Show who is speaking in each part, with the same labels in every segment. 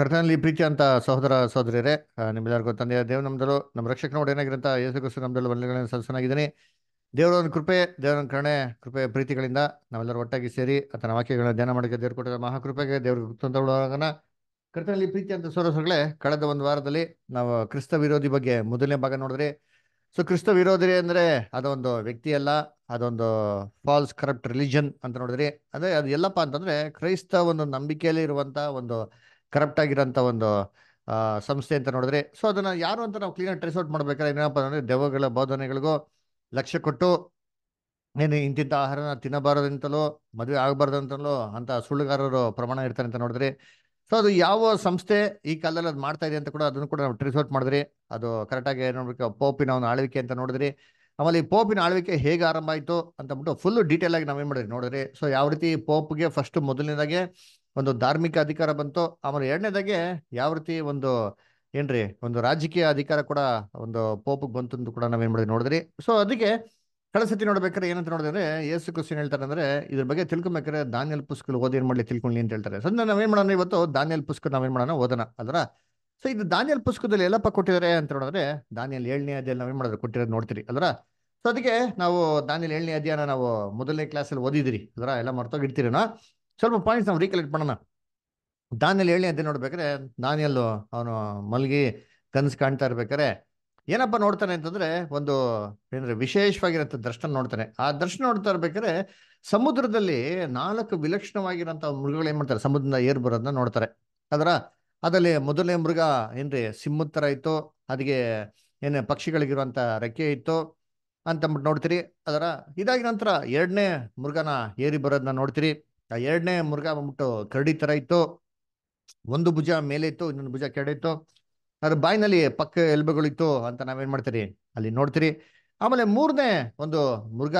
Speaker 1: ಕರ್ತನಲ್ಲಿ ಪ್ರೀತಿ ಅಂತ ಸಹೋದರ ಸಹೋದರಿಯರೇ ನಿಮ್ಮೆಲ್ಲರಿಗೂ ತಂದೆಯ ದೇವ್ ನಮ್ದಲು ನಮ್ಮ ರಕ್ಷಕನ ಯೇಸು ಕ್ರಿಸ್ತು ನಮ್ದಲು ವಂದನೆಗಳನ್ನು ಸಲ್ಲಿಸನಾಗಿದ್ದೀನಿ ದೇವರ ಕೃಪೆ ದೇವರ ಕರ್ಣೆ ಕೃಪೆ ಪ್ರೀತಿಗಳಿಂದ ನಾವೆಲ್ಲರೂ ಒಟ್ಟಾಗಿ ಸೇರಿ ಆತನ ವಾಕ್ಯಗಳನ್ನ ಧ್ಯಾನ ಮಾಡಿಕೆ ದೇವರು ಕೊಟ್ಟಿರೋ ಮಹಾಕೃಪೆಗೆ ದೇವ್ರಿಗೆ ತಂದೊಳಗನ ಕರ್ತನಲ್ಲಿ ಪ್ರೀತಿ ಅಂತ ಸೋರಸಗಳೇ ಕಳೆದ ಒಂದು ವಾರದಲ್ಲಿ ನಾವು ಕ್ರಿಸ್ತ ವಿರೋಧಿ ಬಗ್ಗೆ ಮೊದಲನೇ ಭಾಗ ನೋಡಿದ್ರಿ. ಸೊ, ಕ್ರಿಸ್ತ ವಿರೋಧಿ ಅಂದ್ರೆ ಅದೊಂದು ವ್ಯಕ್ತಿ ಅಲ್ಲ ಅದೊಂದು ಫಾಲ್ಸ್ ಕರಪ್ಟ್ ರಿಲಿಜನ್ ಅಂತ ನೋಡಿದ್ರಿ. ಅದೇ ಅದು ಎಲ್ಲಪ್ಪ ಅಂತಂದ್ರೆ ಕ್ರೈಸ್ತ ಒಂದು ನಂಬಿಕೆಯಲ್ಲಿ ಇರುವಂತ ಒಂದು ಕರಪ್ಟ್ ಆಗಿರೋಂಥ ಒಂದು ಸಂಸ್ಥೆ ಅಂತ ನೋಡಿದ್ರೆ ಸೊ ಅದನ್ನು ಯಾರು ಅಂತ ನಾವು ಕ್ಲೀನಾಗಿ ಟ್ರೇಸ್ ಔಟ್ ಮಾಡ್ಬೇಕಾದ್ರೆ ಏನಪ್ಪ ಅಂದರೆ ದೆವ್ವಗಳ ಬೋಧನೆಗಳಿಗೂ ಲಕ್ಷ್ಯ ಕೊಟ್ಟು, ಏನು ಇಂತಿಂಥ ಆಹಾರನ ತಿನ್ನಬಾರದಂತಲೋ, ಮದುವೆ ಆಗಬಾರ್ದಂತಲೋ ಅಂತ ಸುಳ್ಳುಗಾರರು ಪ್ರಮಾಣ ಇರ್ತಾರೆ ಅಂತ ನೋಡಿದ್ರೆ ಸೊ ಅದು ಯಾವ ಸಂಸ್ಥೆ ಈ ಕಾಲದಲ್ಲಿ ಅದು ಮಾಡ್ತಾ ಇದೆ ಅಂತ ಕೂಡ ಅದನ್ನು ಕೂಡ ನಾವು ಟ್ರೇಸ್ ಔಟ್ ಮಾಡಿದ್ರಿ, ಅದು ಕರೆಕ್ಟಾಗಿ ನೋಡ್ಬೇಕು ಪೋಪಿನ ಒಂದು ಆಳ್ವಿಕೆ ಅಂತ ನೋಡಿದ್ರಿ, ಆಮೇಲೆ ಈ ಪೋಪಿನ ಆಳ್ವಿಕೆ ಹೇಗೆ ಆರಂಭ ಆಯಿತು ಅಂತ ಬಿಟ್ಟು ಫುಲ್ ಡೀಟೇಲ್ ಆಗಿ ನಾವೇನು ಮಾಡಿದ್ರಿ ನೋಡಿದ್ರಿ ಸೊ ಯಾವ ರೀತಿ ಪೋಪ್ಗೆ ಫಸ್ಟ್ ಮೊದಲನೇದಾಗೆ ಒಂದು ಧಾರ್ಮಿಕ ಅಧಿಕಾರ ಬಂತು, ಆಮೇಲೆ ಎರಡನೇದಾಗೆ ಯಾವ ರೀತಿ ಒಂದು ಏನ್ರಿ, ಒಂದು ರಾಜಕೀಯ ಅಧಿಕಾರ ಕೂಡ ಒಂದು ಪೋಪ್ಗೆ ಬಂತು ಅಂತ ಕೂಡ ನಾವೇನ್ ಮಾಡಿದ್ವಿ ನೋಡಿದ್ರಿ. ಸೊ ಅದಕ್ಕೆ ಕಳಸತಿ ಸತಿ ನೋಡ್ಬೇಕಾದ್ರೆ ಏನಂತ ನೋಡಿದ್ರೆ ಯೇಸು ಕ್ರಿಸ್ತನ್ ಹೇಳ್ತಾರೆ ಅಂದ್ರೆ, ಇದ್ರ ಬಗ್ಗೆ ತಿಳ್ಕೊಬೇಕಾದ್ರೆ ದಾನಿಯಲ್ ಪುಸ್ತಕ ಓದಿ ಏನ್ ಮಾಡ್ಲಿ ತಿಳ್ಕೊಳ್ಳಿ ಅಂತ ಹೇಳ್ತಾರೆ. ಸೊ ನಾವೇನ್ ಮಾಡೋಣ ಇವತ್ತು? ದಾನಿಯಲ್ ಪುಸ್ತಕ ನಾವೇನ್ ಮಾಡೋಣ? ಓದೋಣ ಅದರ ಸೊ ಇದು ದಾನಿಯಲ್ ಪುಸ್ತಕದಲ್ಲಿ ಎಲ್ಲಪ್ಪ ಕೊಟ್ಟಿದ್ದಾರೆ ಅಂತ ನೋಡಿದ್ರೆ, ದಾನಿಯಲ್ ಏಳನೇ ಅಧ್ಯಾಯ ನಾವೇನ್ ಮಾಡಿದ್ರೆ? ಕೊಟ್ಟಿರೋದು ನೋಡ್ತೀರಿ ಅದರ ಸೊ ಅದಕ್ಕೆ ನಾವು ದಾನಿಯಲ್ ಏಳನೇ ಅಧ್ಯಾಯನ ನಾವು ಮೊದಲನೇ ಕ್ಲಾಸಲ್ಲಿ ಓದಿದಿರಿ ಅಲ್ರ ಎಲ್ಲ ಮರ್ತೋಗಿರ್ತೀರಿನಾ? ಸ್ವಲ್ಪ ಪಾಯಿಂಟ್ಸ್ ನಾವು ರೀಕಲೆಕ್ಟ್ ಮಾಡೋಣ. ದಾನಿಯಲ್ಲಿ ಹೇಳಿ ಅದೇ ನೋಡ್ಬೇಕಾದ್ರೆ ದಾನಿಯಲ್ಲು ಅವನು ಮಲ್ಗಿ ಕನಸು ಕಾಣ್ತಾ ಇರ್ಬೇಕಾರೆ ಏನಪ್ಪ ನೋಡ್ತಾನೆ ಅಂತಂದ್ರೆ, ಒಂದು ಏನಂದ್ರೆ ವಿಶೇಷವಾಗಿರೋ ದರ್ಶನ ನೋಡ್ತಾನೆ. ಆ ದರ್ಶನ ನೋಡ್ತಾ ಇರ್ಬೇಕಾದ್ರೆ, ಸಮುದ್ರದಲ್ಲಿ ನಾಲ್ಕು ವಿಲಕ್ಷಣವಾಗಿರೋಂಥ ಮೃಗಗಳು ಏನ್ ಮಾಡ್ತಾರೆ, ಸಮುದ್ರದಿಂದ ಏರ್ ಬರೋದನ್ನ ನೋಡ್ತಾರೆ. ಅದರ, ಅದರಲ್ಲಿ ಮೊದಲನೇ ಮೃಗ ಏನ್ರಿ, ಸಿಂಹದ ಥರ ಇತ್ತು ಅದಕ್ಕೆ ಏನೇ ಪಕ್ಷಿಗಳಿಗಿರುವಂತ ರೆಕ್ಕೆ ಇತ್ತು ಅಂತಂದ್ಬಿಟ್ಟು ನೋಡ್ತೀರಿ. ಅದರ, ಇದಾಗಿ ನಂತರ ಎರಡನೇ ಮೃಗನ ಏರಿ ಬರೋದನ್ನ ನೋಡ್ತೀರಿ. ಆ ಎರಡನೇ ಮೃಗ ಬಂದ್ಬಿಟ್ಟು ಕರಡಿ ತರ ಇತ್ತು. ಒಂದು ಭುಜ ಮೇಲೆ ಇತ್ತು, ಇನ್ನೊಂದು ಭುಜ ಕೆಡೆ ಇತ್ತು. ಅದ್ರ ಬಾಯಿನಲ್ಲಿ ಪಕ್ಕ ಎಲ್ಬೆಗಳಿತ್ತು ಅಂತ ನಾವೇನ್ ಮಾಡ್ತೀರಿ? ಅಲ್ಲಿ ನೋಡ್ತೀರಿ. ಆಮೇಲೆ ಮೂರನೇ ಒಂದು ಮೃಗ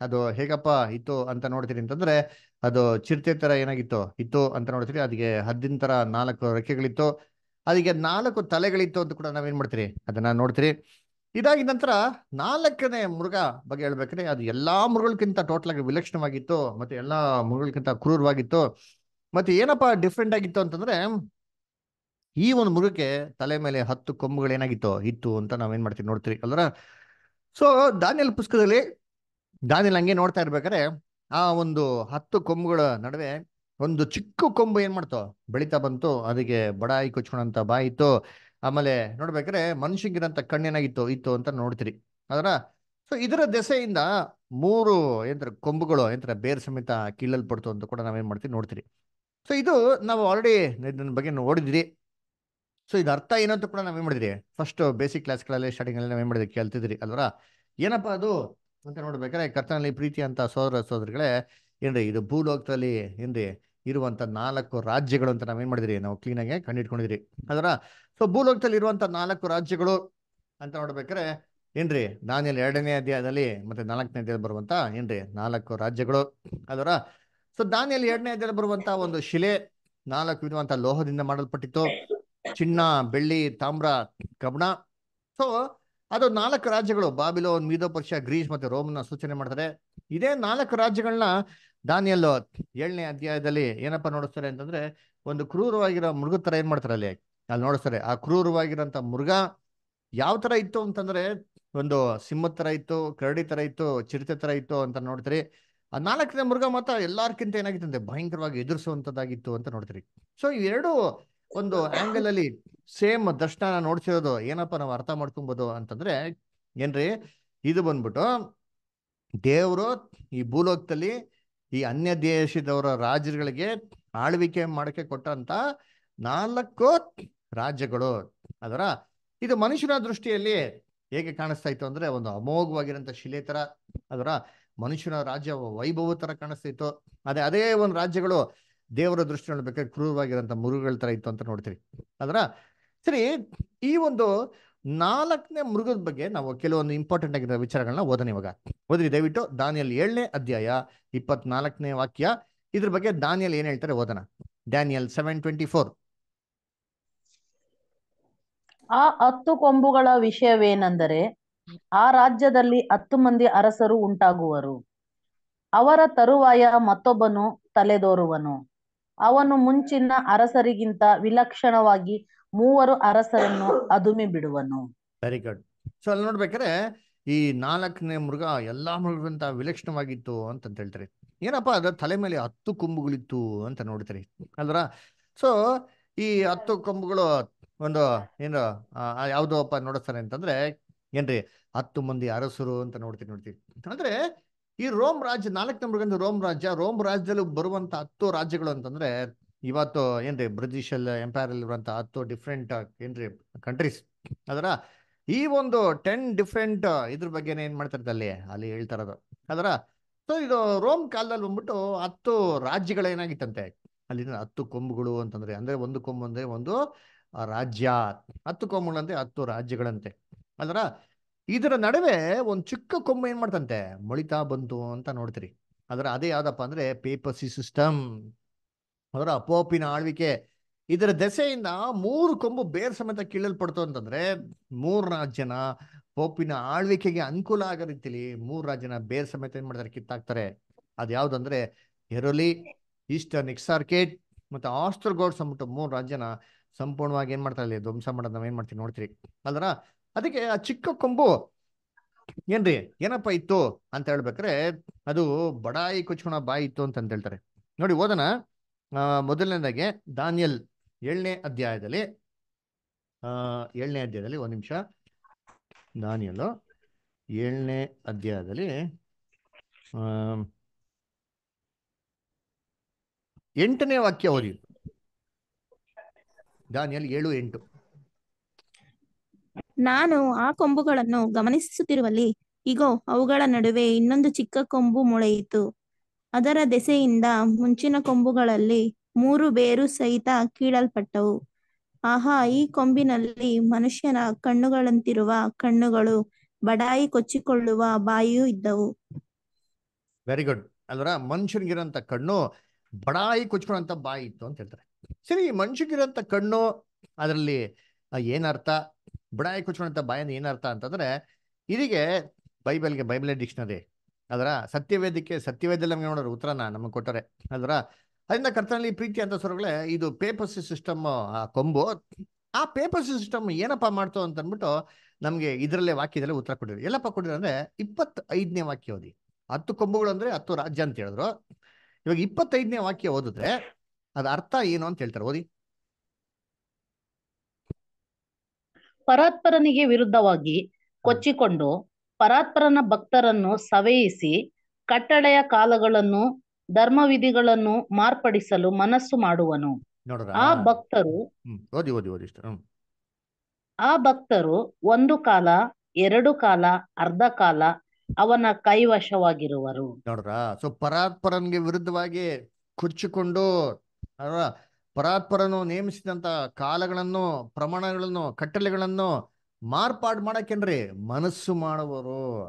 Speaker 1: ಅದು ಹೇಗಪ್ಪ ಇತ್ತು ಅಂತ ನೋಡ್ತೀರಿ ಅಂತಂದ್ರೆ, ಅದು ಚಿರತೆ ತರ ಏನಾಗಿತ್ತು? ಇತ್ತು ಅಂತ ನೋಡ್ತೀರಿ. ಅದಕ್ಕೆ ಹದ್ದಿನ ತರ ನಾಲ್ಕು ರೆಕ್ಕೆಗಳಿತ್ತು. ಅದಕ್ಕೆ ನಾಲ್ಕು ತಲೆಗಳಿತ್ತು ಅಂತ ಕೂಡ ನಾವೇನ್ ಮಾಡ್ತೀರಿ? ಅದನ್ನ ನೋಡ್ತೀರಿ. ಇದಾಗಿದ ನಂತರ ನಾಲ್ಕನೇ ಮೃಗ ಬಗ್ಗೆ ಹೇಳ್ಬೇಕ್ರೆ ಅದು ಎಲ್ಲಾ ಮೃಗಗಳಿಗಿಂತ ಟೋಟಲ್ ಆಗಿ ವಿಲಕ್ಷಣವಾಗಿತ್ತು, ಮತ್ತೆ ಎಲ್ಲಾ ಮೃಗಗಳಿಗಿಂತ ಕ್ರೂರವಾಗಿತ್ತು. ಮತ್ತೆ ಏನಪ್ಪಾ ಡಿಫ್ರೆಂಟ್ ಆಗಿತ್ತು ಅಂತಂದ್ರೆ, ಈ ಒಂದು ಮೃಗಕ್ಕೆ ತಲೆ ಮೇಲೆ ಹತ್ತು ಕೊಂಬುಗಳು ಏನಾಗಿತ್ತು? ಇತ್ತು ಅಂತ ನಾವೇನ್ ಮಾಡ್ತೀವಿ ನೋಡ್ತೀವಿ ಅಲ್ರ ಸೊ ದಾನಿಯಲ್ ಪುಸ್ತಕದಲ್ಲಿ ದಾನಿಯಲ್ ಹಂಗೆ ನೋಡ್ತಾ ಇರ್ಬೇಕಾದ್ರೆ, ಆ ಒಂದು ಹತ್ತು ಕೊಂಬುಗಳ ನಡುವೆ ಒಂದು ಚಿಕ್ಕ ಕೊಂಬು ಏನ್ ಮಾಡ್ತು? ಬೆಳಿತಾ ಬಂತು, ಅದಕ್ಕೆ ಬಡಾಯಿ ಕೊಚ್ಕೊಂಡಂತ ಬಾಯಿ ಇತ್ತು. ಆಮೇಲೆ ನೋಡ್ಬೇಕಾದ್ರೆ ಮನುಷ್ಯಂಗಿರಂತ ಕಣ್ಣೇನಾಗಿತ್ತು ಇತ್ತು ಅಂತ ನೋಡ್ತೀರಿ. ಅದರ ಸೊ ಇದರ ದೆಸೆಯಿಂದ ಮೂರು ಏನಂತಾರೆ ಕೊಂಬುಗಳು ಏನಂತಾರೆ ಬೇರ್ ಸಮೇತ ಕೀಳಲ್ಪಡ್ತು ಅಂತ ಕೂಡ ನಾವೇನ್ ಮಾಡ್ತೀವಿ, ನೋಡ್ತೀರಿ. ಸೊ ಇದು ನಾವು ಆಲ್ರೆಡಿ ಇದನ್ನ ಬಗ್ಗೆ ನೋಡಿದ್ರಿ ಸೊ ಇದು ಅರ್ಥ ಏನಂತ ಕೂಡ ನಾವೇನ್ ಮಾಡಿದ್ರಿ ಫಸ್ಟ್ ಬೇಸಿಕ್ ಕ್ಲಾಸ್ಗಳಲ್ಲಿ ಸ್ಟಾರ್ಟಿಂಗ್ ಅಲ್ಲಿ ನಾವೇನ್ ಮಾಡಿದ್ರಿ ಕೇಳ್ತಿದ್ರಿ ಅಲ್ವರ? ಏನಪ್ಪಾ ಅದು? ಅಂತ ನೋಡ್ಬೇಕಾದ್ರೆ ಕರ್ತನಲ್ಲಿ ಪ್ರೀತಿ ಅಂತ ಸೋದರ, ಸೋದರಿಗಳೇ, ಏನ್ರಿ, ಇದು ಭೂಲೋಕದಲ್ಲಿ, ಏನ್ರಿ ಇರುವಂತ ನಾಲ್ಕು ರಾಜ್ಯಗಳು ಅಂತ ನಾವೇನ್ ಮಾಡಿದ್ರಿ? ನಾವು ಕ್ಲೀನಾಗಿ ಕಂಡಿಟ್ಕೊಂಡಿದ್ರಿ ಅದರ ಸೊ ಭೂಲೋಕದಲ್ಲಿ ಇರುವಂತ ನಾಲ್ಕು ರಾಜ್ಯಗಳು ಅಂತ ನೋಡ್ಬೇಕಾದ್ರೆ ಏನ್ರಿ? ದಾನಿಯಲ್ಲಿ ಎರಡನೇ ಅಧ್ಯಾಯದಲ್ಲಿ ಮತ್ತೆ ನಾಲ್ಕನೇ ಅಧ್ಯಾಯದಲ್ಲಿ ಬರುವಂತ ಏನ್ರಿ? ನಾಲ್ಕು ರಾಜ್ಯಗಳು. ಅದರ ಸೊ ದಾನಿಯಲ್ಲಿ ಎರಡನೇ ಅಧ್ಯಾಯದಲ್ಲಿ ಬರುವಂತ ಒಂದು ಶಿಲೆ, ನಾಲ್ಕು ವಿಧವಂತ ಲೋಹದಿಂದ ಮಾಡಲ್ಪಟ್ಟಿತ್ತು. ಚಿನ್ನ, ಬೆಳ್ಳಿ, ತಾಮ್ರ ಕಬ್ಬಣ ಸೊ ಅದು ನಾಲ್ಕು ರಾಜ್ಯಗಳು. ಬಾಬಿಲೋನ್ ಮೀದೋ ಪರ್ಷ ಗ್ರೀಸ್ ಮತ್ತೆ ರೋಮ್ನ ಸೂಚನೆ ಮಾಡ್ತಾರೆ. ಇದೇ ನಾಲ್ಕು ರಾಜ್ಯಗಳನ್ನ ದಾನಿಯಲ್ಲು ಏಳನೇ ಅಧ್ಯಾಯದಲ್ಲಿ ಏನಪ್ಪ ನೋಡಿಸ್ತಾರೆ ಅಂತಂದ್ರೆ, ಒಂದು ಕ್ರೂರವಾಗಿರೋ ಮೃಗ ತರ ಏನ್ ಮಾಡ್ತಾರೆ ಅಲ್ಲಿ? ಅಲ್ಲಿ ನೋಡಿಸ್ತಾರೆ, ಆ ಕ್ರೂರವಾಗಿರೋಂಥ ಮೃಗ ಯಾವ ತರ ಇತ್ತು ಅಂತಂದ್ರೆ, ಒಂದು ಸಿಂಹದ ತರ ಇತ್ತು, ಕರಡಿ ತರ ಇತ್ತು, ಚಿರತೆ ತರ ಇತ್ತು ಅಂತ ನೋಡ್ತೀರಿ. ಆ ನಾಲ್ಕನೇ ಮೃಗ ಮಾತ್ರ ಎಲ್ಲಾರ್ಕಿಂತ ಏನಾಗಿತ್ತು ಅಂದ್ರೆ, ಭಯಂಕರವಾಗಿ ಎದುರಿಸುವಂತದ್ದಾಗಿತ್ತು ಅಂತ ನೋಡ್ತೀರಿ. ಸೊ ಇವೆರಡು ಒಂದು ಆಂಗಲ್ ಅಲ್ಲಿ ಸೇಮ್ ದರ್ಶನ ನೋಡ್ತಿರೋದು ಏನಪ್ಪ ನಾವು ಅರ್ಥ ಮಾಡ್ಕೊಬೋದು ಅಂತಂದ್ರೆ, ಏನ್ರಿ, ಇದು ಬಂದ್ಬಿಟ್ಟು ದೇವರು ಈ ಭೂಲೋಕದಲ್ಲಿ ಈ ಅನ್ಯ ದೇಶದವರ ರಾಜರುಗಳಿಗೆ ಆಳ್ವಿಕೆ ಮಾಡಕ್ಕೆ ಕೊಟ್ಟಂತ ನಾಲ್ಕು ರಾಜ್ಯಗಳು. ಅದರ, ಇದು ಮನುಷ್ಯನ ದೃಷ್ಟಿಯಲ್ಲಿ ಹೇಗೆ ಕಾಣಿಸ್ತಾ ಇತ್ತು ಅಂದ್ರೆ ಒಂದು ಅಮೋಘವಾಗಿರಂತ ಶಿಲೆ ತರ, ಅದರ ಮನುಷ್ಯನ ರಾಜ್ಯ ವೈಭವ ತರ ಕಾಣಿಸ್ತಾ ಇತ್ತು. ಅದೇ ಅದೇ ಒಂದು ರಾಜ್ಯಗಳು ದೇವರ ದೃಷ್ಟಿ ನೋಡ್ಬೇಕಾದ್ರೆ ಕ್ರೂರವಾಗಿರೋಂಥ ಮುರುಗಳ ತರ ಇತ್ತು ಅಂತ ನೋಡ್ತೀವಿ ಅದರ, ಸರಿ, ಈ ಒಂದು ನಾಲ್ಕನೇ ಮೃಗದ ಬಗ್ಗೆ ನಾವು ಕೆಲವೊಂದು ಇಂಪಾರ್ಟೆಂಟ್ ಆಗಿರೋ ವಿಚಾರಗಳನ್ನ ಓದೋಣ ಇವಾಗ. ಓದ್ರಿ, ದಯವಿಟ್ಟು ದಾನಿಯಲ್ಲಿ ಏಳನೇ ಅಧ್ಯಾಯ ಇಪ್ಪತ್ನಾಲ್ಕನೇ ವಾಕ್ಯ. ಇದ್ರ ಬಗ್ಗೆ ದಾನಿಯಲ್ ಏನ್ ಹೇಳ್ತಾರೆ ಓದನ ಡ್ಯಾನಿಯಲ್ ಸೆವೆನ್ ಟ್ವೆಂಟಿ ಫೋರ್
Speaker 2: ಆ ಹತ್ತು ಕೊಂಬುಗಳ ವಿಷಯವೇನೆಂದರೆ ಆ ರಾಜ್ಯದಲ್ಲಿ ಹತ್ತು ಮಂದಿ ಅರಸರು ಉಂಟಾಗುವರು. ಅವರ ತರುವಾಯ ಮತ್ತೊಬ್ಬನು ತಲೆದೋರುವನು. ಅವನು ಮುಂಚಿನ ಅರಸರಿಗಿಂತ ವಿಲಕ್ಷಣವಾಗಿ ಮೂವರು ಅರಸರನ್ನು ಅದುಮಿ ಬಿಡುವನು.
Speaker 1: ವೆರಿ ಗುಡ್ ಸೊ ಅಲ್ಲಿ ನೋಡ್ಬೇಕಾದ್ರೆ ಈ ನಾಲ್ಕನೇ ಮೃಗ ಎಲ್ಲಾ ಮೃಗಂತ ವಿಲಕ್ಷಣವಾಗಿತ್ತು ಅಂತ ಹೇಳ್ತಾರೆ. ಏನಪ್ಪಾ, ಅದ್ರ ತಲೆ ಮೇಲೆ ಹತ್ತು ಕೊಂಬುಗಳಿತ್ತು ಅಂತ ನೋಡ್ತಾರೆ. ಅಲ್ರ ಸೊ ಈ ಹತ್ತು ಕೊಂಬುಗಳು ಒಂದು ಏನು ಯಾವ್ದೋಪ್ಪ ನೋಡಿಸ್ತಾರೆ ಅಂತಂದ್ರೆ, ಏನ್ರಿ, ಹತ್ತು ಮಂದಿ ಅರಸರು ಅಂತ ನೋಡ್ತೀವಿ ನೋಡ್ತೀವಿ ಅಂದ್ರೆ ಈ ರೋಮ್ ರಾಜ್ಯ ನಾಲ್ಕನೇ ಮೃಗ ರೋಮ್ ರಾಜ್ಯ, ರೋಮ್ ರಾಜ್ಯದಲ್ಲಿ ಬರುವಂತ ಹತ್ತು ರಾಜ್ಯಗಳು ಅಂತಂದ್ರೆ ಇವತ್ತು ಏನ್ರಿ ಬ್ರಿಟಿಷ್ ಎಂಪೈರ್ ಅಲ್ಲಿ ಇರುವಂತ ಹತ್ತು ಡಿಫ್ರೆಂಟ್ ಏನ್ರಿ ಕಂಟ್ರೀಸ್ ಅದರ ಈ ಒಂದು ಟೆನ್ ಡಿಫ್ರೆಂಟ್ ಇದ್ರ ಬಗ್ಗೆ ಏನ್ ಮಾಡ್ತಾರೆ ಅಲ್ಲಿ? ಅಲ್ಲಿ ಹೇಳ್ತಾ ಅದರ ಸೊ ಇದು ರೋಮ್ ಕಾಲದಲ್ಲಿ ಬಂದ್ಬಿಟ್ಟು ಹತ್ತು ರಾಜ್ಯಗಳೇನಾಗಿತ್ತಂತೆ ಅಲ್ಲಿ ಹತ್ತು ಕೊಂಬುಗಳು ಅಂತಂದ್ರೆ, ಅಂದ್ರೆ ಒಂದು ಕೊಂಬು ಅಂದ್ರೆ ಒಂದು ರಾಜ್ಯ. ಹತ್ತು ಕೊಂಬುಗಳಂತೆ ಹತ್ತು ರಾಜ್ಯಗಳಂತೆ. ಅದರ, ಇದರ ನಡುವೆ ಒಂದು ಚಿಕ್ಕ ಕೊಂಬು ಏನ್ ಮಾಡ್ತಂತೆ? ಮೊಳಿತಾ ಬಂತು ಅಂತ ನೋಡ್ತೀರಿ. ಅದರ ಅದೇ ಯಾವ್ದಪ್ಪ ಅಂದ್ರೆ ಪೇಪರ್ಸಿ ಸಿಸ್ಟಮ್ ಅದರ ಅಪೋಪಿನ ಆಳ್ವಿಕೆ ಇದರ ದೆಸೆಯಿಂದ ಮೂರು ಕೊಂಬು ಬೇರ್ ಸಮೇತ ಕೀಳಲ್ಪಡ್ತು ಅಂತಂದ್ರೆ ಮೂರು ರಾಜ್ಯನ ಪೋಪಿನ ಆಳ್ವಿಕೆಗೆ ಅನುಕೂಲ ಆಗೋ ರೀತಿಲಿ ಮೂರು ರಾಜ್ಯನ ಬೇರ್ ಸಮೇತ ಏನ್ ಮಾಡ್ತಾರೆ, ಕಿತ್ತಾಕ್ತಾರೆ. ಅದ್ ಯಾವ್ದಂದ್ರೆ ಎರೋಲಿ ಈಸ್ಟರ್ನ್ ಎಕ್ಸಾರ್ಕೇಟ್ ಮತ್ತೆ ಆಸ್ಟ್ರಗೋಡ್ಸ್ ಅಂದ್ಬಿಟ್ಟು ಮೂರು ರಾಜ್ಯನ ಸಂಪೂರ್ಣವಾಗಿ ಏನ್ ಮಾಡ್ತಾರೆ ಇಲ್ಲಿ ಧ್ವಂಸ ಮಾಡೋದು ನಾವ್ ಏನ್ ಮಾಡ್ತೀವಿ ನೋಡ್ತೀರಿ. ಅಲ್ರ ಅದಕ್ಕೆ ಆ ಚಿಕ್ಕ ಕೊಂಬು ಏನ್ರಿ ಏನಪ್ಪ ಇತ್ತು ಅಂತ ಹೇಳ್ಬೇಕ್ರೆ ಅದು ಬಡಾಯಿ ಕೊಚ್ಕೊಳ ಬಾಯಿ ಇತ್ತು ಅಂತ ಹೇಳ್ತಾರೆ. ನೋಡಿ ಓದನ ಮೊದಲನೇದಾಗೆ ದಾನಿಯಲ್ ಏಳನೇ ಅಧ್ಯಾಯದಲ್ಲಿ, ಆ, ಏಳನೇ ಅಧ್ಯಾಯದಲ್ಲಿ ಒಂದು ನಿಮಿಷ. ದಾನಿಯಲ್ಲು ಏಳನೇ ಅಧ್ಯಾಯದಲ್ಲಿ, ಆ, ಎಂಟನೇ ವಾಕ್ಯ ಓದಿ ದಾನಿಯಲ್ ಏಳು ಎಂಟು.
Speaker 3: ನಾನು ಆ ಕೊಂಬುಗಳನ್ನು ಗಮನಿಸುತ್ತಿರುವಲ್ಲಿ, ಇಗೋ, ಅವುಗಳ ನಡುವೆ ಇನ್ನೊಂದು ಚಿಕ್ಕ ಕೊಂಬು ಮೊಳೆಯಿತು. ಅದರ ದೆಸೆಯಿಂದ ಮುಂಚಿನ ಕೊಂಬುಗಳಲ್ಲಿ ಮೂರು ಬೇರು ಸಹಿತ ಕೀಳಲ್ಪಟ್ಟವು. ಆಹಾ, ಈ ಕೊಂಬಿನಲ್ಲಿ ಮನುಷ್ಯನ ಕಣ್ಣುಗಳಂತಿರುವ ಕಣ್ಣುಗಳು ಬಡಾಯಿ ಕೊಚ್ಚಿಕೊಳ್ಳುವ ಬಾಯಿಯೂ ಇದ್ದವು.
Speaker 1: ವೆರಿ ಗುಡ್ ಅಲ್ವರ? ಮನುಷ್ಯನಿಗಿರೋಂಥ ಕಣ್ಣು ಬಡಾಯಿ ಕೊಚ್ಕೊಳ್ಳೋಂಥ ಬಾಯಿ ಇತ್ತು ಅಂತ ಹೇಳ್ತಾರೆ. ಸರಿ ಮನುಷ್ಯಗಿರೋಂಥ ಕಣ್ಣು ಅದರಲ್ಲಿ ಏನರ್ಥ? ಬಡಾಯಿ ಕೊಚ್ಕೊಳ್ಳೋಂಥ ಬಾಯಿಂದ ಏನರ್ಥ ಅಂತಂದ್ರೆ, ಇದೀಗೆ ಬೈಬಲ್ಗೆ ಬೈಬಲ್ ಡಿಕ್ಷನರಿ. ಅದರ ಸತ್ಯವೇದಕ್ಕೆ ಸತ್ಯವೇದಲ್ಲಿ ನಮಗೆ ನೋಡೋರು ಉತ್ತರನ ನಮಗೆ ಕೊಟ್ಟರೆ. ಅದರ ಅದರಿಂದ ಕರ್ತನಲ್ಲಿ ಪ್ರೀತಿ ಅಂತ ಸ್ವರಗಳೇ ಇದು ಪೇಪರ್ಸಿ ಸಿಸ್ಟಮ್ ಆ ಕೊಂಬು ಆ ಪೇಪರ್ಸಿ ಸಿಸ್ಟಮ್ ಏನಪ್ಪ ಮಾಡ್ತು ಅಂತ ಅಂದ್ಬಿಟ್ಟು ನಮಗೆ ಇದರಲ್ಲೇ ವಾಕ್ಯದಲ್ಲೇ ಉತ್ತರ ಕೊಟ್ಟಿದ್ರು. ಎಲ್ಲಪ್ಪ ಕೊಟ್ಟಿದ್ರು ಅಂದ್ರೆ ಇಪ್ಪತ್ತೈದನೇ ವಾಕ್ಯ ಓದಿ. ಹತ್ತು ಕೊಂಬುಗಳು ಅಂದ್ರೆ ಹತ್ತು ರಾಜ್ಯ ಅಂತ ಹೇಳಿದ್ರು. ಇವಾಗ ಇಪ್ಪತ್ತೈದನೇ ವಾಕ್ಯ ಓದಿದ್ರೆ ಅದ ಅರ್ಥ ಏನು ಅಂತ ಹೇಳ್ತಾರೆ ಓದಿ.
Speaker 2: ಪರಾತ್ಪರನಿಗೆ ವಿರುದ್ಧವಾಗಿ ಕೊಚ್ಚಿಕೊಂಡು ಪರಾತ್ಪರನ ಭಕ್ತರನ್ನು ಸವೆಯಿಸಿ ಕಟ್ಟಳೆಯ ಕಾಲಗಳನ್ನು ಧರ್ಮವಿಧಿಗಳನ್ನು ಮಾರ್ಪಡಿಸಲು ಮನಸ್ಸು ಮಾಡುವನು. ಆ ಭಕ್ತರು ಆ ಭಕ್ತರು ಒಂದು ಕಾಲ ಎರಡು ಕಾಲ ಅರ್ಧ ಕಾಲ ಅವನ ಕೈವಶವಾಗಿರುವರು.
Speaker 1: ನೋಡ್ರ ಸೊ ಪರಾತ್ಪರನ್ಗೆ ವಿರುದ್ಧವಾಗಿ ಕುರ್ಚಿಕೊಂಡು ಪರಾತ್ಪರನು ನೇಮಿಸಿದಂತ ಕಾಲಗಳನ್ನು ಪ್ರಮಾಣಗಳನ್ನು ಕಟ್ಟಲೆಗಳನ್ನು ಮಾರ್ಪಾಡು ಮಾಡಕ್ಕೇನ್ರಿ? ಮನಸ್ಸು ಮಾಡುವರು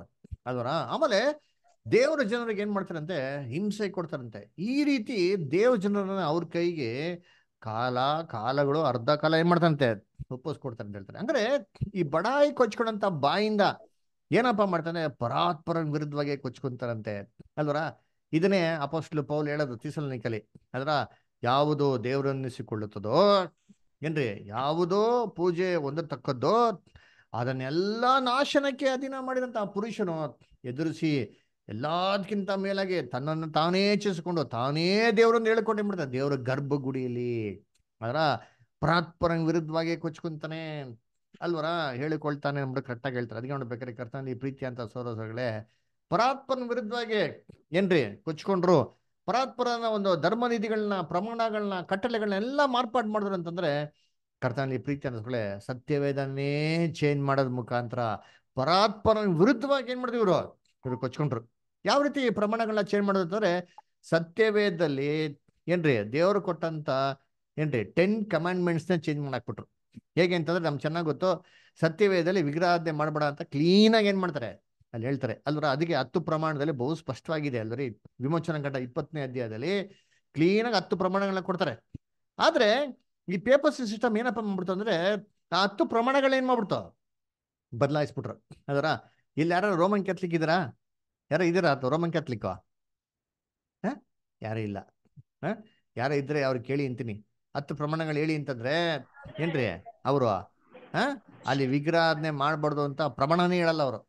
Speaker 1: ಅದರ ಆಮೇಲೆ ದೇವರ ಜನರಿಗೆ ಏನ್ ಮಾಡ್ತಾರಂತೆ? ಹಿಂಸೆ ಕೊಡ್ತಾರಂತೆ. ಈ ರೀತಿ ದೇವ ಜನರನ್ನ ಅವ್ರ ಕೈಗೆ ಕಾಲ, ಕಾಲಗಳು, ಅರ್ಧ ಕಾಲ ಏನ್ ಮಾಡ್ತಾರಂತೆ? ಒಪ್ಪಿಸ್ಕೊಡ್ತಾರೆ ಅಂತ ಹೇಳ್ತಾರೆ. ಅಂದ್ರೆ ಈ ಬಡಾಯಿ ಕೊಚ್ಕೊಂಡಂತ ಬಾಯಿಂದ ಏನಪ್ಪ ಮಾಡ್ತಾನೆ? ಪರಾತ್ಪರನ್ ವಿರುದ್ಧವಾಗಿ ಕೊಚ್ಕೊಂತಾರಂತೆ. ಅಲ್ವರ? ಇದನ್ನೇ ಅಪಸ್ಲು ಪೌಲ್ ಹೇಳೋದು ತೀಸಲನಿಕಲಿ ಅದರ ಯಾವುದೋ ದೇವರನ್ನಿಸಿಕೊಳ್ಳುತ್ತದೋ ಏನ್ರಿ? ಯಾವುದೋ ಪೂಜೆ ಹೊಂದತಕ್ಕದ್ದೋ ಅದನ್ನೆಲ್ಲ ನಾಶನಕ್ಕೆ ಅಧೀನ ಮಾಡಿದಂತ ಆ ಪುರುಷನು ಎದುರಿಸಿ ಎಲ್ಲದಕ್ಕಿಂತ ಮೇಲಾಗಿ ತನ್ನನ್ನು ತಾನೇ ಹೆಚ್ಚಿಸಿಕೊಂಡು ತಾನೇ ದೇವರನ್ನು ಹೇಳ್ಕೊಂಡು ಬಿಡ್ತಾನೆ ದೇವರ ಗರ್ಭಗುಡಿಯಲ್ಲಿ ಅದರ ಪರಾತ್ಪರಂ ವಿರುದ್ಧವಾಗಿ ಕೊಚ್ಕೊಂತಾನೆ ಅಲ್ವರ? ಹೇಳಿಕೊಳ್ತಾನೆ ಅಂದ್ಬಿಟ್ಟು ಕರೆಕ್ಟಾಗಿ ಹೇಳ್ತಾರೆ. ಅದಕ್ಕೆ ನೋಡ್ಬೇಕಾದ್ರೆ ಈ ಪ್ರೀತಿ ಅಂತ ಸೋದರಗಳೇ, ಪರಾತ್ಪರನ ವಿರುದ್ಧವಾಗಿ ಏನ್ರಿ ಕೊಚ್ಕೊಂಡ್ರು ಪರಾತ್ಪರನ ಒಂದು ಧರ್ಮ ನಿಧಿಗಳನ್ನ ಪ್ರಮಾಣಗಳನ್ನ ಕಟ್ಟಳೆಗಳನ್ನ ಎಲ್ಲ ಮಾರ್ಪಾಡು ಮಾಡಿದ್ರು ಅಂತಂದ್ರೆ ಕರ್ತನಲ್ಲಿ ಪ್ರೀತಿ ಅನ್ನಿಸ್ಕೊಳ್ಳೆ ಸತ್ಯವೇದನ್ನೇ ಚೇಂಜ್ ಮಾಡೋದ್ ಮುಖಾಂತರ ಪರಾತ್ಪರ ವಿರುದ್ಧವಾಗಿ ಏನ್ ಮಾಡಿದ್ರು ಇವರು? ಇವರು ಕೊಚ್ಕೊಂಡ್ರು. ಯಾವ ರೀತಿ ಪ್ರಮಾಣಗಳನ್ನ ಚೇಂಜ್ ಮಾಡೋದು ಸತ್ಯವೇದದಲ್ಲಿ ಏನ್ರಿ ದೇವರು ಕೊಟ್ಟಂತ ಏನ್ರಿ ಟೆನ್ ಕಮಾಂಡ್ಮೆಂಟ್ಸ್ನ ಚೇಂಜ್ ಮಾಡಾಕ್ಬಿಟ್ರು. ಹೇಗೆ ಅಂತಂದ್ರೆ ನಮ್ಗೆ ಚೆನ್ನಾಗಿ ಗೊತ್ತು ಸತ್ಯವೇದದಲ್ಲಿ ವಿಗ್ರಹಾಧನೆ ಮಾಡಬೇಡ ಅಂತ ಕ್ಲೀನಾಗಿ ಏನ್ ಮಾಡ್ತಾರೆ? ಅಲ್ಲಿ ಹೇಳ್ತಾರೆ. ಅಲ್ವರ ಅದಕ್ಕೆ ಹತ್ತು ಪ್ರಮಾಣದಲ್ಲಿ ಬಹು ಸ್ಪಷ್ಟವಾಗಿದೆ ಅಲ್ವರಿ ವಿಮೋಚನಾ ಘಟ ಇಪ್ಪತ್ತನೇ ಅಧ್ಯಾಯದಲ್ಲಿ ಕ್ಲೀನಾಗಿ ಹತ್ತು ಪ್ರಮಾಣಗಳನ್ನ ಕೊಡ್ತಾರೆ. ಆದ್ರೆ ಈ ಪೇಪರ್ ಸಿಸ್ಟಮ್ ಏನಪ್ಪ ಮಾಡ್ಬಿಡ್ತು ಅಂದ್ರೆ ಆ ಹತ್ತು ಏನ್ ಮಾಡ್ಬಿಡ್ತು? ಬದಲಾಯಿಸ್ಬಿಟ್ರು. ಅದರ? ಇಲ್ಲಿ ಯಾರು ರೋಮನ್ ಕ್ಯಾಥಲಿಕ್ ಇದ್ದೀರಾ? ಯಾರೋ ಇದ್ದೀರಾ? ರೋಮನ್ ಕ್ಯಾಥಲಿಕ್ ಯಾರು ಇಲ್ಲ. ಯಾರ ಇದ್ರೆ ಅವ್ರಿಗೆ ಕೇಳಿ ಅಂತೀನಿ. ಹತ್ತು ಪ್ರಮಾಣಗಳು ಹೇಳಿ ಅಂತಂದ್ರೆ ಏನ್ರಿ ಅವರು? ಹಾ? ಅಲ್ಲಿ ವಿಗ್ರಹನೆ ಮಾಡ್ಬಾರ್ದು ಅಂತ ಪ್ರಮಾಣನೇ ಹೇಳಲ್ಲ ಅವರು.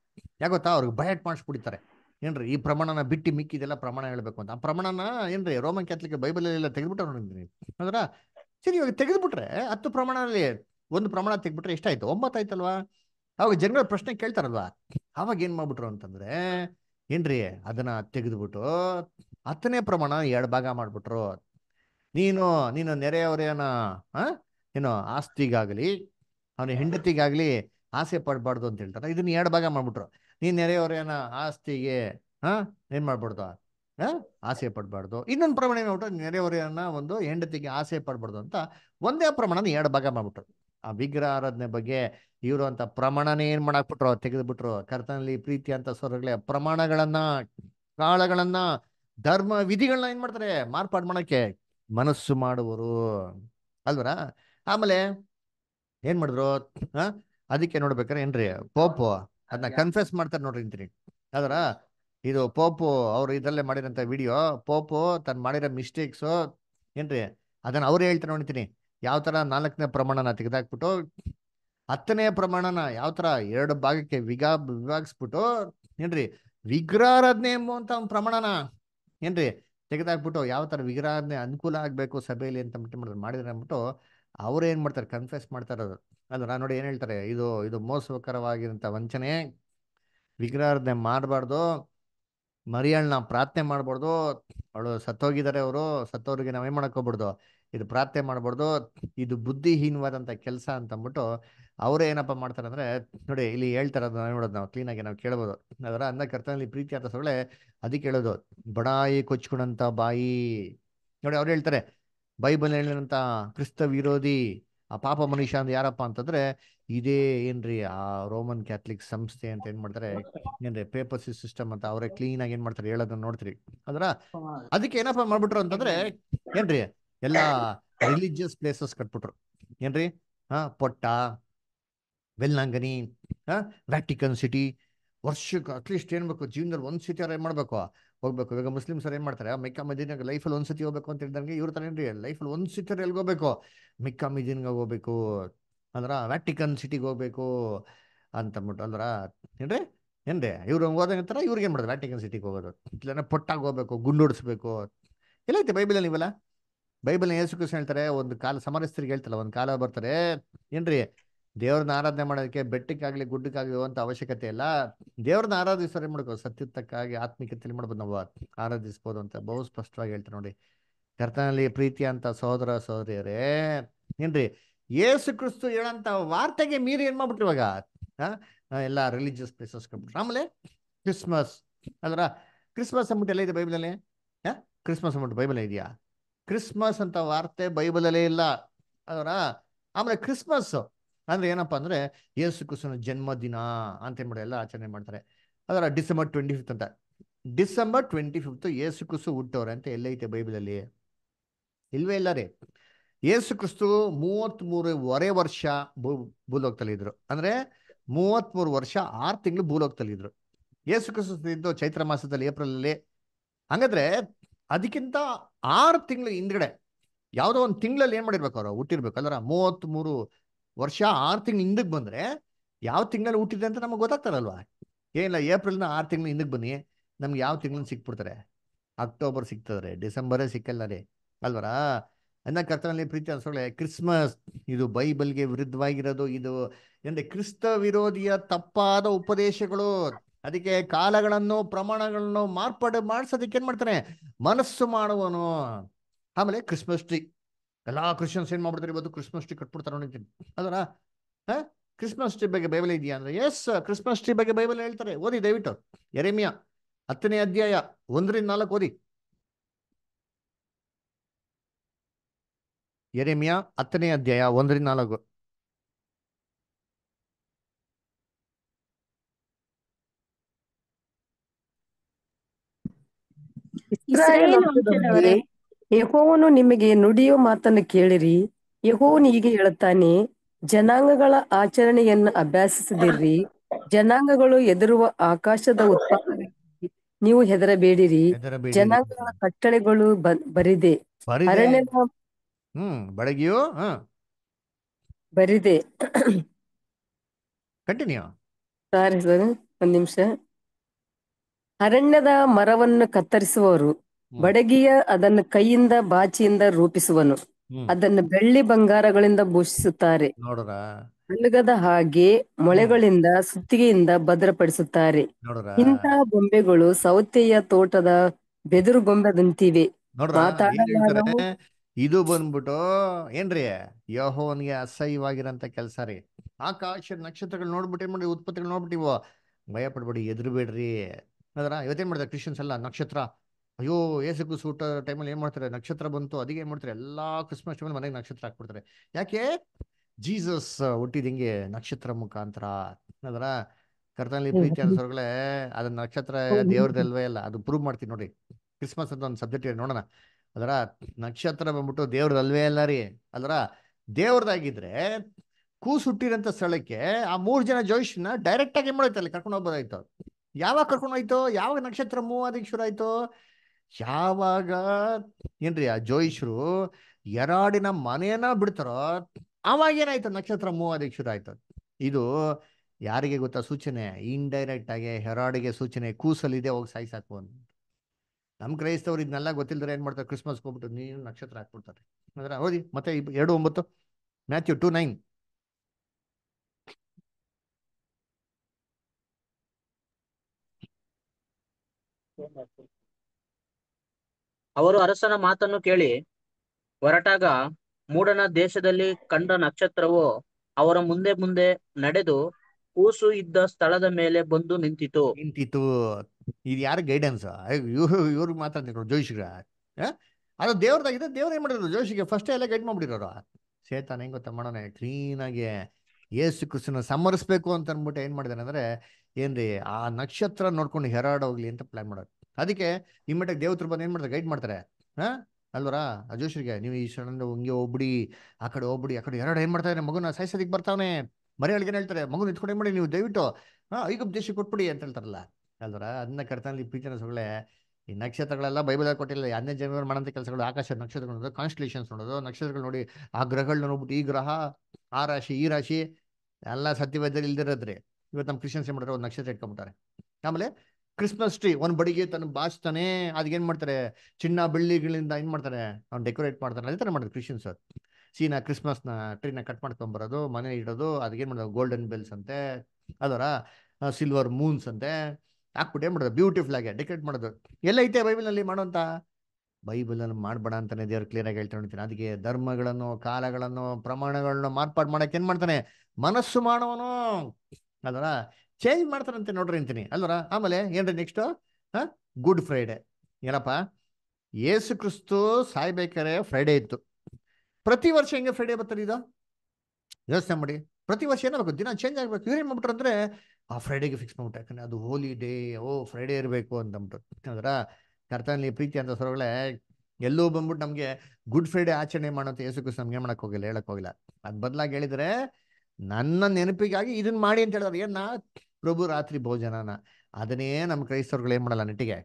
Speaker 1: ಗೊತ್ತಾ? ಅವ್ರಿಗೆ ಬಯಟ್ ಮಾಡಿಸ್ಬಿಡ್ತಾರೆ ಏನ್ರಿ ಈ ಪ್ರಮಾಣನ ಬಿಟ್ಟು ಮಿಕ್ಕಿದೆಲ್ಲ ಪ್ರಮಾಣ ಹೇಳ್ಬೇಕು ಅಂತ. ಆ ಪ್ರಮಾಣನ ಏನ್ರಿ ರೋಮನ್ ಕ್ಯಾಥಲಿಕ್ ಬೈಬಲ್ ಎಲ್ಲ ತೆಗೆದ್ಬಿಟ್ಟು ನೋಡಿದ್ದೀನಿ ಅಂದ್ರ? ಸರಿ ಇವಾಗ ತೆಗೆದ್ಬಿಟ್ರೆ ಹತ್ತು ಪ್ರಮಾಣದಲ್ಲಿ ಒಂದು ಪ್ರಮಾಣ ತೆಗೆದ್ಬಿಟ್ರೆ ಎಷ್ಟಾಯ್ತು? ಒಂಬತ್ತು ಆಯ್ತಲ್ವಾ? ಅವಾಗ ಜನಗಳ ಪ್ರಶ್ನೆ ಕೇಳ್ತಾರಲ್ವಾ? ಅವಾಗ ಏನ್ ಮಾಡ್ಬಿಟ್ರು ಅಂತಂದ್ರೆ, ಏನ್ರಿ ಅದನ್ನ ತೆಗೆದ್ಬಿಟ್ಟು ಹತ್ತನೇ ಪ್ರಮಾಣ ಎರಡು ಭಾಗ ಮಾಡ್ಬಿಟ್ರು. ನೀನು ನೀನು ನೆರೆಯವರೇನ ಏನು ಆಸ್ತಿಗಾಗಲಿ, ಅವನ ಹೆಂಡತಿಗಾಗ್ಲಿ ಆಸೆ ಪಡಬಾರ್ದು ಅಂತ ಹೇಳ್ತಾರೆ. ಇದನ್ನ ಎರಡು ಭಾಗ ಮಾಡ್ಬಿಟ್ರು. ನೀನ್ ನೆರೆಯವರೇನ ಆಸ್ತಿಗೆ ಹಾ ಏನ್ ಮಾಡ್ಬಾರ್ದು ಆ ಆಸೆ ಪಡಬಾರ್ದು. ಇನ್ನೊಂದು ಪ್ರಮಾಣ ಏನ್ ಮಾಡ್ಬಿಟ್ರು? ನೆರೆಯವರೇನ ಒಂದು ಹೆಂಡತಿಗೆ ಆಸೆ ಪಡಬಾರ್ದು ಅಂತ ಒಂದೇ ಪ್ರಮಾಣನ ಎರಡು ಭಾಗ ಮಾಡ್ಬಿಟ್ರು. ಆ ವಿಗ್ರಹ ಆರಾಧನೆ ಬಗ್ಗೆ ಇವರು ಅಂತ ಪ್ರಮಾಣನೇ ಏನ್ ಮಾಡಾಕ್ಬಿಟ್ರು? ತೆಗೆದ್ಬಿಟ್ರು. ಕರ್ತನಲ್ಲಿ ಪ್ರೀತಿ ಅಂತ ಸ್ವರಗಳೇ ಪ್ರಮಾಣಗಳನ್ನ ಕಾಳಗಳನ್ನ ಧರ್ಮ ವಿಧಿಗಳನ್ನ ಏನ್ ಮಾಡ್ತಾರೆ? ಮಾರ್ಪಾಡು ಮಾಡಕ್ಕೆ ಮನಸ್ಸು ಮಾಡುವರು ಅಲ್ವರ? ಆಮೇಲೆ ಏನ್ ಮಾಡಿದ್ರು? ಹ? ಅದಕ್ಕೆ ನೋಡ್ಬೇಕಾರೆ ಏನ್ರಿ? ಪೋಪು ಅದನ್ನ ಕನ್ಫೆಸ್ ಮಾಡ್ತಾರೆ ನೋಡ್ರಿ ಅಂತೀನಿ. ಅದರ ಇದು ಪೋಪು ಅವ್ರು ಇದರಲ್ಲೇ ಮಾಡಿರೋಂಥ ವಿಡಿಯೋ ಪೋಪು ತನ್ನ ಮಾಡಿರೋ ಮಿಸ್ಟೇಕ್ಸು ಏನ್ರಿ, ಅದನ್ನು ಅವ್ರು ಹೇಳ್ತಾರೆ ನೋಡ್ತೀನಿ ಯಾವ ಥರ ನಾಲ್ಕನೇ ಪ್ರಮಾಣನ ತೆಗೆದಾಕ್ಬಿಟ್ಟು, ಹತ್ತನೇ ಪ್ರಮಾಣನ ಯಾವ ಥರ ಎರಡು ಭಾಗಕ್ಕೆ ವಿಗ, ವಿಭಾಗಿಸ್ಬಿಟ್ಟು, ಏನ್ರಿ, ವಿಗ್ರಹಾರಾಧನೆ ಎಂಬುವಂಥ ಒಂದು ಪ್ರಮಾಣನ, ಏನ್ರಿ, ತೆಗೆದಾಕ್ಬಿಟ್ಟು ಯಾವ ಥರ ವಿಗ್ರಹಾರಾಧನೆ ಅನುಕೂಲ ಆಗಬೇಕು ಸಭೆಯಲ್ಲಿ ಅಂತ ಮಾಡಿದ್ರು ಮಾಡಿದ್ರೆ ಅಂದ್ಬಿಟ್ಟು, ಅವ್ರು ಏನು ಮಾಡ್ತಾರೆ ಕನ್ಫೆಸ್ ಅದು. ಅದು ನಾನು ನೋಡಿ ಏನು ಹೇಳ್ತಾರೆ, ಇದು ಇದು ಮೋಸಕರವಾಗಿರೋಂಥ ವಂಚನೆ. ವಿಗ್ರಹಾರಾಧನೆ ಮಾಡಬಾರ್ದು. ಮರಿಯಳ್ನ ಪ್ರಾರ್ಥನೆ ಮಾಡ್ಬಾರ್ದು. ಅವಳು ಸತ್ತೋಗಿದ್ದಾರೆ ಅವರು, ಸತ್ತೋರಿಗೆ ನಾವೇನ್ ಮಾಡ್ಕೋಬಾರ್ದು ಇದು ಪ್ರಾರ್ಥನೆ ಮಾಡ್ಬಾರ್ದು. ಇದು ಬುದ್ಧಿಹೀನವಾದಂತ ಕೆಲಸ ಅಂತ ಅಂದ್ಬಿಟ್ಟು ಅವರೇ ಏನಪ್ಪ ಮಾಡ್ತಾರೆ ಅಂದ್ರೆ ನೋಡಿ ಇಲ್ಲಿ ಹೇಳ್ತಾರೆ ಅದನ್ನ ನೋಡೋದು ನಾವು ಕ್ಲೀನಾಗಿ ನಾವು ಕೇಳ್ಬೋದು. ಅದರ ಅಂದ ಕರ್ತನಲ್ಲಿ ಪ್ರೀತಿ ಅಂತ ಸೊಳ್ಳೆ ಅದಕ್ಕೆ ಹೇಳೋದು, ಬಡಾಯಿ ಕೊಚ್ಕೊಂಡಂತ ಬಾಯಿ. ನೋಡಿ ಅವ್ರು ಹೇಳ್ತಾರೆ, ಬೈಬಲ್ ಹೇಳಿದಂತ ಕ್ರಿಸ್ತ ವಿರೋಧಿ ಆ ಪಾಪ ಮನುಷ್ಯ ಅಂದ್ರೆ ಯಾರಪ್ಪ ಅಂತಂದ್ರೆ, ಇದೇ ಏನ್ರಿ ಆ ರೋಮನ್ ಕ್ಯಾಥಲಿಕ್ ಸಂಸ್ಥೆ ಅಂತ ಏನ್ ಮಾಡ್ತಾರೆ, ಏನ್ರಿ ಪೇಪರ್ಸಿ ಸಿಸ್ಟಮ್ ಅಂತ ಅವರೇ ಕ್ಲೀನ್ ಆಗಿ ಏನ್ ಮಾಡ್ತಾರೆ ಹೇಳೋದನ್ನ ನೋಡ್ತೀರಿ. ಅದ್ರ ಅದಕ್ಕೆ ಏನಪ್ಪ ಮಾಡ್ಬಿಟ್ರು ಅಂತಂದ್ರೆ, ಏನ್ರಿ ಎಲ್ಲಾ ರಿಲಿಜಿಯಸ್ ಪ್ಲೇಸಸ್ ಕಟ್ಬಿಟ್ರು. ಏನ್ರಿ? ಹಾ, ಪೊಟ್ಟ ವೆಲ್ನಾಂಗನಿ ವ್ಯಾಟಿಕನ್ ಸಿಟಿ ವರ್ಷಕ್ಕೆ ಅಟ್ಲೀಸ್ಟ್ ಏನ್ ಬೇಕು, ಜೀವನದಲ್ಲಿ ಒಂದ್ ಸಿಟಿ ಏನ್ ಮಾಡ್ಬೇಕು? ಹೋಗ್ಬೇಕು. ಇವಾಗ ಮುಸ್ಲಿಮ್ಸ್ ಏನ್ ಮಾಡ್ತಾರೆ? ಮೆಕ್ಕಾ ಮದೀನಾಗ ಲೈಫಲ್ಲಿ ಒಂದ್ಸತಿ ಹೋಗ್ಬೇಕು ಅಂತ ಹೇಳಿದಂಗೆ ಇವ್ರು ತಾನೇನ್ರಿ ಲೈಫಲ್ಲಿ ಒಂದ್ ಸಿಟಿ ಎಲ್ಲಿಗೆ ಹೋಗ್ಬೇಕು? ಮೆಕ್ಕಾ ಗೆ ಹೋಗ್ಬೇಕು. ಅಂದ್ರ ವ್ಯಾಟಿಕನ್ ಸಿಟಿಗೆ ಹೋಗ್ಬೇಕು ಅಂತಂದ್ಬಿಟ್ಟು ಅಂದ್ರೆ ಏನ್ರಿ? ಏನ್ರಿ? ಇವ್ರು ಹೋದಂತರ ಇವ್ರಿಗೆ ಏನ್ ಮಾಡೋದು? ವ್ಯಾಟಿಕನ್ ಸಿಟಿಗೆ ಹೋಗೋದು. ಇಲ್ಲ ಪೊಟ್ಟಾಗ ಹೋಗ್ಬೇಕು ಗುಂಡೋಡಿಸ್ಬೇಕು ಎಲ್ಲೈತೆ ಬೈಬಲಲ್ಲಿ ನೀವೆಲ್ಲ ಬೈಬಲ್ ಯೇಸು ಕೃಷ್ಣ ಹೇಳ್ತಾರೆ, ಒಂದು ಕಾಲ ಸಮರಸ್ಥರಿಗೆ ಹೇಳ್ತಲ್ಲ ಒಂದು ಕಾಲ ಬರ್ತಾರೆ. ಏನ್ರಿ? ದೇವ್ರನ್ನ ಆರಾಧನೆ ಮಾಡೋದಕ್ಕೆ ಬೆಟ್ಟಕ್ಕಾಗ್ಲಿ, ಗುಡ್ಡಕ್ಕಾಗಲಿ ಅಂತ ಅವಶ್ಯಕತೆ ಇಲ್ಲ. ದೇವ್ರನ್ನ ಆರಾಧಿಸೋರು ಮಾಡ್ಕೋ ಮಾಡ್ಬೇಕು? ಸತ್ಯುತ್ತಕ್ಕಾಗಿ ಆತ್ಮಿಕತೆಯಲ್ಲಿ ಮಾಡ್ಬೋದು ನಾವು? ಆರಾಧಿಸ್ಬೋದು ಅಂತ ಬಹು ಸ್ಪಷ್ಟವಾಗಿ ಹೇಳ್ತಾರೆ ನೋಡಿ. ಕರ್ತನಲ್ಲಿ ಪ್ರೀತಿ ಅಂತ ಸಹೋದರ, ಸಹೋದರಿಯರೇ, ಏನ್ರಿ? ಯೇಸು ಕ್ರಿಸ್ತು ಹೇಳಂತ ವಾರ್ತೆಗೆ ಮೀರಿ ಏನ್ ಮಾಡ್ಬಿಟ್ಟು ಇವಾಗ? ಎಲ್ಲ ರಿಲಿಜಿಯಸ್ ಪ್ಲೇಸಸ್ ಆಮೇಲೆ ಕ್ರಿಸ್ಮಸ್, ಅದರ ಕ್ರಿಸ್ಮಸ್ ಅಂದ್ಬಿಟ್ಟು ಎಲ್ಲ ಇದೆ ಬೈಬಲಲ್ಲಿ? ಹ ಕ್ರಿಸ್ಮಸ್ ಅಂದ್ಬಿಟ್ಟು ಬೈಬಲ್ ಇದೆಯಾ? ಕ್ರಿಸ್ಮಸ್ ಅಂತ ವಾರ್ತೆ ಬೈಬಲಲ್ಲೇ ಇಲ್ಲ. ಅದರ, ಆಮೇಲೆ ಕ್ರಿಸ್ಮಸ್ ಅಂದ್ರೆ ಏನಪ್ಪ ಅಂದ್ರೆ ಯೇಸು ಕ್ರಿಸ್ತನ ಜನ್ಮದಿನ ಅಂತ ಏನ್ಮಾಡಿ ಎಲ್ಲ ಆಚರಣೆ ಮಾಡ್ತಾರೆ. ಅದರ ಡಿಸೆಂಬರ್ ಟ್ವೆಂಟಿ ಫಿಫ್ತ್ ಅಂತ. December twenty fifth Yesu Kristu ಹುಟ್ಟವ್ರೆ ಅಂತ ಎಲ್ಲೈತೆ ಬೈಬಲಲ್ಲಿ. ಇಲ್ವೇ ಇಲ್ಲ ರೀ. ಯೇಸು ಕ್ರಿಸ್ತು ಮೂವತ್ತ್ ಮೂರುವರೆ ವರ್ಷ ಭೂ ಭೂಲೋಕದಲ್ಲಿ ಇದ್ರು. ಅಂದ್ರೆ ಮೂವತ್ತ್ ಮೂರು ವರ್ಷ ಆರು ತಿಂಗಳು ಭೂಲೋಕದಲ್ಲಿ ಇದ್ರು. ಯೇಸು ಕ್ರಿಸ್ತು ಇದ್ದು ಚೈತ್ರ ಮಾಸದಲ್ಲಿ ಏಪ್ರಿಲ್ ಅಲ್ಲಿ ಹಂಗಾದ್ರೆ ಅದಕ್ಕಿಂತ ಆರು ತಿಂಗಳು ಹಿಂದ್ಗಡೆ, ಯಾವುದೋ ಒಂದು ತಿಂಗಳಲ್ಲಿ ಏನ್ ಮಾಡಿರ್ಬೇಕು ಅವ್ರು? ಹುಟ್ಟಿರ್ಬೇಕು. ಅಲ್ಲರ ಮೂವತ್ತ್ ಮೂರು ವರ್ಷ ಆರು ತಿಂಗಳು ಹಿಂದಕ್ಕೆ ಬಂದರೆ ಯಾವ ತಿಂಗಳಲ್ಲಿ ಹುಟ್ಟಿದೆ ಅಂತ ನಮಗೆ ಗೊತ್ತಾಗ್ತಾರಲ್ವಾ? ಏನಿಲ್ಲ, ಏಪ್ರಿಲ್ನ ಆರು ತಿಂಗಳು ಹಿಂದಕ್ಕೆ ಬನ್ನಿ, ನಮ್ಗೆ ಯಾವ ತಿಂಗಳನ್ನ ಸಿಕ್ಬಿಡ್ತಾರೆ? ಅಕ್ಟೋಬರ್ ಸಿಗ್ತದ್ರೆ ಡಿಸೆಂಬರೇ ಸಿಕ್ಕಲ್ಲ ರೀ, ಅಲ್ವರಾ? ಅನ್ನ ಕರ್ತನಲ್ಲಿ ಪ್ರೀತಿ ಅನ್ಸೋಳೆ ಕ್ರಿಸ್ಮಸ್, ಇದು ಬೈಬಲ್ಗೆ ವಿರುದ್ಧವಾಗಿರೋದು, ಇದು ಎಂದ್ರೆ ಕ್ರಿಸ್ತ ವಿರೋಧಿಯ ತಪ್ಪಾದ ಉಪದೇಶಗಳು. ಅದಕ್ಕೆ ಕಾಲಗಳನ್ನು, ಪ್ರಮಾಣಗಳನ್ನು ಮಾರ್ಪಾಡು ಮಾಡಿಸೋದಕ್ಕೆ ಏನ್ ಮಾಡ್ತಾನೆ? ಮನಸ್ಸು ಮಾಡುವನು. ಆಮೇಲೆ ಕ್ರಿಸ್ಮಸ್ ಟ್ರೀ. ಎಲ್ಲಾ ಕ್ರಿಶ್ಚಿಯನ್ಸ್ ಏನ್ ಮಾಡ್ಬಿಡ್ತಾರೆ? ಇವತ್ತು ಕ್ರಿಸ್ಮಸ್ ಟ್ರೀ ಕಟ್ಬಿಡ್ತಾರೆ ನೋಡಿದ್ದೀನಿ ಅದರ ಕ್ರಿಸ್ಮಸ್ ಟ್ರೀ ಬಗ್ಗೆ ಬೈಬಲ್ ಇದೆಯಾ ಅಂದ್ರೆ? ಎಸ್ ಕ್ರಿಸ್ಮಸ್ ಟ್ರೀ ಬಗ್ಗೆ ಬೈಬಲ್ ಹೇಳ್ತಾರೆ. ಓದಿ ದಯವಿಟ್ಟು. ಎರೆಮಿಯಾ ಹತ್ತನೇ ಅಧ್ಯಾಯ ಒಂದರಿಂದ ನಾಲ್ಕು ಓದಿ. ಎರೆಮಿಯಾ ಹತ್ತನೇ ಅಧ್ಯಾಯ ಒಂದರಿಂದ ನಾಲ್ಕು.
Speaker 4: ಇಸ್ರಾಯೇಲ್ ಯೆಹೋವನು ನಿಮಗೆ ನುಡಿಯೋ ಮಾತನ್ನು ಕೇಳಿರಿ. ಯೆಹೋವನು ಹೀಗೆ ಹೇಳುತ್ತಾನೆ ಜನಾಂಗಗಳ ಆಚರಣೆಯನ್ನು ಅಭ್ಯಾಸಿಸದಿರ್ರಿ ಜನಾಂಗಗಳು ಎದುರುವ ಆಕಾಶದ ಉತ್ಪಾದನೆ ನೀವು ಹೆದರಬೇಡಿರಿ.
Speaker 1: ಹೆದರಬೇಡಿ
Speaker 4: ಜನಾಂಗಗಳ ಕಟ್ಟಳೆಗಳು ಬರಿದೆ.
Speaker 1: ಬರಿದೆ.
Speaker 4: ಅರಣ್ಯದ
Speaker 1: ಹ್ಮ್ ಬಡಗಿಯು?
Speaker 4: ಬರಿದೆ.
Speaker 1: ಕಂಟಿನ್ಯೂ
Speaker 4: ಸಾರಿ ಸರ್ ಒಂದ್ ನಿಮಿಷ. ಅರಣ್ಯದ ಮರವನ್ನು ಕತ್ತರಿಸುವವರು. ಬಡಗಿಯ ಅದನ್ನು ಕೈಯಿಂದ ಬಾಚಿಯಿಂದ ರೂಪಿಸುವನು. ಅದನ್ನು ಬೆಳ್ಳಿ ಬಂಗಾರಗಳಿಂದ ಭೂಷಿಸುತ್ತಾರೆ ಅಲಗದ ಹಾಗೆ ಮೊಳೆಗಳಿಂದ ಸುತ್ತಿಗೆಯಿಂದ ಭದ್ರಪಡಿಸುತ್ತಾರೆ.
Speaker 1: ನೋಡ್ರ.
Speaker 4: ಇಂತಹ ಬೊಂಬೆಗಳು ಸೌತೆಯ ತೋಟದ ಬೆದರು ಗೊಂಬೆದಂತಿವೆ.
Speaker 1: ಏನ್ ಇದು ಬಂದ್ಬಿಟ್ಟು ಏನ್ರಿ ಯಹೋವನ್ಗೆ ಅಸಹ್ಯವಾಗಿರಂತ ಕೆಲಸ ರೀ. ಆಕಾಶ ನಕ್ಷತ್ರಗಳು ನೋಡ್ಬಿಟ್ಟು ಏನ್ ಮಾಡಿ ಉತ್ಪತ್ತಿಗಳು ನೋಡ್ಬಿಟ್ಟಿವೋ ಭಯ ಪಡ್ಬೇಡಿ ಎದುರುಬೇಡ್ರಿ ಅದರ ಇವತ್ತೇನ್ ಮಾಡ್ತಾರೆ ಕ್ರಿಶ್ಚಿಯನ್ಸ್ ಎಲ್ಲ ನಕ್ಷತ್ರ? ಅಯ್ಯೋ ಏಸು ಸೂಟ ಟೈಮಲ್ಲಿ ಏನ್ ಮಾಡ್ತಾರೆ? ನಕ್ಷತ್ರ ಬಂತು ಅದಕ್ಕೆ ಏನ್ ಮಾಡ್ತಾರೆ? ಎಲ್ಲಾ ಕ್ರಿಸ್ಮಸ್ ಟೈಮಲ್ಲಿ ಮನೆಗೆ ನಕ್ಷತ್ರ ಹಾಕ್ಬಿಡ್ತಾರೆ. ಯಾಕೆ? ಜೀಸಸ್ ಹುಟ್ಟಿದ ಹಿಂಗೆ? ನಕ್ಷತ್ರ ಮುಖಾಂತರ. ಅದರ ಕರ್ತನಲ್ಲಿ ಪ್ರೀತಿ ಅನ್ಸೋರ್ಗಳೇ ಅದು ನಕ್ಷತ್ರ ದೇವ್ರದಲ್ವೇ ಅಲ್ಲ ಅದು ಪ್ರೂವ್ ಮಾಡ್ತೀನಿ ನೋಡಿ. ಕ್ರಿಸ್ಮಸ್ ಅಂತ ಒಂದು ಸಬ್ಜೆಕ್ಟ್ ಇದೆ ನೋಡೋಣ. ಅದರ ನಕ್ಷತ್ರ ಬಂದ್ಬಿಟ್ಟು ದೇವ್ರದಲ್ವೇ ಅಲ್ಲ ರೀ. ಅದರ ದೇವ್ರದಾಗಿದ್ರೆ ಕೂಸು ಹುಟ್ಟಿರಂತ ಸ್ಥಳಕ್ಕೆ ಆ ಮೂರ್ ಜನ ಜೋಯಿಷ್ನ ಡೈರೆಕ್ಟ್ ಆಗಿ ಏನ್ ಮಾಡೈತೆ ಅಲ್ಲಿ ಕರ್ಕೊಂಡು ಹೋಗ್ಬೋದಾಯ್ತು. ಯಾವಾಗ ಕರ್ಕೊಂಡು ಹೋಯ್ತು? ಯಾವಾಗ ನಕ್ಷತ್ರ ಮೂವ್ ಅದಕ್ಕೆ ಶುರು ಆಯ್ತು? ಯಾವಾಗ ಏನ್ರಿ ಆ ಜೋಯಿಷ್ರು ಎರಾಡಿನ ಮನೆಯನ್ನ ಬಿಡ್ತಾರೋ ಅವಾಗ ಏನಾಯ್ತು? ನಕ್ಷತ್ರ ಮೂವ ಅದಕ್ಕೆ ಶುರು ಆಯ್ತು. ಇದು ಯಾರಿಗೆ ಗೊತ್ತಾ ಸೂಚನೆ? ಇಂಡೈರೆಕ್ಟ್ ಆಗಿ ಹೆರಾಡಿಗೆ ಸೂಚನೆ, ಕೂಸಲಿದೆ, ಹೋಗಿ ಸಾಯಿಸಾಕು ಅಂತ. ನಮ್ಮ ಕ್ರೈಸ್ತವ್ರು ಇದನ್ನೆಲ್ಲ ಗೊತ್ತಿಲ್ದ್ರೆ ಏನ್ ಮಾಡ್ತಾರೆ? ಕ್ರಿಸ್ಮಸ್ ಹೋಗ್ಬಿಟ್ಟು ನೀನು ನಕ್ಷತ್ರ ಹಾಕ್ಬಿಡ್ತಾರೆ. ಅಂದ್ರೆ ಓದಿ ಮತ್ತೆ ಎರಡು ಒಂಬತ್ತು ಮ್ಯಾಥ್ಯೂ ಟು ನೈನ್
Speaker 5: ಅವರು ಅರಸನ ಮಾತನ್ನು ಕೇಳಿ ಹೊರಟಾಗ ಮೂಡನ ದೇಶದಲ್ಲಿ ಕಂಡ ನಕ್ಷತ್ರವು ಅವರ ಮುಂದೆ ಮುಂದೆ ನಡೆದು ಕೂಸು ಇದ್ದ ಸ್ಥಳದ ಮೇಲೆ ಬಂದು ನಿಂತಿತು.
Speaker 1: ನಿಂತಿತ್ತು. ಇದು ಯಾರ ಗೈಡೆನ್ಸ್ ಇವ್ರು ಇವ್ರಿಗೆ ಮಾತಾಡ್ತಿದ್ರು ಜೋಶಿಗ. ಅದು ದೇವ್ರದಾಗಿದೆ ದೇವ್ರ ಏನ್ ಮಾಡಿದ್ರು ಜೋಶಿಗೆ ಫಸ್ಟ್ ಎಲ್ಲ ಗೈಡ್ ಮಾಡ್ಬಿಟ್ಟಿರೋರು ಸೇತಾನ ಹೆಂಗ್ ಗೊತ್ತಾ ಮಾಡೋಣ? ಕ್ಲೀನ್ ಆಗಿ ಏಸು ಕೃಷ್ಣ ಸಮರಿಸ್ಬೇಕು ಅಂತ ಅನ್ಬಿಟ್ಟು ಏನ್ ಮಾಡಿದಾನೆ ಅಂದ್ರೆ, ಏನ್ರಿ, ಆ ನಕ್ಷತ್ರ ನೋಡ್ಕೊಂಡು ಹೆರಾಡೋಗ್ಲಿ ಅಂತ ಪ್ಲಾನ್ ಮಾಡೋದು. ಅದಕ್ಕೆ ಇಮ್ಮಿಡಿಯೇಟ್ ದೇವತ್ರ ಬಂದು ಏನು ಮಾಡ್ತಾರೆ? ಗೈಡ್ ಮಾಡ್ತಾರೆ. ಹಾ? ಅಲ್ವರಾ? ಅಜೋಶ್ರಿಗೆ ನೀವು ಈ ಸಣ್ಣ ಹಂಗೆ ಹೋಗ್ಬಿಡಿ, ಆ ಕಡೆ ಹೋಗ್ಬಿಡಿ, ಆ ಕಡೆ ಎರಡು ಏನ್ ಮಾಡ್ತಾರೆ ಮಗುನ ಸಹಿಸೋದಕ್ಕೆ ಬರ್ತಾವನೆ. ಮರಿ ಏನ್ ಹೇಳ್ತಾರೆ? ಮಗುನ ಇಟ್ಕೊಂಡು ಏನು ಮಾಡಿ? ನೀವು ದಯವಿಟ್ಟು, ಹಾ ಈಗ ದೇಶಕ್ಕೆ ಕೊಟ್ಬಿಡಿ ಅಂತ ಹೇಳ್ತಾರಲ್ಲ. ಅಲ್ವರ? ಅದನ್ನ ಕರ್ತನಲ್ಲಿ ಪೀಚನ ಸೊಗಳೆ. ಈ ನಕ್ಷತ್ರಗಳೆಲ್ಲ ಬೈಬಲ್ ಕೊಟ್ಟಿಲ್ಲ. ಎರಡನೇ ಜನವರಿ ಮಾಡೋಂಥ ಕೆಲಸಗಳು ಆಕಾಶ ನಕ್ಷತ್ರಗಳು ನೋಡೋದು ಕಾನ್ಸ್ಟಲೇಷನ್ಸ್ ನೋಡೋದು, ನಕ್ಷತ್ರಗಳು ನೋಡಿ ಆ ಗ್ರಹಗಳನ್ನ ನೋಡ್ಬಿಟ್ಟು ಈ ಗ್ರಹ, ಆ ರಾಶಿ, ಈ ರಾಶಿ, ಎಲ್ಲ ಸತ್ಯವೇದಲ್ಲಿ ಇಲ್ದಿರೋದ್ರಿ. ಇವತ್ತು ನಮ್ಮ ಕ್ರಿಶ್ಚಿಯನ್ಸ್ ಏನ್ ಮಾಡ್ತಾರೆ? ಒಂದು ನಕ್ಷತ್ರ ಇಟ್ಕೊಂಡ್ಬಿಟ್ಟಾರೆ. ಆಮೇಲೆ ಕ್ರಿಸ್ಮಸ್ ಟ್ರೀ ಒಂದ್ ಬಡಿಗೆ ತನ್ನ ಬಾಚ್ತಾನೆ ಅದಕ್ಕೆ ಏನ್ ಮಾಡ್ತಾರೆ? ಚಿನ್ನ ಬೆಳ್ಳಿಗಳಿಂದ ಏನ್ ಮಾಡ್ತಾರೆ? ಅವ್ನು ಡೆಕೋರೇಟ್ ಮಾಡ್ತಾರೆ ಅದೇ ತರ ಮಾಡ್ತಾರೆ ಕ್ರಿಶ್ಚಿಯನ್ಸ್ ಸೀನಾ ಕ್ರಿಸ್ಮಸ್ನ ಟ್ರೀನ ಕಟ್ ಮಾಡ್ಕೊಂಬರೋದು ಮನೆ ಇಡೋದು ಅದಕ್ಕೆ ಏನ್ ಮಾಡೋದು ಗೋಲ್ಡನ್ ಬೆಲ್ಸ್ ಅಂತೆ, ಅದರ ಸಿಲ್ವರ್ ಮೂನ್ಸ್ ಅಂತೆ, ಹಾಕ್ಬಿಟ್ಟು ಏನ್ ಮಾಡೋದು ಬ್ಯೂಟಿಫುಲ್ ಆಗಿ ಡೆಕೋರೇಟ್ ಮಾಡೋದು. ಎಲ್ಲ ಐತೆ ಬೈಬಲ್ನಲ್ಲಿ ಮಾಡೋಂತ ಅಲ್ಲಿ ಮಾಡಬೇಡ ಅಂತಾನೆ ದೇವ್ರು ಕ್ಲಿಯರ್ ಆಗಿ ಹೇಳ್ತಾ ಅದಕ್ಕೆ ಧರ್ಮಗಳನ್ನು, ಕಾಲಗಳನ್ನು, ಪ್ರಮಾಣಗಳನ್ನು ಮಾರ್ಪಾಡು ಮಾಡಕ್ಕೆ ಏನ್ ಮಾಡ್ತಾನೆ? ಮನಸ್ಸು ಮಾಡುವನು ಅಲ್ವರ ಚೇಂಜ್ ಮಾಡ್ತಾರಂತೆ ನೋಡ್ರಿ ಅಂತೀನಿ. ಅಲ್ವರ? ಆಮೇಲೆ ಏನ್ರಿ ನೆಕ್ಸ್ಟ್ ಹಾಂ? ಗುಡ್ ಫ್ರೈಡೆ ಏನಪ್ಪ? ಏಸು ಕ್ರಿಸ್ತು ಸಾಯ್ಬೇಕಾರೆ ಫ್ರೈಡೆ ಇತ್ತು. ಪ್ರತಿ ವರ್ಷ ಹೆಂಗೆ ಫ್ರೈಡೆ ಬರ್ತಾರೆ ಇದು? ಯೋಚನೆ ಮಾಡಿ. ಪ್ರತಿ ವರ್ಷ ಏನಾಗಬೇಕು ದಿನ ಚೇಂಜ್ ಆಗಬೇಕು. ಇವ್ರು ಮಾಡ್ಬಿಟ್ರಂದ್ರೆ ಮಾಡ್ಬಿಟ್ರು ಅಂದ್ರೆ, ಆ ಫ್ರೈಡೆಗೆ ಫಿಕ್ಸ್ ಮಾಡ್ಬಿಟ್ಟು ಯಾಕಂದ್ರೆ ಅದು ಹೋಲಿ ಡೇ ಓ ಫ್ರೈಡೇ ಇರಬೇಕು ಅಂತಂದ್ಬಿಟ್ಟು ಅದರ ಕರ್ತನಲ್ಲಿ ಪ್ರೀತಿ ಅಂತ ಸೊರಗಳೇ ಎಲ್ಲೂ ಬಂದ್ಬಿಟ್ಟು ನಮಗೆ ಗುಡ್ ಫ್ರೈಡೆ ಆಚರಣೆ ಮಾಡೋಂಥ ಯೇಸು ಕ್ರಿಸ್ತು ನಮ್ಗೆ ಮಾಡಕ್ ಹೋಗಿಲ್ಲ, ಹೇಳಕ್ ಹೋಗಿಲ್ಲ. ಅದ್ ಬದಲಾಗಿ ಹೇಳಿದ್ರೆ, ನನ್ನ ನೆನಪಿಗಾಗಿ ಇದನ್ನ ಮಾಡಿ ಅಂತ ಹೇಳಿದ್ರೆ. ಏನ ಪ್ರಭು ರಾತ್ರಿ ಭೋಜನನ. ಅದನ್ನೇ ನಮ್ಮ ಕ್ರೈಸ್ತವ್ರುಗಳು ಏನ್ ಮಾಡಲ್ಲ ನೆಟ್ಟಿಗೆ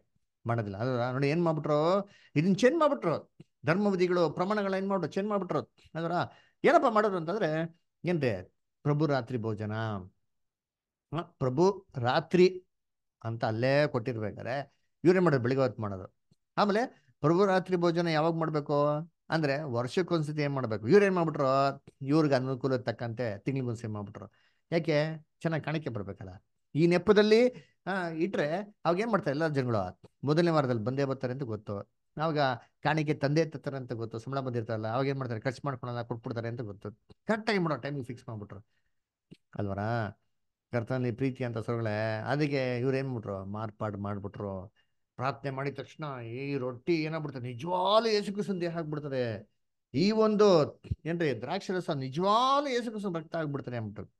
Speaker 1: ಮಾಡೋದಿಲ್ಲ. ಅದು ನೋಡಿ ಏನ್ ಮಾಡ್ಬಿಟ್ರು? ಇದನ್ನ ಚೇಂಜ್ ಮಾಡ್ಬಿಟ್ರು. ಧರ್ಮವಿಧಿಗಳು ಪ್ರಮಾಣಗಳು ಏನ್ ಮಾಡ್ಬಿಟ್ರು? ಚೇಂಜ್ ಮಾಡ್ಬಿಟ್ರು. ಅದರ ಏನಪ್ಪ ಮಾಡೋದು ಅಂತಂದ್ರೆ ಏನ್ರಿ? ಪ್ರಭು ರಾತ್ರಿ ಭೋಜನ. ಪ್ರಭು ರಾತ್ರಿ ಅಂತ ಅಲ್ಲೇ ಕೊಟ್ಟಿರ್ಬೇಕಾರೆ ಇವ್ರೇನ್ ಮಾಡೋದು ಬೆಳಿಗ್ಗೆ ಹೊತ್ತು ಮಾಡೋದು. ಆಮೇಲೆ ಪ್ರಭು ರಾತ್ರಿ ಭೋಜನ ಯಾವಾಗ ಮಾಡ್ಬೇಕು? ಅಂದ್ರೆ ವರ್ಷಕ್ಕೊಂದ್ಸತಿ ಏನ್ ಮಾಡ್ಬೇಕು? ಏನ್ ಮಾಡ್ಬಿಟ್ರು? ಇವ್ರಿಗೆ ಅನುಕೂಲ ತಕ್ಕಂತೆ ತಿಂಗ್ಳಿಗೊಂದ್ಸತಿ ಮಾಡ್ಬಿಟ್ರು. ಯಾಕೆ? ಚೆನ್ನಾಗಿ ಕಾಣಿಕೆ ಬರ್ಬೇಕಲ್ಲ. ಈ ನೆಪದಲ್ಲಿ ಇಟ್ರೆ ಅವಾಗ ಏನ್ ಮಾಡ್ತಾರೆ ಎಲ್ಲ ಜನಗಳು? ಮೊದಲನೇ ವಾರದಲ್ಲಿ ಬಂದೇ ಬರ್ತಾರೆ ಅಂತ ಗೊತ್ತು. ಅವಾಗ ಕಾಣಿಕೆ ತಂದೆ ತತ್ತಾರೆ ಅಂತ ಗೊತ್ತು. ಸಂಬಳ ಬಂದಿರ್ತಾರಲ್ಲ ಅವಾಗ ಏನ್ ಮಾಡ್ತಾರೆ? ಖರ್ಚು ಮಾಡ್ಕೊಳಲ್ಲ, ಕೊಟ್ಬಿಡ್ತಾರೆ ಅಂತ ಗೊತ್ತು. ಕರೆಕ್ಟ್ ಕರೆಕ್ಟಾಗಿ ಮಾಡೋ ಟೈಮಿಗೆ ಫಿಕ್ಸ್ ಮಾಡ್ಬಿಟ್ರು. ಅಲ್ವರಾ? ಕರ್ತನಲ್ಲಿ ಪ್ರೀತಿ ಅಂತ ಸೊಗಳೆ ಅದಕ್ಕೆ ಇವ್ರು ಏನ್ ಮಾಡ್ಬಿಟ್ರು? ಮಾರ್ಪಾಡು ಮಾಡ್ಬಿಟ್ರು. ಪ್ರಾರ್ಥನೆ ಮಾಡಿದ ತಕ್ಷಣ ಈ ರೊಟ್ಟಿ ಏನಾಗ್ಬಿಡ್ತದೆ? ನಿಜವಾಲು ಯೇಸುಕೃಷ್ಣ ದೇಹ ಆಗ್ಬಿಡ್ತದೆ. ಈ ಒಂದು ಏನ್ರಿ ದ್ರಾಕ್ಷರಸ ನಿಜವಾಲು ಯೇಸುಕೃಷ್ಣ ಯೇಸು ಭಕ್ತ ಆಗ್ಬಿಡ್ತಾರೆ ಅಂದ್ಬಿಟ್ಟು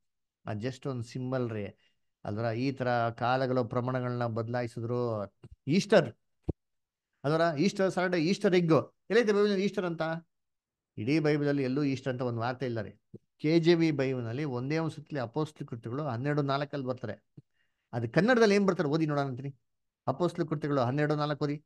Speaker 1: ಆ ಜಸ್ಟ್ ಒಂದು ಸಿಂಬಲ್ ರೀ. ಅಲ್ವರ? ಈ ತರ ಕಾಲಗಳು ಪ್ರಮಾಣಗಳನ್ನ ಬದಲಾಯಿಸಿದ್ರು. ಈಸ್ಟರ್. ಅದರ ಈಸ್ಟರ್ ಸಾಟರ್ಡೆ, ಈಸ್ಟರ್ ಎಗ್ ಎಲ್ಲೈತೆ ಬೈಬಲ್ ಈಸ್ಟರ್ ಅಂತ? ಇಡೀ ಬೈಬಲಲ್ಲಿ ಎಲ್ಲೂ ಈಸ್ಟರ್ ಅಂತ ಒಂದು ವಾರ್ತೆ ಇಲ್ಲ ರೀ ಕೆ ಜೆ ವಿ ಬೈಬಲ್ನಲ್ಲಿ ಒಂದೇ ಒಂದು ಸುತ್ತಲಿ ಅಪೋಸ್ಲಿ ಕೃತ್ಯಗಳು ಹನ್ನೆರಡು ನಾಲ್ಕಲ್ಲಿ ಬರ್ತಾರೆ. ಅದು ಕನ್ನಡದಲ್ಲಿ ಏನ್ ಬರ್ತಾರೆ ಓದಿ ನೋಡೋಣ ಅಂತೀನಿ. ಅಪೋಸ್ಲಿ ಕೃತಿಗಳು ಹನ್ನೆರಡು ನಾಲ್ಕು ಓದಿ.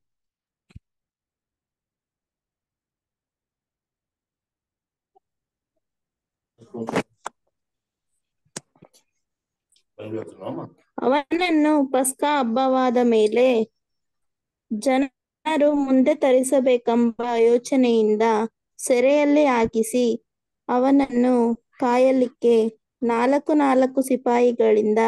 Speaker 3: ಅವನನ್ನು ಪಸ್ಕ ಹಬ್ಬವಾದ ಮೇಲೆ ಜನರು ಮುಂದೆ ತರಿಸಬೇಕೆಂಬ ಯೋಚನೆಯಿಂದ ಸೆರೆಯಲ್ಲಿ ಹಾಕಿಸಿ ಅವನನ್ನು ಕಾಯಲಿಕ್ಕೆ ನಾಲ್ಕು ನಾಲ್ಕು ಸಿಪಾಯಿಗಳಿಂದ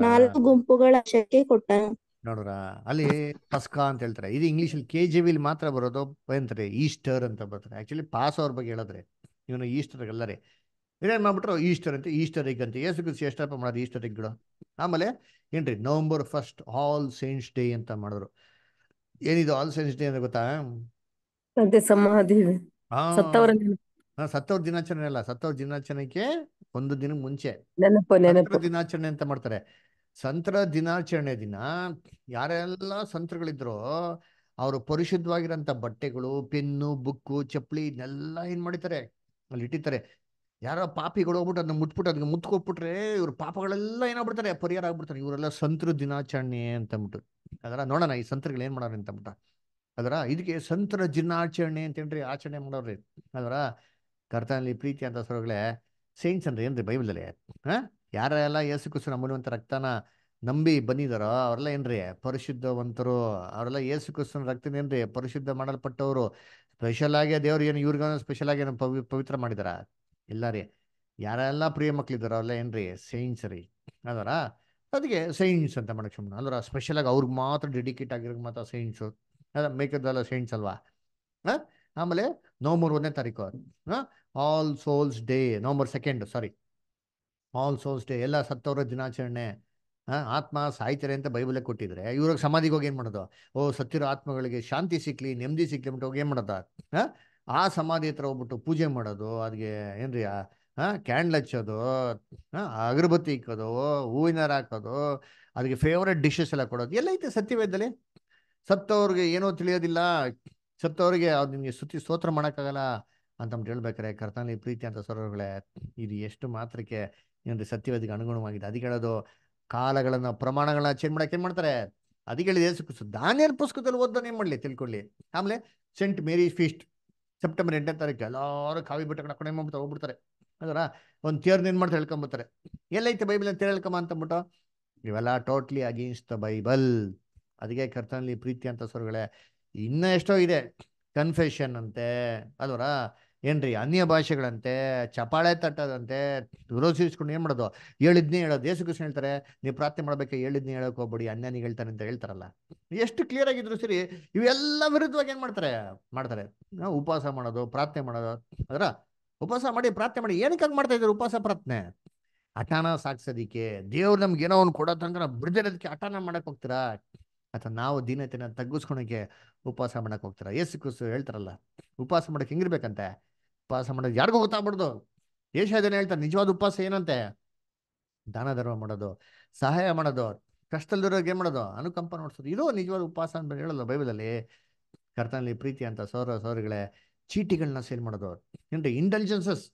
Speaker 3: ನಾಲ್ಕು ಗುಂಪುಗಳ ಶಕ್ಕೆ ಕೊಟ್ಟನು.
Speaker 1: ನೋಡ್ರ? ಅಲ್ಲಿ ಪಸ್ಕಾ ಅಂತ ಹೇಳ್ತಾರೆ. ಇದು ಇಂಗ್ಲಿಷ್ ಕೆ ಜಿ ವಿಲ್ ಮಾತ್ರ ಬರೋದು ಅಂತಾರೆ ಈಸ್ಟರ್ ಅಂತ ಬರ್ತಾರೆ ಆಕ್ಚುಲಿ ಪಾಸ್ ಅವ್ರ ಬಗ್ಗೆ ಹೇಳಿದ್ರೆ ಇವನು ಈಸ್ಟರ್ ಎಲ್ಲರೇ ಇದೇನ್ ಮಾಡ್ಬಿಟ್ರು? ಈಸ್ಟರ್ ಅಂತ ಈಸ್ಟರ್ ಎಗ್ ಅಂತ. ಏಸು ಕ್ರಿಸ್ತ ಎಷ್ಟಪ್ಪ ಮಾಡೋದು ಈಸ್ಟರ್ ಎಗ್ಗಳು ಆಮೇಲೆ ಏನ್ರಿ? November first All Saints Day ಅಂತ ಮಾಡಿದ್ರು. ಏನಿದು ಆಲ್ ಸೈನ್ಸ್ ಡೇ ಅಂತ ಗೊತ್ತಾ?
Speaker 4: ಅದೇ ಸಮಾಧಿ
Speaker 1: ಹಾ.
Speaker 4: ಸತ್ತವರ
Speaker 1: ದಿನಾಚರಣೆ ಅಲ್ಲ. ಸತ್ತವ್ರ ದಿನಾಚರಣೆಗೆ ಒಂದು ದಿನ ಮುಂಚೆ. ದಿನಾಚರಣೆ ಅಂತ ಮಾಡ್ತಾರೆ. ಸಂತರ ದಿನಾಚರಣೆ ದಿನ ಯಾರೆಲ್ಲ ಸಂತರುಗಳಿದ್ರೋ ಅವರು ಪರಿಶುದ್ಧವಾಗಿರೋಂಥ ಬಟ್ಟೆಗಳು ಪೆನ್ನು ಬುಕ್ಕು ಚಪ್ಪಲಿ ಇದನ್ನೆಲ್ಲ ಏನ್ ಮಾಡಿತಾರೆ ಅಲ್ಲಿ ಇಟ್ಟಿರ್ತಾರೆ. ಯಾರೋ ಪಾಪಿಗಳು ಹೋಗ್ಬಿಟ್ಟು ಅದನ್ನ ಮುಟ್ಬಿಟ್ಟು ಅದಕ್ಕೆ ಮುತ್ಕೊಟ್ಬಿಟ್ರೆ ಇವ್ರ ಪಾಪಗಳೆಲ್ಲ ಏನಾಗ್ಬಿಡ್ತಾರೆ, ಪರಿಹಾರ ಆಗ್ಬಿಡ್ತಾರೆ. ಇವರೆಲ್ಲ ಸಂತರು ದಿನಾಚರಣೆ ಅಂತ ಅಂದ್ಬಿಟ್ಟು ಅದರ ನೋಡೋಣ ಈ ಸಂತರುಗಳು ಏನ್ ಮಾಡೋರು ಅಂತ ಅದರ ಇದಕ್ಕೆ ಸಂತರ ದಿನಾಚರಣೆ ಅಂತೇನ್ರಿ ಆಚರಣೆ ಮಾಡೋರ್ರಿ ಅದರ ಕರ್ತನಲ್ಲಿ ಪ್ರೀತಿ ಅಂತ ಸರ್ಗಳೇ ಸೈನ್ಸ್ ಅಂದ್ರೆ ಏನ್ರಿ ಬೈಬಲಲ್ಲಿ? ಹಾ? ಯಾರೆಲ್ಲ ಯೇಸು ಕ್ರಿಸ್ತು ನಂಬುವಂತ ರಕ್ತನ ನಂಬಿ ಬಂದಿದಾರೋ ಅವರೆಲ್ಲ ಏನ್ರಿ ಪರಿಶುದ್ಧವಂತರು? ಅವರೆಲ್ಲ ಯೇಸು ಕ್ರಿಸ್ತನ ರಕ್ತನ ಏನ್ರಿ ಪರಿಶುದ್ಧ ಮಾಡಲ್ಪಟ್ಟವರು? ಸ್ಪೆಷಲ್ ಆಗಿ ದೇವ್ರು ಏನು, ಇವ್ರಿಗೇನು ಸ್ಪೆಷಲ್ ಆಗಿ ಏನು ಪವಿ, ಪವಿತ್ರ ಮಾಡಿದಾರ? ಇಲ್ಲ ರೀ. ಯಾರೆಲ್ಲ ಪ್ರಿಯ ಮಕ್ಳಿದಾರೋ ಅಲ್ಲ ಏನ್ರಿ ಸೈನ್ಸ್ ರೀ. ಅದರ? ಅದಕ್ಕೆ ಸೈನ್ಸ್ ಅಂತ ಮಾಡಕ್ಕೆ ಸುಮ್ಮನೆ ಅಂದ್ರೆ ಸ್ಪೆಷಲ್ ಆಗಿ ಅವ್ರಿಗೆ ಮಾತ್ರ ಡೆಡಿಕೇಟ್ ಆಗಿರೋ ಮಾತ್ರ ಸೈನ್ಸು ಅದ ಮೇಕದಲ್ಲ ಸೈನ್ಸ್ ಅಲ್ವಾ? ಹಾ ಆಮೇಲೆ ನವಂಬರ್ ಒಂದನೇ ತಾರೀಕು. All Souls Day November second sorry All Souls Day ಎಲ್ಲ ಸತ್ತವರ ದಿನಾಚರಣೆ. ಆತ್ಮ ಸಾಯ್ತಾರೆ ಅಂತ ಬೈಬಲೇ ಕೊಟ್ಟಿದ್ರೆ ಇವ್ರಿಗೆ ಸಮಾಧಿಗೆ ಹೋಗಿ ಏನ್ ಮಾಡೋದು? ಓ, ಸತ್ತಿರೋ ಆತ್ಮಗಳಿಗೆ ಶಾಂತಿ ಸಿಕ್ಲಿ, ನೆಮ್ಮದಿ ಸಿಕ್ಲಿ ಅಂತ ಹೋಗಿ ಏನ್ ಮಾಡೋದ? ಆ? ಸಮಾಧಿ ಹತ್ರ ಹೋಗ್ಬಿಟ್ಟು ಪೂಜೆ ಮಾಡೋದು ಅದಕ್ಕೆ ಏನ್ರಿ, ಆ ಕ್ಯಾಂಡ್ಲ್ ಹಚ್ಚೋದು ಹಾಂ ಅಗರಬತ್ತಿ ಇಕ್ಕೋದು, ಹೂವಿನ ಹಾಕೋದು ಅದಕ್ಕೆ ಫೇವ್ರೆಟ್ ಡಿಶಸ್ ಎಲ್ಲ ಕೊಡೋದು. ಎಲ್ಲ ಐತೆ ಸತ್ಯವೇದದಲ್ಲಿ. ಸತ್ತವ್ರಿಗೆ ಏನೋ ತಿಳಿಯೋದಿಲ್ಲ. ಸತ್ತವ್ರಿಗೆ ಅವ್ರು ನಿಮಗೆ ಸುತ್ತಿ, ಸ್ತೋತ್ರ ಮಾಡೋಕ್ಕಾಗಲ್ಲ ಅಂತಂದು ಹೇಳ್ಬೇಕಾರೆ, ಕರ್ತನಲ್ಲಿ ಪ್ರೀತಿ ಅಂತ ಸರೋಗಳೇ ಇದು ಎಷ್ಟು ಮಾತ್ರಕ್ಕೆ ಏನ್ರಿ ಸತ್ಯವೇದಿಗೆ ಅನುಗುಣವಾಗಿದೆ. ಅದಕ್ಕೆ ಹೇಳೋದು, ಕಾಲಗಳನ್ನ, ಪ್ರಮಾಣಗಳನ್ನ ಚೇಂಜ್ ಮಾಡಕ್ಕೆ ಏನು ಮಾಡ್ತಾರೆ? ಅದಕ್ಕೆ ಹೇಳಿದ ದಾನಿಯಲ್ ಪುಸ್ತಕದಲ್ಲಿ ಓದೋನ್ ಏನು ಮಾಡಲಿ ತಿಳ್ಕೊಳ್ಳಿ. ಆಮೇಲೆ ಸೆಂಟ್ ಮೇರಿ ಫೀಸ್ಟ್ ಸೆಪ್ಟೆಂಬರ್ ಎಂಟನೇ ತಾರೀಕು ಎಲ್ಲರೂ ಕಾವಿ ಬಿಟ್ಟು ಕಡೆ ಮಾಡ್ಬಿಟ್ಟು ಹೋಗ್ಬಿಡ್ತಾರೆ. ಅದರ ಒಂದು ಥಿಯರ್ನ ಏನು ಮಾಡ್ತಾರೆ ಹೇಳ್ಕೊಂಬರ್ತಾರೆ ಎಲ್ಲೈತೆ ಬೈಬಲ್ ಅಂತ ಹೇಳ್ಕೊಂಬ ಅಂತಂದ್ಬಿಟ್ಟು, ಇವೆಲ್ಲ ಟೋಟ್ಲಿ ಅಗೇನ್ಸ್ಟ್ ದ ಬೈಬಲ್ ಅದಕ್ಕೆ ಕರ್ತನಲ್ಲಿ ಪ್ರೀತಿ ಅಂತ ಸ್ವರ್ಗಳೇ ಇನ್ನೂ ಎಷ್ಟೋ ಇದೆ. ಕನ್ಫೆಷನ್ ಅಂತೆ. ಅಲ್ವರ ಏನ್ರಿ ಅನ್ಯ ಭಾಷೆಗಳಂತೆ ಚಪಾಳೆ ತಟ್ಟದಂತೆ ವಿರೋಧಿಸ್ಕೊಂಡು ಏನ್ ಮಾಡೋದು? ಹೇಳಿದ್ನೇ ಹೇಳೋದು. ಯೇಸು ಕೃಷ್ಣ ಹೇಳ್ತಾರೆ, ನೀವು ಪ್ರಾರ್ಥನೆ ಮಾಡ್ಬೇಕು, ಹೇಳಿದ್ನೇ ಹೇಳೋಕೆ ಹೋಗ್ಬೇಡಿ, ಅನ್ಯಾನಿಗೆ ಹೇಳ್ತಾನೆ ಅಂತ ಹೇಳ್ತಾರಲ್ಲ. ಎಷ್ಟು ಕ್ಲಿಯರ್ ಆಗಿದ್ರು ಸರಿ, ಇವೆಲ್ಲ ವಿರುದ್ಧವಾಗಿ ಏನ್ ಮಾಡ್ತಾರೆ? ಮಾಡ್ತಾರೆ. ಉಪವಾಸ ಮಾಡೋದು, ಪ್ರಾರ್ಥನೆ ಮಾಡೋದು. ಅದರ? ಉಪವಾಸ ಮಾಡಿ, ಪ್ರಾರ್ಥನೆ ಮಾಡಿ. ಏನಕ್ಕೆ ಹಂಗ್ ಮಾಡ್ತಾ ಇದ್ದಾರೆ ಉಪವಾಸ, ಪ್ರಾರ್ಥನೆ? ಹಠಾನ ಸಾಕ್ಸೋದಿಕ್ಕೆ ದೇವ್ರು ನಮ್ಗೆ ಏನೋ ಒಂದು ಕೊಡೋ ತನಕ ನಾವು ಬಿಡದಿರೋದಕ್ಕೆ ಹಠಾನ ಮಾಡಕ್ ಹೋಗ್ತೀರಾ? ಅಥವಾ ನಾವು ದೀನತೆನ ತಗ್ಗಿಸ್ಕೊಳಕ್ಕೆ ಉಪವಾಸ ಮಾಡಕ್ ಹೋಗ್ತೀರಾ? ಏಸು ಕುಸು ಹೇಳ್ತಾರಲ್ಲ, ಉಪವಾಸ ಮಾಡಕ್ ಹೆಂಗಿರ್ಬೇಕಂತೆ? ಉಪವಾಸ ಮಾಡೋದು. ಯಾರಿಗೂ ಗೊತ್ತಾಗ್ಬಿಡ್ದು ಏಷ್ಯಾದನ್ನ ಹೇಳ್ತಾರೆ. ನಿಜವಾದ ಉಪವಾಸ ಏನಂತೆ? ದಾನ ಧರ್ಮ ಮಾಡೋದು, ಸಹಾಯ ಮಾಡೋದು, ಕಷ್ಟದಲ್ಲಿರೋರ್ಗೆ ಏನು ಮಾಡೋದು? ಅನುಕಂಪ ನೋಡ್ಸೋದು. ಇದು ನಿಜವಾದ ಉಪವಾಸ ಅಂತ ಹೇಳಲ್ಲ ಬೈಬಲಲ್ಲಿ. ಕರ್ತನಲ್ಲಿ ಪ್ರೀತಿ ಅಂತ ಸೌರ ಸೌರಗಳೇ ಚೀಟಿಗಳನ್ನ ಸೇಲ್ ಮಾಡೋದು. ಏನ್ರಿ? ಇಂಟೆಲಿಜೆನ್ಸಸ್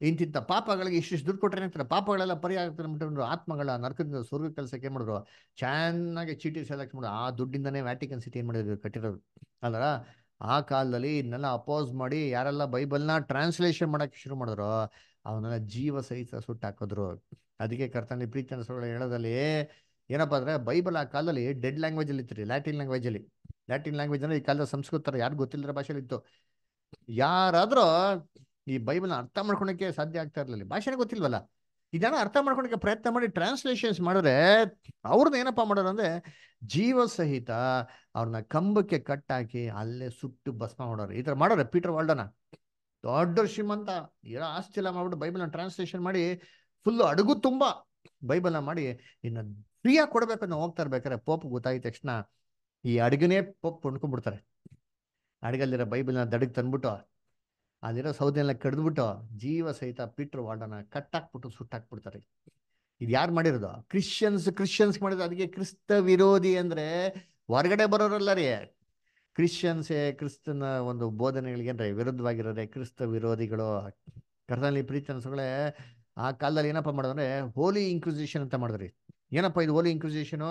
Speaker 1: ಇಂತಿಂಥ ಪಾಪಗಳಿಗೆ ಇಷ್ಟಿಷ್ಟು ದುಡ್ಡು ಕೊಟ್ಟರೆ ಏನಂತಾರೆ ಪಾಪಗಳೆಲ್ಲ ಪರಿಹಾರ ಅಂದ್ಬಿಟ್ಟು ಆತ್ಮಗಳ ನರಕದಿಂದ ಸ್ವರ್ಗ ಕೆಲಸಕ್ಕೆ ಮಾಡಿದ್ರು ಚೆನ್ನಾಗಿ ಚೀಟಿ ಸೆಲೆಕ್ಟ್ ಮಾಡೋದು ಆ ದುಡ್ಡಿಂದನೇ ವ್ಯಾಟಿಕನ್ ಸಿಟಿ ಏನು ಮಾಡಿದ್ರು ಕಟ್ಟಿರೋದು. ಅಲ್ಲರ ಆ ಕಾಲದಲ್ಲಿ ಇದನ್ನೆಲ್ಲ ಅಪೋಸ್ ಮಾಡಿ ಯಾರೆಲ್ಲ ಬೈಬಲ್ನ ಟ್ರಾನ್ಸ್ಲೇಷನ್ ಮಾಡೋಕ್ಕೆ ಶುರು ಮಾಡಿದ್ರು ಅವನ್ನೆಲ್ಲ ಜೀವ ಸಹಿತ ಸುಟ್ಟು ಹಾಕಿದ್ರು. ಅದಕ್ಕೆ ಕರ್ತಾನೆ ಪ್ರೀತಿ ಅನ್ಸೋಗಳು ಹೇಳೋದಲ್ಲಿ ಏನಪ್ಪ ಅಂದರೆ ಬೈಬಲ್ ಆ ಕಾಲದಲ್ಲಿ ಡೆಡ್ ಲ್ಯಾಂಗ್ವೇಜಲ್ಲಿ ಇತ್ತು ಲ್ಯಾಟಿನ್ ಲ್ಯಾಂಗ್ವೇಜಲ್ಲಿ ಲ್ಯಾಟಿನ್ ಲ್ಯಾಂಗ್ವೇಜ್ ಅಂದರೆ ಈ ಕಾಲದ ಸಂಸ್ಕೃತ ಯಾರು ಗೊತ್ತಿಲ್ಲದ ಭಾಷೆಲಿ ಇತ್ತು. ಯಾರಾದರೂ ಈ ಬೈಬಲ್ನ ಅರ್ಥ ಮಾಡ್ಕೊಳಕ್ಕೆ ಸಾಧ್ಯ ಆಗ್ತಾ ಇರಲಿಲ್ಲ. ಭಾಷೆನೇ ಗೊತ್ತಿಲ್ವಲ್ಲ. ಇದನ್ನ ಅರ್ಥ ಮಾಡ್ಕೊಳಕ್ಕೆ ಪ್ರಯತ್ನ ಮಾಡಿ ಟ್ರಾನ್ಸ್ಲೇಷನ್ಸ್ ಮಾಡಿದ್ರೆ ಅವ್ರನ್ನ ಏನಪ್ಪ ಮಾಡೋರು ಅಂದ್ರೆ ಜೀವ ಸಹಿತ ಅವ್ರನ್ನ ಕಂಬಕ್ಕೆ ಕಟ್ಟಾಕಿ ಅಲ್ಲೇ ಸುಟ್ಟು ಭಸ್ಮ ಮಾಡೋರು. ಈ ತರ ಮಾಡೋರೆ ಪೀಟರ್ ವಾಲ್ಡನ. ದೊಡ್ಡ ಶ್ರೀಮಂತ ಇರೋ ಆಸ್ತಿ ಎಲ್ಲ ಮಾಡ್ಬಿಟ್ಟು ಬೈಬಲ್ನ ಟ್ರಾನ್ಸ್ಲೇಷನ್ ಮಾಡಿ ಫುಲ್ ಅಡುಗು ತುಂಬಾ ಬೈಬಲ್ನ ಮಾಡಿ ಇನ್ನು ಆಗಿ ಕೊಡ್ಬೇಕನ್ನ ಹೋಗ್ತಾ ಇರ್ಬೇಕಾರೆ ಪೋಪ್ ಗೊತ್ತಾಗಿದ ತಕ್ಷಣ ಈ ಅಡುಗೆನೇ ಪೋಪ್ ಕೊಂಡ್ಕೊಂಡ್ಬಿಡ್ತಾರೆ. ಅಡುಗಲ್ಲಿರೋ ಬೈಬಲ್ನ ದಡಗ್ ತಂದ್ಬಿಟ್ಟು ಅಲ್ಲಿರೋ ಸೌದೆಲ್ಲ ಕಡ್ದ್ಬಿಟ್ಟು ಜೀವ ಸಹಿತ ಪೀಟ್ರ್ ವಾರ್ಡನ ಕಟ್ಟಾಕ್ಬಿಟ್ಟು ಸುಟ್ಟಾಕ್ಬಿಡ್ತಾರೆ. ಇದು ಯಾರು ಮಾಡಿರೋದು? ಕ್ರಿಶ್ಚಿಯನ್ಸ್ ಕ್ರಿಶ್ಚಿಯನ್ಸ್ ಮಾಡಿದ್ರು ಅದಕ್ಕೆ ಕ್ರಿಸ್ತ ವಿರೋಧಿ ಅಂದ್ರೆ ಹೊರಗಡೆ ಬರೋರಲ್ಲ ರೀ. ಕ್ರಿಶ್ಚಿಯನ್ಸೇ ಕ್ರಿಸ್ತನ ಒಂದು ಬೋಧನೆಗಳಿಗೆ ಅಂದ್ರೆ ವಿರುದ್ಧವಾಗಿರೋದೇ ಕ್ರಿಸ್ತ ವಿರೋಧಿಗಳು. ಕರ್ತನಲ್ಲಿ ಪ್ರೀತಿ ಅನ್ಸಗಳೇ ಆ ಕಾಲದಲ್ಲಿ ಏನಪ್ಪ ಮಾಡೋದಂದ್ರೆ ಹೋಲಿ ಇನ್ಕ್ವಿಸಿಷನ್ ಅಂತ ಮಾಡಿದ್ರಿ. ಏನಪ್ಪ ಇದು ಹೋಲಿ ಇನ್ಕ್ವಿಸಿಷನು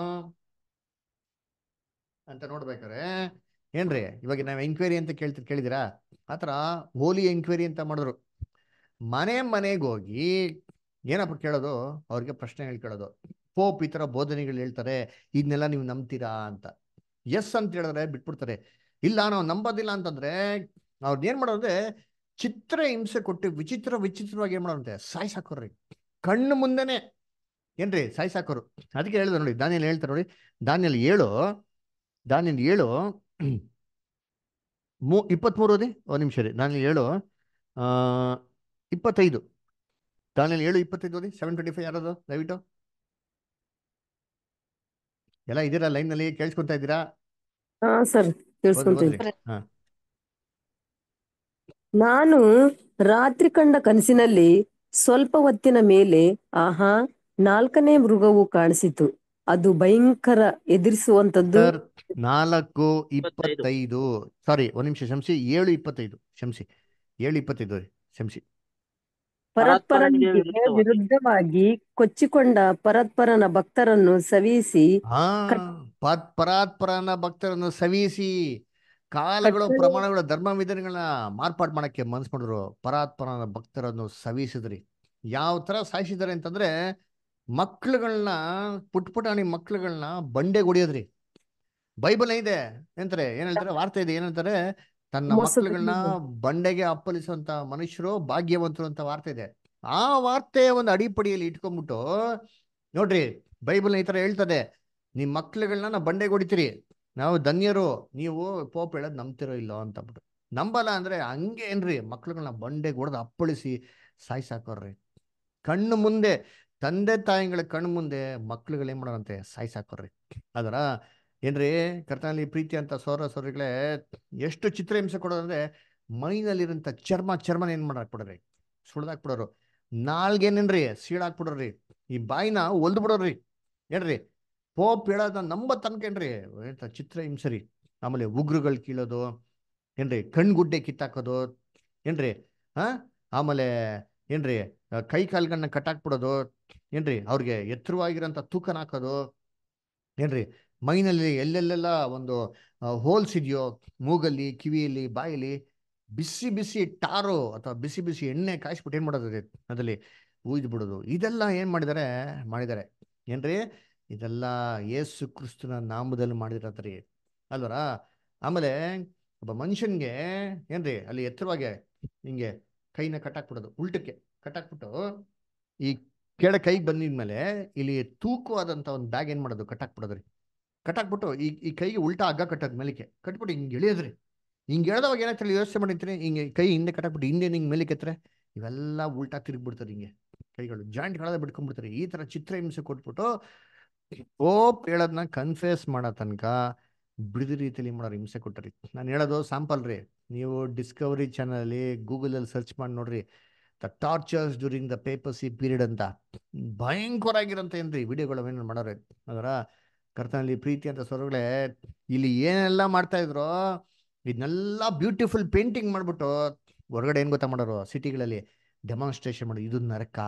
Speaker 1: ಅಂತ ನೋಡ್ಬೇಕಾರೆ ಏನ್ರಿ? ಇವಾಗ ನಾವು ಎಂಕ್ವೈರಿ ಅಂತ ಕೇಳ್ತಿ, ಕೇಳಿದಿರಾ? ಆ ಥರ ಹೋಲಿ ಎಂಕ್ವೈರಿ ಅಂತ ಮಾಡಿದ್ರು. ಮನೆ ಮನೆಗೆ ಹೋಗಿ ಏನಪ್ಪ ಕೇಳೋದು? ಅವ್ರಿಗೆ ಪ್ರಶ್ನೆಗಳು ಕೇಳೋದು ಪೋಪ್ ಈ ಥರ ಬೋಧನೆಗಳು ಹೇಳ್ತಾರೆ ಇದನ್ನೆಲ್ಲ ನೀವು ನಂಬ್ತೀರಾ ಅಂತ. ಎಸ್ ಅಂತ ಹೇಳಿದ್ರೆ ಬಿಟ್ಬಿಡ್ತಾರೆ. ಇಲ್ಲ, ನಾವು ನಂಬೋದಿಲ್ಲ ಅಂತಂದ್ರೆ ಅವ್ರದ್ದು ಏನು ಮಾಡೋದ್ರೆ ಚಿತ್ರ ಹಿಂಸೆ ಕೊಟ್ಟು ವಿಚಿತ್ರ, ವಿಚಿತ್ರವಾಗಿ ಏನು ಮಾಡೋದಂತೆ ಸಾಯ್ಸಾಕೋರ್ರಿ ಕಣ್ಣು ಮುಂದೆನೆ. ಏನ್ರಿ? ಸಾಯ್ಸಾಕೋರು ಅದಕ್ಕೆ ಹೇಳಿದ್ರು ನೋಡಿ ದಾನಿಯಲ್ಲಿ ಹೇಳ್ತಾರೆ ನೋಡಿ. ದಾನಿಯಲ್ಲಿ ಏಳು ದಾನಿಯಲ್ಲಿ ಏಳು ಮೂ ಇಪ್ಪತ್ತ್ಮೂರು ಓದಿ? ಒಂದು ನಿಮಿಷ ರೀ ನಾನು ಹೇಳು ಆ, ಇಪ್ಪತ್ತೈದು. ದಾನಿಯಲ್ಲಿ ಹೇಳು ಇಪ್ಪತ್ತೈದು ಓದಿ? ಸೆವೆನ್ ಟ್ವೆಂಟಿ ಫೈವ್ ಯಾರದು? ದಯವಿಟ್ಟು. ಎಲ್ಲ ಇದ್ದೀರಾ? ಲೈನ್ನಲ್ಲಿ ಕೇಳಿಸ್ಕೊತಾ ಇದ್ದೀರಾ?
Speaker 4: ಸರ್.
Speaker 1: ಹಾ.
Speaker 4: ನಾನು ರಾತ್ರಿ ಕಂಡ ಕನಸಿನಲ್ಲಿ ಸ್ವಲ್ಪ ಹೊತ್ತಿನ ಮೇಲೆ ಆಹಾ ನಾಲ್ಕನೇ ಮೃಗವು ಕಾಣಿಸಿತು. ಅದು ಭಯಂಕರ ಎದುರಿಸುವಂತದ್ದು
Speaker 1: ನಾಲ್ಕು
Speaker 5: ಇಪ್ಪತ್ತೈದು.
Speaker 1: ಸಾರಿ ಒಂದ್ ನಿಮಿಷ ಶಂಸಿ ಏಳು ಇಪ್ಪತ್ತೈದು ಶಂಸಿ ಏಳು ಇಪ್ಪತ್ತೈದು ಶಂಸಿ ಕ್ಷಮಿಸಿ
Speaker 4: ಪರಸ್ಪರನಿಗೆ
Speaker 5: ವಿರುದ್ಧವಾಗಿ.
Speaker 4: ಕೊಚ್ಚಿಕೊಂಡ ಪರತ್ಪರನ ಭಕ್ತರನ್ನು ಸವಿಸಿ
Speaker 1: ಪರಾತ್ಪರನ ಭಕ್ತರನ್ನು ಸವಿಸಿ ಕಾಲಗಳು
Speaker 4: ಪ್ರಮಾಣಗಳು
Speaker 1: ಪ್ರಮಾಣಗಳ ಧರ್ಮ ವಿಧಾನಗಳನ್ನ ಮಾರ್ಪಾಡು ಮಾಡಕ್ಕೆ ಮನ್ಸ್ ಮಾಡಿದ್ರು ಪರಾತ್ಪರನ ಭಕ್ತರನ್ನು ಸವಿಸಿದ್ರಿ ಯಾವ ತರ ಸಾಯಿಸಿದ್ದಾರೆ ಅಂತಂದ್ರೆ ಮಕ್ಳುಗಳನ್ನ ಪುಟ್ ಪುಟಾಣಿ ಮಕ್ಳುಗಳನ್ನ ಬಂಡೆ ಹೊಡಿಯೋದ್ರಿ. ಬೈಬಲ್ ಇದೆ ಏನಂತಾರೆ ಏನ್ ಹೇಳ್ತಾರೆ ವಾರ್ತೆ ಇದೆ ಏನಂತಾರೆ ತನ್ನ
Speaker 4: ಮಕ್ಕಳನ್ನ
Speaker 1: ಮಕ್ಳುಗಳನ್ನ ಬಂಡೆಗೆ ಅಪ್ಪಲಿಸುವಂತ ಮನುಷ್ಯರು ಭಾಗ್ಯವಂತರು ಅಂತ ವಾರ್ತೆ ಇದೆ. ಆ ವಾರ್ತೆ ಒಂದು ಅಡಿಪಡಿಯಲ್ಲಿ ಇಟ್ಕೊಂಡ್ಬಿಟ್ಟು ನೋಡ್ರಿ ಬೈಬಲ್ ಈ ತರ ಹೇಳ್ತದೆ ನಿಮ್ ಮಕ್ಳುಗಳನ್ನ ನಾ ಬಂಡೆಗೆ ಹೊಡಿತೀರಿ. ನಾವು ಧನ್ಯರು ನೀವು ಪೋಪ್ ಹೇಳೋದು ನಂಬ್ತಿರೋ ಇಲ್ಲೋ ಅಂತ ಬಿಟ್ಟು ನಂಬಲ್ಲ ಅಂದ್ರೆ ಹಂಗೆ ಏನ್ರಿ ಮಕ್ಳುಗಳನ್ನ ಬಂಡೆಗೆ ಹೊಡೆದು ಅಪ್ಪಳಿಸಿ ಸಾಯ್ಸಾಕೋರ್ರಿ. ಕಣ್ಣು ಮುಂದೆ ತಂದೆ ತಾಯಿಗಳ ಕಣ್ಣು ಮುಂದೆ ಮಕ್ಳುಗಳು ಏನ್ ಮಾಡೋರಂತೆ? ಸಾಯ್ಸಾಕೋರ್ರಿ ಅದರ ಏನ್ರಿ? ಕರ್ತನಲ್ಲಿ ಪ್ರೀತಿ ಅಂತ ಸೋರ ಸೋರಿಗಳೇ ಎಷ್ಟು ಚಿತ್ರಹಿಂಸೆ ಕೊಡೋದಂದ್ರೆ ಮೈನಲ್ಲಿರೋಂಥ ಚರ್ಮ, ಚರ್ಮನ ಏನ್ ಮಾಡಾಕ್ಬಿಡ್ರಿ ಸುಳ್ದಾಕ್ಬಿಡೋರು ನಾಲ್ಗೇನೇನ್ರಿ? ಸೀಳಾಕ್ಬಿಡೋರಿ ಈ ಬಾಯಿನ ಒಲ್ದು ಬಿಡೋರಿ ಏನ್ರಿ? ಪೋಪ್ ಹೇಳೋದ ನಂಬ ತನ್ಕೇನ್ರಿ ಚಿತ್ರ ಹಿಂಸರಿ ಆಮೇಲೆ ಉಗ್ರುಗಳು ಕೀಳೋದು, ಏನ್ರಿ? ಕಣ್ಗುಡ್ಡೆ ಕಿತ್ತಾಕೋದು, ಏನ್ರಿ? ಹಾ ಆಮೇಲೆ ಏನ್ರಿ? ಕೈ ಕಾಲ್ಗಳನ್ನ ಕಟ್ಟಾಕ್ಬಿಡೋದು ಏನ್ರಿ ಅವ್ರಿಗೆ ಎತ್ತರವಾಗಿರೋಂಥ ತೂಕನ ಹಾಕೋದು? ಏನ್ರಿ ಮೈನಲ್ಲಿ ಎಲ್ಲೆಲ್ಲೆಲ್ಲ ಒಂದು ಹೋಲ್ಸ್ ಇದೆಯೋ? ಮೂಗಲ್ಲಿ, ಕಿವಿಯಲ್ಲಿ, ಬಾಯಲ್ಲಿ ಬಿಸಿ ಬಿಸಿ ಟಾರು ಅಥವಾ ಬಿಸಿ ಬಿಸಿ ಎಣ್ಣೆ ಕಾಯಿಸ್ಬಿಟ್ಟು ಏನು ಮಾಡೋದು ಅದರಲ್ಲಿ? ಊಯ್ದು ಬಿಡೋದು. ಇದೆಲ್ಲ ಏನು ಮಾಡಿದ್ದಾರೆ ಮಾಡಿದ್ದಾರೆ ಏನ್ರಿ ಇದೆಲ್ಲ ಯೇಸು ಕ್ರಿಸ್ತನ ನಾಮದಲ್ಲಿ ಮಾಡಿದ್ರಿ ಅಲ್ವರ? ಆಮೇಲೆ ಒಬ್ಬ ಮನುಷ್ಯನಿಗೆ ಏನ್ರಿ ಅಲ್ಲಿ ಎತ್ತರವಾಗಿ ಹಿಂಗೆ ಕೈನ ಕಟ್ಟಾಕ್ಬಿಡೋದು ಉಲ್ಟಕ್ಕೆ ಕಟ್ಟಾಕ್ಬಿಟ್ಟು ಈ ಕೆಳ ಕೈಗೆ ಬಂದಿದ್ಮೇಲೆ ಇಲ್ಲಿ ತೂಕವಾದಂತ ಒಂದು ಬ್ಯಾಗ್ ಏನ್ ಮಾಡೋದು? ಕಟ್ಟಾಕ್ಬಿಡೋದ್ರಿ ಕಟ್ಟಾಕ್ಬಿಟ್ಟು ಈ ಈ ಕೈಗೆ ಉಲ್ಟಾ ಹಗ್ಗ ಕಟ್ಟೋದು ಮೇಲಕ್ಕೆ. ಕಟ್ಬಿಟ್ಟು ಹಿಂಗೆ ಎಳೆಯೋದ್ರಿ ಹಿಂಗೆ ಎಳ್ದವಾಗ ಹೇಳಿ ವ್ಯವಸ್ಥೆ ಮಾಡಿರ್ತೀನಿ ಹಿಂಗೆ ಕೈ ಹಿಂದೆ ಕಟ್ಟಾಕ್ಬಿಟ್ಟು ಹಿಂದೆ ಹಿಂಗೆ ಮೇಲಕ್ಕೆ ಇವೆಲ್ಲ ಉಲ್ಟಾ ತಿರುಗ್ಬಿಡ್ತಾರೆ ಹಿಂಗೆ ಕೈಗಳು. ಜಾಯಿಂಟ್ಗಳೆಲ್ಲ ಬಿಟ್ಕೊಂಡ್ಬಿಡ್ತಾರೆ ಈ ತರ ಚಿತ್ರ ಹಿಂಸೆ ಕೊಟ್ಬಿಟ್ಟು ಓಪ್ ಹೇಳೋದನ್ನ ಕನ್ಫೇಸ್ ಮಾಡೋ ತನಕ ಬಿಡಿದ ರೀತಿಯಲ್ಲಿ ಮಾಡೋರು ಹಿಂಸೆ ಕೊಟ್ಟರಿ. ನಾನು ಹೇಳೋದು ಸಾಂಪಲ್ ರೀ ನೀವು ಡಿಸ್ಕವರಿ ಚಾನಲಲ್ಲಿ ಗೂಗಲಲ್ಲಿ ಸರ್ಚ್ ಮಾಡಿ ನೋಡ್ರಿ. The tortures during the papacy period ಅಂತ. ಭಯಂಕರ ಆಗಿರೋಂಥ ಏನ್ರಿ ವಿಡಿಯೋಗಳು ಏನೇನು ಮಾಡೋರೆ? ಅದರ ಕರ್ತನಲ್ಲಿ ಪ್ರೀತಿ ಅಂತ ಸ್ವರಗಳೇ ಇಲ್ಲಿ ಏನೆಲ್ಲ ಮಾಡ್ತಾ ಇದ್ರು, ಇದನ್ನೆಲ್ಲ ಬ್ಯೂಟಿಫುಲ್ ಪೇಂಟಿಂಗ್ ಮಾಡ್ಬಿಟ್ಟು ಹೊರಗಡೆ ಏನು ಗೊತ್ತಾ ಮಾಡೋರು? ಸಿಟಿಗಳಲ್ಲಿ ಡೆಮಾನ್ಸ್ಟ್ರೇಷನ್ ಮಾಡೋದು ಇದು ನರಕ.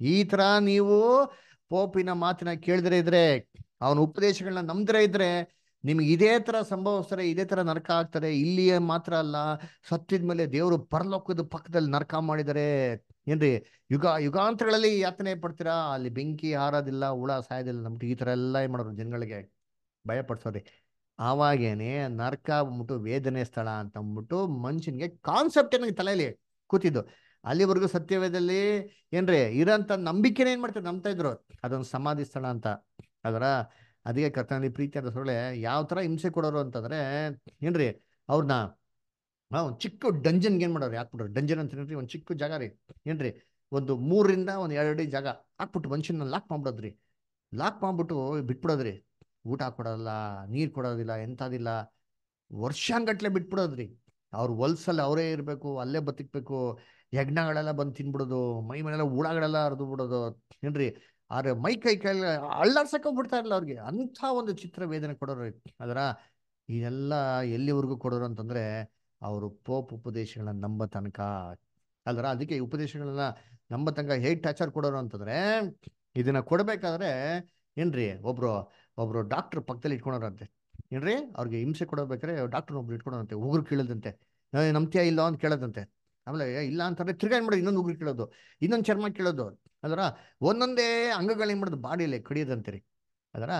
Speaker 1: ಈ ಥರ ನೀವು ಪೋಪಿನ ಮಾತಿನ ಕೇಳಿದ್ರೆ ಇದ್ರೆ, ಅವನ ಉಪದೇಶಗಳನ್ನ ನಂಬಿದ್ರೆ ಇದ್ರೆ ನಿಮ್ಗೆ ಇದೇ ತರ ಸಂಭವಿಸ್ತಾರೆ ಇದೇ ತರ ನರಕ ಆಗ್ತಾರೆ ಇಲ್ಲಿಯೇ ಮಾತ್ರ ಅಲ್ಲ ಸತ್ತಿದ ಮೇಲೆ ದೇವರು ಪರಲೋಕದ ಪಕ್ಕದಲ್ಲಿ ನರಕ ಮಾಡಿದರೆ ಏನ್ರಿ, ಯುಗ, ಯುಗಾಂತರಗಳಲ್ಲಿ ಯಾತನೆ ಪಡ್ತೀರಾ? ಅಲ್ಲಿ ಬೆಂಕಿ ಹಾರೋದಿಲ್ಲ, ಹುಳ ಸಾಯೋದಿಲ್ಲ, ನಮ್ಗೆ ಈ ತರ ಎಲ್ಲ ಏನ್ ಮಾಡೋರು ಜನಗಳಿಗೆ ಭಯ ಪಡ್ಸೋರಿ ಆವಾಗೇನೆ ನರಕ ಬಂದ್ಬಿಟ್ಟು ವೇದನೆ ಸ್ಥಳ ಅಂತ ಅಂದ್ಬಿಟ್ಟು ಮನುಷ್ಯನಿಗೆ ಕಾನ್ಸೆಪ್ಟ್ ಏನಾಗಿ ತಲೆಯಲ್ಲಿ ಕೂತಿದ್ದು. ಅಲ್ಲಿವರೆಗೂ ಸತ್ಯವೇದಲ್ಲಿ ಏನ್ರಿ, ಇರೋಂಥ ನಂಬಿಕೆನೇ ಏನ್ ಮಾಡ್ತಾರೆ ನಂಬ್ತಾ ಇದ್ರು. ಅದೊಂದು ಸಮಾಧಿ ಸ್ಥಳ ಅಂತ. ಅದರ ಅದಕ್ಕೆ ಕರ್ತನಲ್ಲಿ ಪ್ರೀತಿ ಅಂತ ಸೊಳ್ಳೆ ಯಾವ ಥರ ಹಿಂಸೆ ಕೊಡೋರು ಅಂತಂದ್ರೆ, ಏನ್ರಿ ಅವ್ರನ್ನ ಒಂದು ಚಿಕ್ಕ ಡಂಜನ್ಗೆ ಏನು ಮಾಡೋರು? ಹಾಕ್ಬಿಟ್ರು. ಡಂಜನ್ ಅಂತ ಹೇಳ್ರಿ ಒಂದು ಚಿಕ್ಕ ಜಾಗ ರೀ. ಏನ್ರಿ? ಒಂದು ಮೂರರಿಂದ ಒಂದು ಎರಡು ಜಾಗ ಹಾಕ್ಬಿಟ್ಟು ಮನುಷ್ಯನ ಲಾಕ್ ಮಾಡ್ಬಿಡೋದ್ರಿ. ಲಾಕ್ ಮಾಡ್ಬಿಟ್ಟು ಬಿಟ್ಬಿಡೋದ್ರಿ. ಊಟ ಕೊಡೋದಿಲ್ಲ, ನೀರು ಕೊಡೋದಿಲ್ಲ ಎಂಥದಿಲ್ಲ ವರ್ಷಾನ್ಗಟ್ಲೆ ಬಿಟ್ಬಿಡೋದ್ರಿ. ಅವ್ರ ಹೊಲ್ಸಲ್ಲಿ ಅವರೇ ಇರಬೇಕು, ಅಲ್ಲೇ ಬತ್ತಿಕ್ಬೇಕು ಯಜ್ಞಗಳೆಲ್ಲ ಬಂದು ತಿನ್ಬಿಡೋದು ಮೈ ಮೇಲೆಲ್ಲ ಹುಳಗಳೆಲ್ಲ ಹರಿದು ಬಿಡೋದು. ಏನ್ರಿ? ಆದ್ರೆ ಮೈ ಕೈ ಕೈ ಅಳ್ಳಾಡ್ಸಕ್ಕೋಗ್ಬಿಡ್ತಾ ಇರಲಿಲ್ಲ ಅವ್ರಿಗೆ. ಅಂಥ ಒಂದು ಚಿತ್ರ ವೇದನೆ ಕೊಡೋರು ಅದರ ಇದೆಲ್ಲ ಎಲ್ಲಿವರೆಗೂ ಕೊಡೋರು ಅಂತಂದ್ರೆ ಅವರು ಪೋಪ್ ಉಪದೇಶಗಳನ್ನ ನಂಬ ತನಕ. ಅದರ ಅದಕ್ಕೆ ಉಪದೇಶಗಳನ್ನ ನಂಬ ತನಕ ಹೇಗ್ ಟಾಚರ್ ಕೊಡೋರು ಅಂತಂದ್ರೆ ಇದನ್ನ ಕೊಡಬೇಕಾದ್ರೆ ಏನ್ರಿ ಒಬ್ರು ಒಬ್ರು ಡಾಕ್ಟರ್ ಪಕ್ಕದಲ್ಲಿ ಇಟ್ಕೊಳೋರಂತೆ. ಏನ್ರಿ ಅವ್ರಿಗೆ ಹಿಂಸೆ ಕೊಡಬೇಕಾದ್ರೆ ಡಾಕ್ಟರ್ ಒಬ್ರು ಇಟ್ಕೊಳೋರಂತೆ, ಉಗುರು ಕೀಳದಂತೆ. ನಮ್ತಿಯ ಇಲ್ಲ ಅಂತ ಕೇಳೋದಂತೆ. ಆಮೇಲೆ ಇಲ್ಲ ಅಂತಂದ್ರೆ ತಿರ್ಗಾ ಏನ್ ಮಾಡೋದು ಇನ್ನೊಂದು ಉಗುರು ಕೇಳೋದು, ಇನ್ನೊಂದು ಚರ್ಮ ಕೀಳೋದು. ಅದರ ಒಂದೊಂದೇ ಅಂಗಗಳೇನು ಏನ್ ಮಾಡೋದು ಬಾಡಿಯಲ್ಲಿ ಕಡಿಯೋದಂತೆ ರೀ. ಅದರ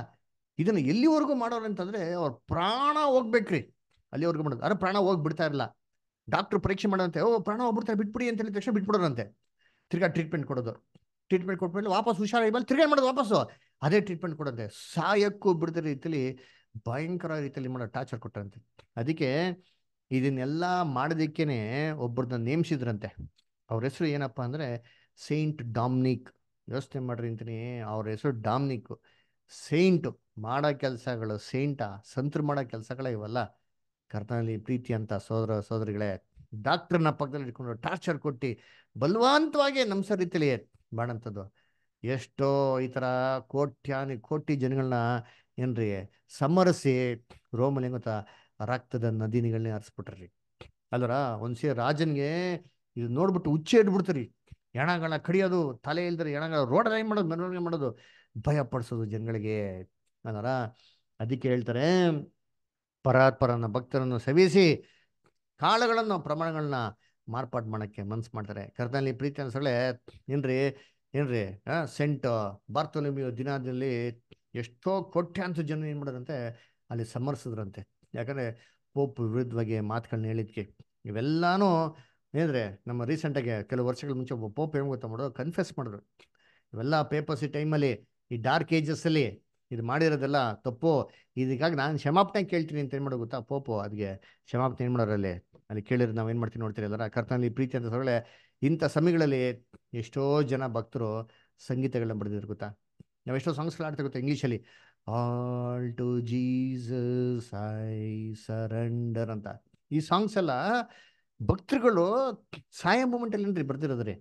Speaker 1: ಇದನ್ನು ಎಲ್ಲಿವರೆಗೂ ಮಾಡೋರು ಅಂತಂದರೆ ಅವ್ರ ಪ್ರಾಣ ಹೋಗ್ಬೇಕ್ರಿ. ಅಲ್ಲಿವರೆಗೂ ಮಾಡೋದು. ಅರೆ ಪ್ರಾಣ ಹೋಗಿ ಬಿಡ್ತಾ ಇರಲ್ಲ ಡಾಕ್ಟರ್ ಪರೀಕ್ಷೆ ಮಾಡೋದಂತೆ ಓ ಪ್ರಾಣ ಹೋಗ್ಬಿಡ್ತಾರೆ ಬಿಟ್ಬಿಡಿ ಅಂತ ಹೇಳಿದ ತಕ್ಷಣ ಬಿಟ್ಬಿಡೋರಂತೆ. ತಿರ್ಗಾ ಟ್ರೀಟ್ಮೆಂಟ್ ಕೊಡೋದು. ಟ್ರೀಟ್ಮೆಂಟ್ ಕೊಟ್ಬಿಟ್ಟು ವಾಪಸ್ ಹುಷಾರಾಗಿ ಬಂದು ತಿರ್ಗಾ ಮಾಡೋದು ವಾಪಸ್ಸು? ಅದೇ ಟ್ರೀಟ್ಮೆಂಟ್ ಕೊಡೋದೆ ಸಾಯಕ್ಕೂ ಬಿಡದ ರೀತಿಯಲ್ಲಿ ಭಯಂಕರ ರೀತಿಯಲ್ಲಿ ಮಾಡೋ ಟಾರ್ಚರ್ ಕೊಟ್ಟರಂತೆ ಅದಕ್ಕೆ ಇದನ್ನೆಲ್ಲ ಮಾಡೋದಕ್ಕೇನೆ ಒಬ್ಬರನ್ನ ನೇಮಿಸಿದ್ರಂತೆ. ಅವ್ರ ಹೆಸರು ಏನಪ್ಪ ಅಂದ್ರೆ ಸೇಂಟ್ ಡಾಮ್ನಿಕ್ ಯೋಚನೆ ಮಾಡ್ರಿ ಅಂತೀನಿ. ಅವ್ರ ಹೆಸರು ಡಾಮ್ನಿಕ್ ಸೇಂಟ್ ಮಾಡೋ ಕೆಲಸಗಳು ಸೇಂಟ ಸಂತರು ಮಾಡೋ ಕೆಲಸಗಳೇ ಇವೆಲ್ಲ. ಕರ್ತನಲ್ಲಿ ಪ್ರೀತಿ ಅಂತ ಸೋದರ, ಸೋದರಿಗಳೇ ಡಾಕ್ಟರ್ನ ಪಕ್ಕದಲ್ಲಿ ಇಟ್ಕೊಂಡು ಟಾರ್ಚರ್ ಕೊಟ್ಟು ಬಲವಂತವಾಗಿ ಸರಿ ರೀತಿಯಲ್ಲಿ ಮಾಡಂಥದ್ದು. ಎಷ್ಟೋ ಈ ಥರ ಕೋಟ್ಯಾನಿ, ಕೋಟಿ ಜನಗಳನ್ನ ಏನ್ರಿ ಸಮರಸಿ ರೋಮಲ್ಲಿ ಗೊತ್ತಾ, ರಕ್ತದ ನದಿನಿಗಳನ್ನೇ ಹರಿಸ್ಬಿಟ್ರಿ ಅಲ್ವರ? ಒಂದ್ಸಿ ರಾಜನ್ಗೆ ಇದು ನೋಡ್ಬಿಟ್ಟು ಹುಚ್ಚೆ ಇಡ್ಬಿಡ್ತೀರಿ ಹೆಣಗಳ ಕಡಿಯೋದು, ತಲೆ ಇಲ್ದರೆ ಎಣಗಳ ರೋಡ್ ಲೈನ್ ಮಾಡೋದು, ಮೆರವಣಿಗೆ ಮಾಡೋದು ಭಯ ಪಡಿಸೋದು ಜನಗಳಿಗೆ. ಅನ್ನೋರ ಅದಕ್ಕೆ ಹೇಳ್ತಾರೆ, ಪರಾತ್ಪರನ ಭಕ್ತರನ್ನು ಸವಿಸಿ ಕಾಳುಗಳನ್ನು, ಪ್ರಮಾಣಗಳನ್ನ ಮಾರ್ಪಾಡು ಮಾಡೋಕ್ಕೆ ಮನ್ಸು ಮಾಡ್ತಾರೆ. ಕರ್ತನಲ್ಲಿ ಪ್ರೀತಿ ಅನ್ಸಳೆ ಏನ್ರಿ ಏನ್ರಿ ಸೆಂಟ್ ಬಾರ್ತೊಲಮಿಯೋ ದಿನದಲ್ಲಿ ಎಷ್ಟೋ ಕೋಟ್ಯಾಂತರ ಜನ ಏನು ಮಾಡೋದಂತೆ ಅಲ್ಲಿ ಸಮರ್ಸಿದ್ರಂತೆ. ಯಾಕಂದರೆ ಪೋಪ್ ವಿರುದ್ಧವಾಗಿ ಮಾತುಗಳನ್ನ ಹೇಳಿದ್ಕೆ. ಇವೆಲ್ಲಾನು ಏನ್ರೆ ನಮ್ಮ ರೀಸೆಂಟಾಗಿ ಕೆಲವು ವರ್ಷಗಳ ಮುಂಚೆ ಒಬ್ಬ ಪೋಪ್ ಏನು ಗೊತ್ತಾ ಮಾಡೋದು? ಕನ್ಫೆಸ್ ಮಾಡಿದ್ರು. ಇವೆಲ್ಲ ಪೇಪರ್ಸ್ ಈ ಟೈಮಲ್ಲಿ, ಈ ಡಾರ್ಕ್ ಏಜಸ್ಸಲ್ಲಿ ಇದು ಮಾಡಿರೋದೆಲ್ಲ ತಪ್ಪು. ಇದಕ್ಕಾಗಿ ನಾನು ಕ್ಷಮಾಪಣೆ ಕೇಳ್ತೀನಿ ಅಂತ ಏನು ಮಾಡೋದು ಗೊತ್ತಾ ಪೋಪು? ಅದಕ್ಕೆ ಕ್ಷಮಾಪಣೆ ಏನು ಮಾಡೋರಲ್ಲಿ? ಅಲ್ಲಿ ಅಲ್ಲಿ ಕೇಳಿದ್ರೆ ನಾವು ಏನು ಮಾಡ್ತೀವಿ ನೋಡ್ತೀರಿ ಎಲ್ಲರ? ಕರ್ತನಲ್ಲಿ ಪ್ರೀತಿ ಅಂತ ಸೊಳ್ಳೆ ಇಂಥ ಸಮಯಗಳಲ್ಲಿ ಎಷ್ಟೋ ಜನ ಭಕ್ತರು ಸಂಗೀತಗಳನ್ನ ಬರೆದಿದ್ರು ಗೊತ್ತಾ? ನಾವು ಎಷ್ಟೋ ಸಾಂಗ್ಸ್ಗಳು ಆಡ್ತಾ ಗೊತ್ತಾ ಇಂಗ್ಲೀಷಲ್ಲಿ all to Jesus I surrender ಅಂತ. ಈ ಸಾಂಗ್ಸ್ ಎಲ್ಲ ಭಕ್ತರುಗಳು ಸಾಯಂ ಮೂಮೆಂಟ್ ಅಲ್ಲಿ ಏನ್ರಿ ಬರ್ದಿರೋದ್ರಿ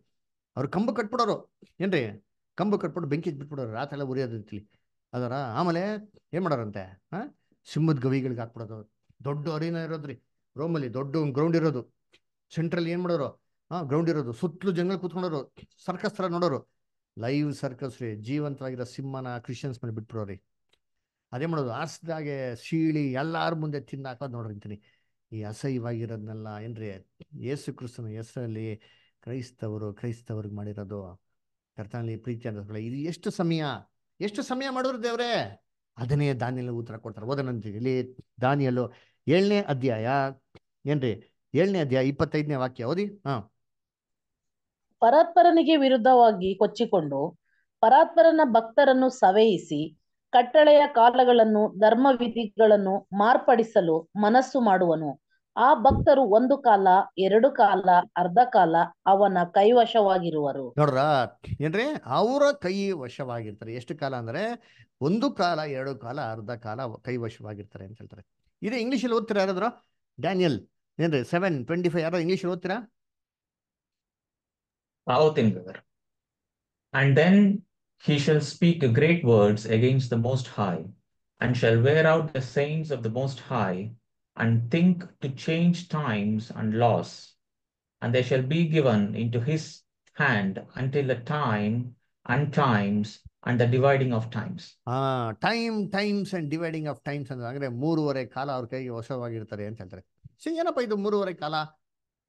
Speaker 1: ಅವ್ರು ಕಂಬ ಕಟ್ಬಿಡೋರು. ಏನ್ರಿ? ಕಂಬ ಕಟ್ಬಿಟ್ಟು ಬೆಂಕಿ ಬಿಟ್ಬಿಡೋರು. ರಾತ್ರಿ ಎಲ್ಲ ಉರಿಯೋದಂತಲಿ ಅದರ ಆಮೇಲೆ ಏನ್ ಮಾಡೋರಂತೆ? ಹಾ ಸಿಂಹದ ಗವಿಗಳಿಗೆ ಹಾಕ್ಬಿಡೋದು. ದೊಡ್ಡ ಅರಿನ ಇರೋದ್ರಿ. ರೋಮಲ್ಲಿ ದೊಡ್ಡ ಗ್ರೌಂಡ್ ಇರೋದು. ಸೆಂಟ್ರಲ್ ಏನ್ ಮಾಡೋರು? ಹಾ ಗ್ರೌಂಡ್ ಇರೋದು. ಸುತ್ತಲೂ ಜಂಗಲ್ ಕೂತ್ಕೊಂಡೋರು. ಸರ್ಕಸ್ ತರ ನೋಡೋರು. ಲೈವ್ ಸರ್ಕಸ್ ರೀ. ಜೀವಂತವಾಗಿರೋ ಸಿಂಹನ ಕ್ರಿಶ್ಚಿಯನ್ಸ್ ಮೇಲೆ ಬಿಟ್ಬಿಡೋರಿ ಅದೇ ಮಾಡೋದು. ಆರ್ಸ್ದಾಗೆ ಶೀಳಿ ಎಲ್ಲಾರ ಮುಂದೆ ತಿಂದಾಕೋದು ನೋಡ್ರಿ ಅಂತೀನಿ. ಈ ಅಸಹ್ಯವಾಗಿರೋದನ್ನೆಲ್ಲ ಏನ್ರಿ ಯೇಸು ಕ್ರಿಸ್ತನ ಹೆಸರಲ್ಲಿ ಕ್ರೈಸ್ತವರು ಕ್ರೈಸ್ತವ್ರಿಗೆ ಮಾಡಿರೋದು. ಕರ್ತನಲ್ಲಿ ಪ್ರೀತಿ ಅಂತ ಇದು ಎಷ್ಟು ಸಮಯ? ಎಷ್ಟು ಸಮಯ ಮಾಡಿದ್ರು ದೇವ್ರೆ? ಅದನ್ನೇ ದಾನಿಯಲ್ಲಿ ಉತ್ತರ ಕೊಡ್ತಾರೆ. ಓದನಂತೀವಿ ಇಲ್ಲಿ ದಾನಿಯಲ್ಲು ಏಳನೇ ಅಧ್ಯಾಯ. ಏನ್ರಿ? ಏಳನೇ ಅಧ್ಯಾಯ ಇಪ್ಪತ್ತೈದನೇ ವಾಕ್ಯ. ಓದಿ. ಹಾ.
Speaker 2: ಪರಾತ್ಪರನಿಗೆ ವಿರುದ್ಧವಾಗಿ ಕೊಚ್ಚಿಕೊಂಡು ಪರಾತ್ಪರನ ಭಕ್ತರನ್ನು ಸವೆಯಿಸಿ ಕಟ್ಟಳೆಯ ಕಾಲಗಳನ್ನು ಧರ್ಮ ವಿಧಿಗಳನ್ನು ಮಾರ್ಪಡಿಸಲು ಮನಸ್ಸು ಮಾಡುವನು. ಆ ಭಕ್ತರು ಒಂದು ಕಾಲ ಎರಡು ಕಾಲ ಅರ್ಧ ಕಾಲ ಅವನ ಕೈವಶವಾಗಿರುವರು.
Speaker 1: ನೋಡ್ರ ಏನ್ರಿ? ಅವರ ಕೈ ವಶವಾಗಿರ್ತಾರೆ ಎಷ್ಟು ಕಾಲ ಅಂದ್ರೆ ಒಂದು ಕಾಲ ಎರಡು ಕಾಲ ಅರ್ಧ ಕಾಲ ಕೈ ವಶವಾಗಿರ್ತಾರೆ ಅಂತ ಹೇಳ್ತಾರೆ. ಇದು ಇಂಗ್ಲಿಷ್ ಅಲ್ಲಿ ಓದ್ತೀರಾ ಯಾರಾದ್ರು? ಡ್ಯಾನಿಯಲ್. ಏನ್ರಿ? ಸೆವೆನ್ ಟ್ವೆಂಟಿ ಫೈವ್ ಯಾರೋ ಇಂಗ್ಲಿಷ್ ಓದ್ತೀರಾ?
Speaker 6: ಓದ್ತೀನಿ brother And then he shall speak great words against the Most High, and shall wear out the saints of the Most High, and think to change times and laws. And they shall be given into his hand until the time and times and the dividing of times.
Speaker 1: Time times and dividing of times ಅಂದ್ರೆ ಅಂದ್ರೆ ಮೂರುವರೆ ಕಾಲ ಅವ್ರ ಕೈಗೆ ವಶವಾಗಿರ್ತಾರೆ ಅಂತ ಹೇಳ್ತಾರೆ so ಏನಪ್ಪ ಇದು ಮೂರುವರೆ ಕಾಲ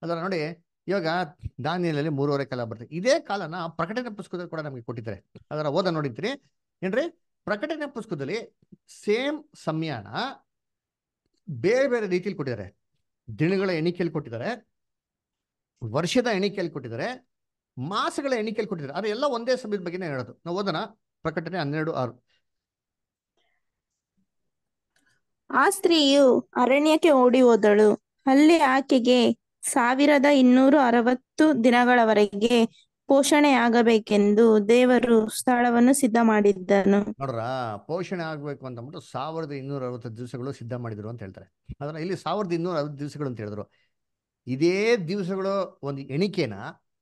Speaker 1: ಅದರ ನೋಡಿ ಇವಾಗ ದಾನಿಯಲ್ಲಿ ಮೂರುವರೆ ಕಾಲ ಬರ್ತದೆ ಇದೇ ಕಾಲನ ಪ್ರಕಟಣೆ ಪುಸ್ತಕದಲ್ಲಿ ಕೂಡ ನಮಗೆ ಕೊಟ್ಟಿದ್ದಾರೆ. ಅದರ ಓದ ನೋಡಿದ್ರಿ. ಏನ್ರಿ? ಪ್ರಕಟಣೆ ಪುಸ್ತಕದಲ್ಲಿ ಸೇಮ್ ಸಮಯಾನ ಬೇರೆ ಬೇರೆ ರೀತಿಯಲ್ಲಿ ಕೊಟ್ಟಿದ್ದಾರೆ. ದಿನಗಳ ಎಣಿಕೆಯಲ್ಲಿ ಕೊಟ್ಟಿದ್ದಾರೆ. ವರ್ಷದ ಎಣಿಕೆಯಲ್ಲಿ ಕೊಟ್ಟಿದ್ದಾರೆ. ಮಾಸಗಳ ಎಣಿಕೆಯಲ್ಲಿ ಕೊಟ್ಟಿದ್ದಾರೆ. ಆದರೆ ಎಲ್ಲ ಒಂದೇ ಸಮಯದ ಬಗ್ಗೆನೇ ಹೇಳೋದು. ನಾವು ಓದೋಣ. ಪ್ರಕಟಣೆ ಹನ್ನೆರಡು ಆರು.
Speaker 3: ಆ ಸ್ತ್ರೀಯು ಅರಣ್ಯಕ್ಕೆ ಓಡಿ ಹೋದಳು. ಅಲ್ಲಿ ಆಕೆಗೆ ಸಾವಿರದ ಇನ್ನೂರ ಅರವತ್ತು ದಿನಗಳವರೆಗೆ ಪೋಷಣೆಯಾಗಬೇಕೆಂದು ದೇವರು ಸ್ಥಳವನ್ನು ಸಿದ್ಧ ಮಾಡಿದ್ದನು.
Speaker 1: ನೋಡ್ರ ಪೋಷಣೆ ಆಗ್ಬೇಕು ಅಂತ ಅಂದ್ಬಿಟ್ಟು ಸಾವಿರದ ಇನ್ನೂರ ಅರವತ್ತು ದಿವಸಗಳು ಸಿದ್ಧ ಮಾಡಿದ್ರು ಅಂತ ಹೇಳ್ತಾರೆ. ಅದನ್ನ ಇಲ್ಲಿ ಸಾವಿರದ ಇನ್ನೂರ ಅರವತ್ತು ದಿವಸಗಳು ಅಂತ ಹೇಳಿದ್ರು. ಇದೇ ದಿವಸಗಳು ಒಂದು ಎಣಿಕೆನ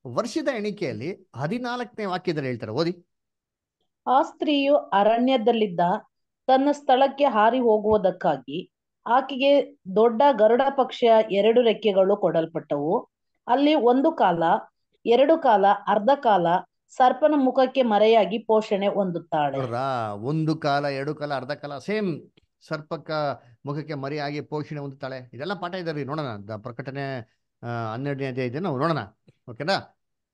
Speaker 1: ವರ್ಷದ ಎಣಿಕೆಯಲ್ಲಿ ಹದಿನಾಲ್ಕನೇ ವಾಕ್ಯದಲ್ಲಿ ಹೇಳ್ತಾರೆ ಓದಿ.
Speaker 2: ಆ ಸ್ತ್ರೀಯು ಅರಣ್ಯದಲ್ಲಿದ್ದ ತನ್ನ ಸ್ಥಳಕ್ಕೆ ಹಾರಿ ಹೋಗುವುದಕ್ಕಾಗಿ ಆಕೆಗೆ ದೊಡ್ಡ ಗರುಡ ಪಕ್ಷಿಯ ಎರಡು ರೆಕ್ಕೆಗಳು ಕೊಡಲ್ಪಟ್ಟವು. ಅಲ್ಲಿ ಒಂದು ಕಾಲ, ಎರಡು ಕಾಲ, ಅರ್ಧ ಕಾಲ ಸರ್ಪನ ಮುಖಕ್ಕೆ ಮರೆಯಾಗಿ ಪೋಷಣೆ ಹೊಂದುತ್ತಾಳೆ.
Speaker 1: ಒಂದು ಕಾಲ, ಎರಡು ಕಾಲ, ಅರ್ಧ ಕಾಲ, ಸೇಮ್ ಸರ್ಪಕ್ಕ ಮುಖಕ್ಕೆ ಮರೆಯಾಗಿ ಪೋಷಣೆ ಹೊಂದುತ್ತಾಳೆ. ಇದೆಲ್ಲ ಪಾಠ ಇದಾರೆ ನೋಡೋಣ. ಪ್ರಕಟಣೆ ಹನ್ನೆರಡನೇ ಅಧ್ಯಾಯ ಇದೆ ನಾವು ನೋಡೋಣ. ಓಕೆನಾ?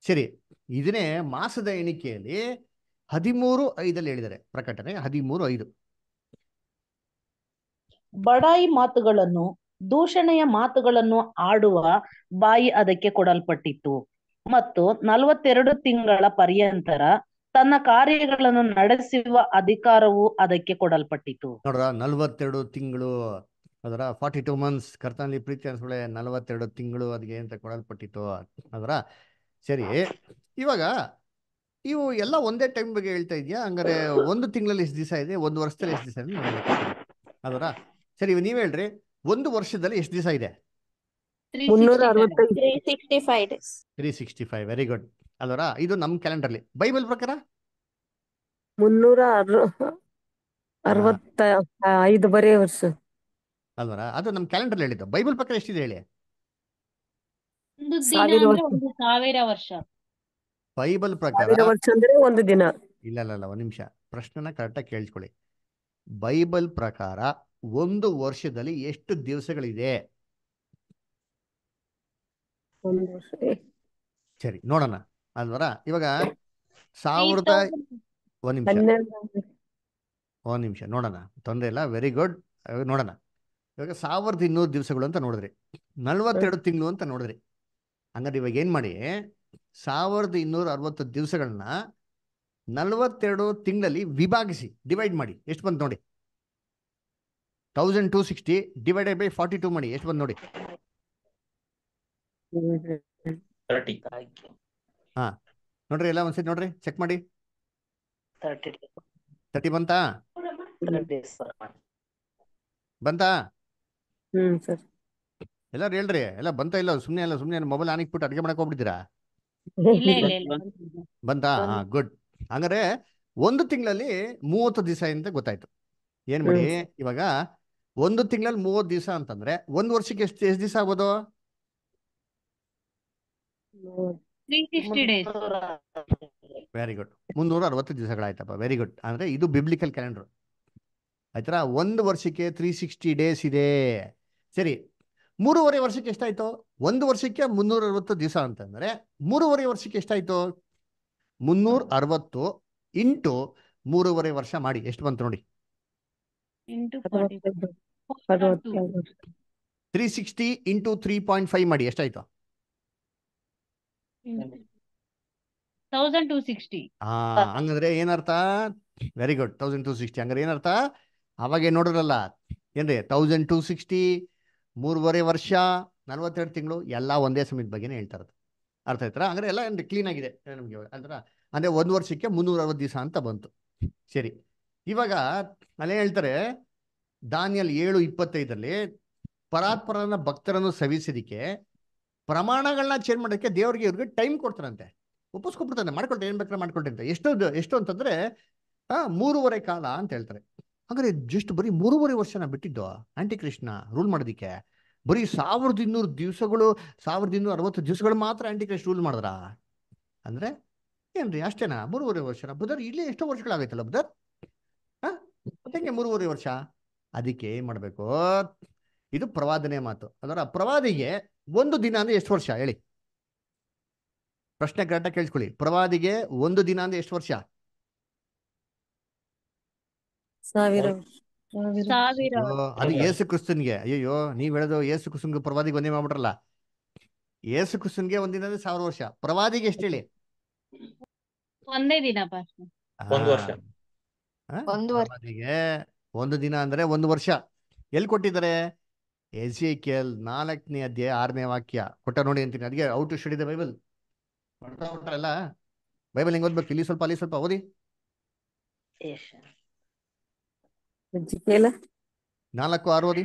Speaker 1: ಸರಿ, ಇದನ್ನೇ ಮಾಸದ ಎಣಿಕೆಯಲ್ಲಿ ಹದಿಮೂರು ಐದಲ್ಲಿ ಹೇಳಿದ್ದಾರೆ ಪ್ರಕಟಣೆ, ಹದಿಮೂರು ಐದು.
Speaker 2: ಬಡಾಯಿ ಮಾತುಗಳನ್ನು, ದೂಷಣೆಯ ಮಾತುಗಳನ್ನು ಆಡುವ ಬಾಯಿ ಅದಕ್ಕೆ ಕೊಡಲ್ಪಟ್ಟಿತ್ತು. ಮತ್ತು ನಲವತ್ತೆರಡು ತಿಂಗಳ ಪರ್ಯಂತರ ತನ್ನ ಕಾರ್ಯಗಳನ್ನು ನಡೆಸುವ ಅಧಿಕಾರವು ಅದಕ್ಕೆ ಕೊಡಲ್ಪಟ್ಟಿತ್ತು.
Speaker 1: ನೋಡ್ರ, ನಲ್ವತ್ತೆರಡು ತಿಂಗಳು, ಅದರ ಫಾರ್ಟಿ ಟೂ ಮಂತ್ಸ್ ಕರ್ತನಲ್ಲಿ ಪ್ರೀತಿ ಅನ್ಸ್ಬಳೆ ನಲವತ್ತೆರಡು ತಿಂಗಳು ಅದಕ್ಕೆ ಅಂತ ಕೊಡಲ್ಪಟ್ಟಿತ್ತು. ಅದರ ಸರಿ, ಇವಾಗ ಇವು ಎಲ್ಲ ಒಂದೇ ಟೈಮ್ ಬಗ್ಗೆ ಹೇಳ್ತಾ ಇದೆಯಾ? ಹಂಗಾರೆ ಒಂದು ತಿಂಗಳಲ್ಲಿ ಎಷ್ಟು ದಿವಸ ಇದೆ? ಒಂದು ವರ್ಷದಲ್ಲಿ ಎಷ್ಟು ದಿವಸ ಇದೆ? ಅದರ ಸರಿ ಇವಾಗ ನೀವ್ ಹೇಳ್ರಿ ಒಂದು ವರ್ಷದಲ್ಲಿ ಎಷ್ಟು ದಿವಸ ಇದೆ?
Speaker 4: ಮುನ್ನೂರ ಅರವತ್ತೈದು
Speaker 3: three sixty five
Speaker 1: very good ಅಲ್ವರ? ಇದು ನಮ್ಮ ಕ್ಯಾಲೆಂಡರ್ಲಿ ಬೈಬಲ್ ಪ್ರಕಾರ?
Speaker 4: ಮುನ್ನೂರ ಅರ ಅರವತ್ತ ಐದು ಬರೇ ವರ್ಷ.
Speaker 1: ಅಲ್ವರ? ಅದು ನಮ್ಮ ಕ್ಯಾಲೆಂಡರ್ ಹೇಳಿದ್ದು. ಬೈಬಲ್ ಪ್ರಕಾರ ಎಷ್ಟಿದೆ ಹೇಳಿ?
Speaker 4: ಸಾವಿರ ವರ್ಷ.
Speaker 7: ಒಂದು ಸಾವಿರ ವರ್ಷ.
Speaker 1: ಬೈಬಲ್ ಪ್ರಕಾರ
Speaker 4: ಸಾವಿರ ವರ್ಷ ಅಂದ್ರೆ ಒಂದು ದಿನ.
Speaker 1: ಇಲ್ಲ ಇಲ್ಲ ಒಂದ್ ಒಂದು ನಿಮಿಷ. ಪ್ರಶ್ನೆನ ಕರೆಕ್ಟಾಗಿ ಕೇಳಿಸ್ಕೊಳ್ಳಿ. ಬೈಬಲ್ ಪ್ರಕಾರ ಒಂದು ವರ್ಷದಲ್ಲಿ ಎಷ್ಟು ದಿವಸಗಳಿದೆ? ಸರಿ ನೋಡೋಣ. ಅಲ್ವರ? ಇವಾಗ ಸಾವಿರದ ಒಂದ್ ನಿಮಿಷ. ಒಂದ್ ನಿಮಿಷ ನೋಡೋಣ. ತೊಂದರೆ ಇಲ್ಲ ವೆರಿ ಗುಡ್ ನೋಡೋಣ. ಇವಾಗ ಸಾವಿರದ ಇನ್ನೂರು ದಿವಸಗಳು ಅಂತ ನೋಡಿದ್ರಿ. ನಲ್ವತ್ತೆರಡು ತಿಂಗಳು ಅಂತ ನೋಡಿದ್ರಿ. ಹಂಗಾದ್ರೆ ಇವಾಗ ಏನ್ ಮಾಡಿ? ಸಾವಿರದ ಇನ್ನೂರ ಅರವತ್ತು ದಿವಸಗಳನ್ನ ನಲ್ವತ್ತೆರಡು ತಿಂಗಳಲ್ಲಿ ವಿಭಾಗಿಸಿ ಡಿವೈಡ್ ಮಾಡಿ. ಎಷ್ಟು ಬಂತು ನೋಡಿ? Thousand two sixty divided by forty two ಮಾಡಿ ಎಷ್ಟು ಬಂದು ನೋಡಿ?
Speaker 6: ಹಾ.
Speaker 1: ನೋಡ್ರಿ ಎಲ್ಲ ಒಂದ್ಸತಿ ನೋಡ್ರಿ ಚೆಕ್ ಮಾಡಿ.
Speaker 2: ತರ್ಟಿ
Speaker 1: ಬಂತಾ? ಬಂತಾ?
Speaker 4: ಹ್ಮ್ ಸರ್
Speaker 1: ಎಲ್ಲಾರು ಹೇಳ್ರಿ ಎಲ್ಲ ಬಂತ ಇಲ್ಲ ಸುಮ್ಮನೆ ಎಲ್ಲ ಸುಮ್ಮನೆ ಮೊಬೈಲ್ ಆನ್ ಇಟ್ಬಿಟ್ಟು ಅಡುಗೆ ಮಾಡಕ್ ಹೋಗ್ಬಿಟ್ಟಿದ್ದೀರಾ?
Speaker 7: ಇಲ್ಲ ಇಲ್ಲ ಇಲ್ಲ.
Speaker 1: ಬಂತಾ? ಹಾ ಗುಡ್ ಹಂಗಾರೆ ಒಂದು ತಿಂಗಳಲ್ಲಿ ಮೂವತ್ತು ದಿವಸ ಅಂತ ಗೊತ್ತಾಯ್ತು. ಏನ್ ಮಾಡಿ? ಇವಾಗ ಒಂದು ತಿಂಗಳಲ್ಲಿ ಮೂವತ್ತು ದಿವಸ ಅಂತಂದ್ರೆ ಒಂದು ವರ್ಷಕ್ಕೆ ಎಷ್ಟು ಎಷ್ಟು ದಿವಸ ಆಗ್ಬೋದು?
Speaker 7: ಡೇಸ್
Speaker 1: ವೆರಿ ಗುಡ್ ಮುನ್ನೂರ ಅರವತ್ತು. ದಿವಸಗಳಾಯ್ತಪ್ಪ. ವೆರಿ ಗುಡ್ ಅಂದ್ರೆ ಇದು ಬಿಬ್ಲಿಕಲ್ ಕ್ಯಾಲೆಂಡರ್ ಆಯ್ತಾ ಒಂದು ವರ್ಷಕ್ಕೆ ತ್ರೀ ಸಿಕ್ಸ್ಟಿ ಡೇಸ್ ಇದೆ. ಸರಿ ಮೂರುವರೆ ವರ್ಷಕ್ಕೆ ಎಷ್ಟಾಯ್ತು? ಒಂದು ವರ್ಷಕ್ಕೆ ಮುನ್ನೂರ ಅರವತ್ತು ದಿವಸ ಅಂತಂದ್ರೆ ಮೂರುವರೆ ವರ್ಷಕ್ಕೆ ಎಷ್ಟಾಯ್ತು? ಮುನ್ನೂರ ಅರವತ್ತು ಇಂಟು ಮೂರುವರೆ ವರ್ಷ ಮಾಡಿ. ಎಷ್ಟು ಬಂತು ನೋಡಿ? Three sixty into three point five ಮಾಡಿ ಎಷ್ಟಾಯ್ತು?
Speaker 7: ತೌಸಂಡ್ ಟೂ ಸಿಕ್ಸ್ಟಿ
Speaker 1: ಹಾ ಹಂಗಂದ್ರೆ ಏನರ್ಥ? Very good thousand two sixty ಹಂಗಾರೆ ಏನರ್ಥ? ಅವಾಗ ನೋಡಿದ್ರಲ್ಲ ಏನ್ರಿ? ತೌಸಂಡ್ ಟೂ ಸಿಕ್ಸ್ಟಿ ಮೂರುವರೆ ವರ್ಷ ನಲ್ವತ್ತೆರಡು ತಿಂಗಳು ಎಲ್ಲ ಒಂದೇ ಸಮಯದ ಬಗ್ಗೆನೇ ಹೇಳ್ತಾ ಇರೋದು. ಅರ್ಥ ಆಯ್ತಾ ಅಂದ್ರೆ ಎಲ್ಲ ಏನ್ರಿ ಕ್ಲೀನ್ ಆಗಿದೆ. ನಮಗೆ ಅಂದ್ರ ಅಂದ್ರೆ ಒಂದು ವರ್ಷಕ್ಕೆ ಮುನ್ನೂರ ಅರವತ್ತು ದಿವಸ ಅಂತ ಬಂತು. ಸರಿ. ಇವಾಗ ಅಲ್ಲೇ ಹೇಳ್ತಾರೆ ದಾನಿಯಲ್ ಏಳು ಇಪ್ಪತ್ತೈದರಲ್ಲಿ ಪರಾತ್ಪರನ ಭಕ್ತರನ್ನು ಸವಿಸೋದಿಕ್ಕೆ ಪ್ರಮಾಣಗಳನ್ನ ಚೇಂಜ್ ಮಾಡೋಕ್ಕೆ ದೇವರಿಗೆ ಇವ್ರಿಗೆ ಟೈಮ್ ಕೊಡ್ತಾರಂತೆ. ಒಪ್ಪಿಸ್ಕೊಬಿಡ್ತಾನೆ ಮಾಡ್ಕೊಳ್ತೆ, ಏನ್ ಬೇಕಾದ್ರೆ ಮಾಡ್ಕೊಳ್ತೆ ಅಂತ. ಎಷ್ಟು ಎಷ್ಟು ಅಂತಂದ್ರೆ ಆ, ಮೂರುವರೆ ಕಾಲ ಅಂತ ಹೇಳ್ತಾರೆ. ಹಾಗಾದ್ರೆ ಜಸ್ಟ್ ಬರೀ ಮೂರುವರೆ ವರ್ಷನ ಬಿಟ್ಟಿದ್ದು ಆಂಟಿ ಕೃಷ್ಣ ರೂಲ್ ಮಾಡೋದಿಕ್ಕೆ? ಬರೀ ಸಾವಿರದ ಇನ್ನೂರು ದಿವಸಗಳು, ಸಾವಿರದ ಇನ್ನೂರ ಅರವತ್ತು ದಿವಸಗಳು ಮಾತ್ರ ಆಂಟಿ ಕೃಷ್ಣ ರೂಲ್ ಮಾಡಿದ್ರ? ಅಂದ್ರೆ ಏನ್ರಿ ಅಷ್ಟೇನಾ? ಮೂರುವರೆ ವರ್ಷನ? ಬುಧರ್ ಇಲ್ಲೇ ಎಷ್ಟೋ ವರ್ಷಗಳಾಗೈತಲ್ಲ ಬುಧರ್ ಹಾ ಹೆಂಗೆ ಮೂರುವರೆ ವರ್ಷ? ಅದಕ್ಕೆ ಏನ್ ಮಾಡ್ಬೇಕು? ಇದು ಪ್ರವಾದನೆ ಮಾತು. ಅದರ ಪ್ರವಾದಿಗೆ ಒಂದು ದಿನ ಅಂದ್ರೆ ಎಷ್ಟು ವರ್ಷ ಹೇಳಿ? ಪ್ರಶ್ನೆ ಕರೆಕ್ಟಾಗಿ ಕೇಳಿಸ್ಕೊಳ್ಳಿ. ಪ್ರವಾದಿಗೆ ಒಂದು ದಿನ ಅಂದ್ರೆ ಎಷ್ಟು ವರ್ಷ?
Speaker 4: ಸಾವಿರ ವರ್ಷ. ಸಾವಿರ.
Speaker 7: ಸಾವಿರ.
Speaker 1: ಅದು ಏಸು ಕ್ರಿಸ್ತನ್ಗೆ. ಅಯ್ಯೋ ನೀವ್ ಹೇಳೋದು ಏಸು ಕ್ರಿಸ್ತನ್ಗೆ ಪ್ರವಾದಿಗೆ ಒಂದೇ ಮಾಡ್ಬಿಟ್ರಲ್ಲ? ಏಸು ಕ್ರಿಸ್ತನ್ಗೆ ಒಂದಿನ ಅಂದ್ರೆ ಸಾವಿರ ವರ್ಷ. ಪ್ರವಾದಿಗೆ ಎಷ್ಟು ಹೇಳಿ?
Speaker 7: ಒಂದೇ ದಿನ ಪಾಸ್
Speaker 6: ಒಂದು ವರ್ಷ.
Speaker 3: ಒಂದು ವರ್ಷ.
Speaker 1: ಪ್ರವಾದಿಗೆ ಒಂದು ದಿನ ಅಂದ್ರೆ ಒಂದು ವರ್ಷ. ಎಲ್ಲಿ ಕೊಟ್ಟಿದ್ದಾರೆ? ಎಸ್ ಎ ಕೆ ಎಲ್ ನಾಲ್ಕನೇ ಅಧ್ಯಾಯ ಆರನೇ ವಾಕ್ಯ. ಕೊಟ್ಟ ನೋಡಿ ಅಂತೀನಿ. ಅದಕ್ಕೆ out to study the Bible ಕೊಟ್ಟರಲ್ಲ Bible ಹೆಂಗ್ ಓದ್ಬೇಕು? ಇಲ್ಲಿ ಸ್ವಲ್ಪ ಅಲ್ಲಿ ಸ್ವಲ್ಪ ಓದಿ? ನಾಲ್ಕು ಆರು ಓದಿ.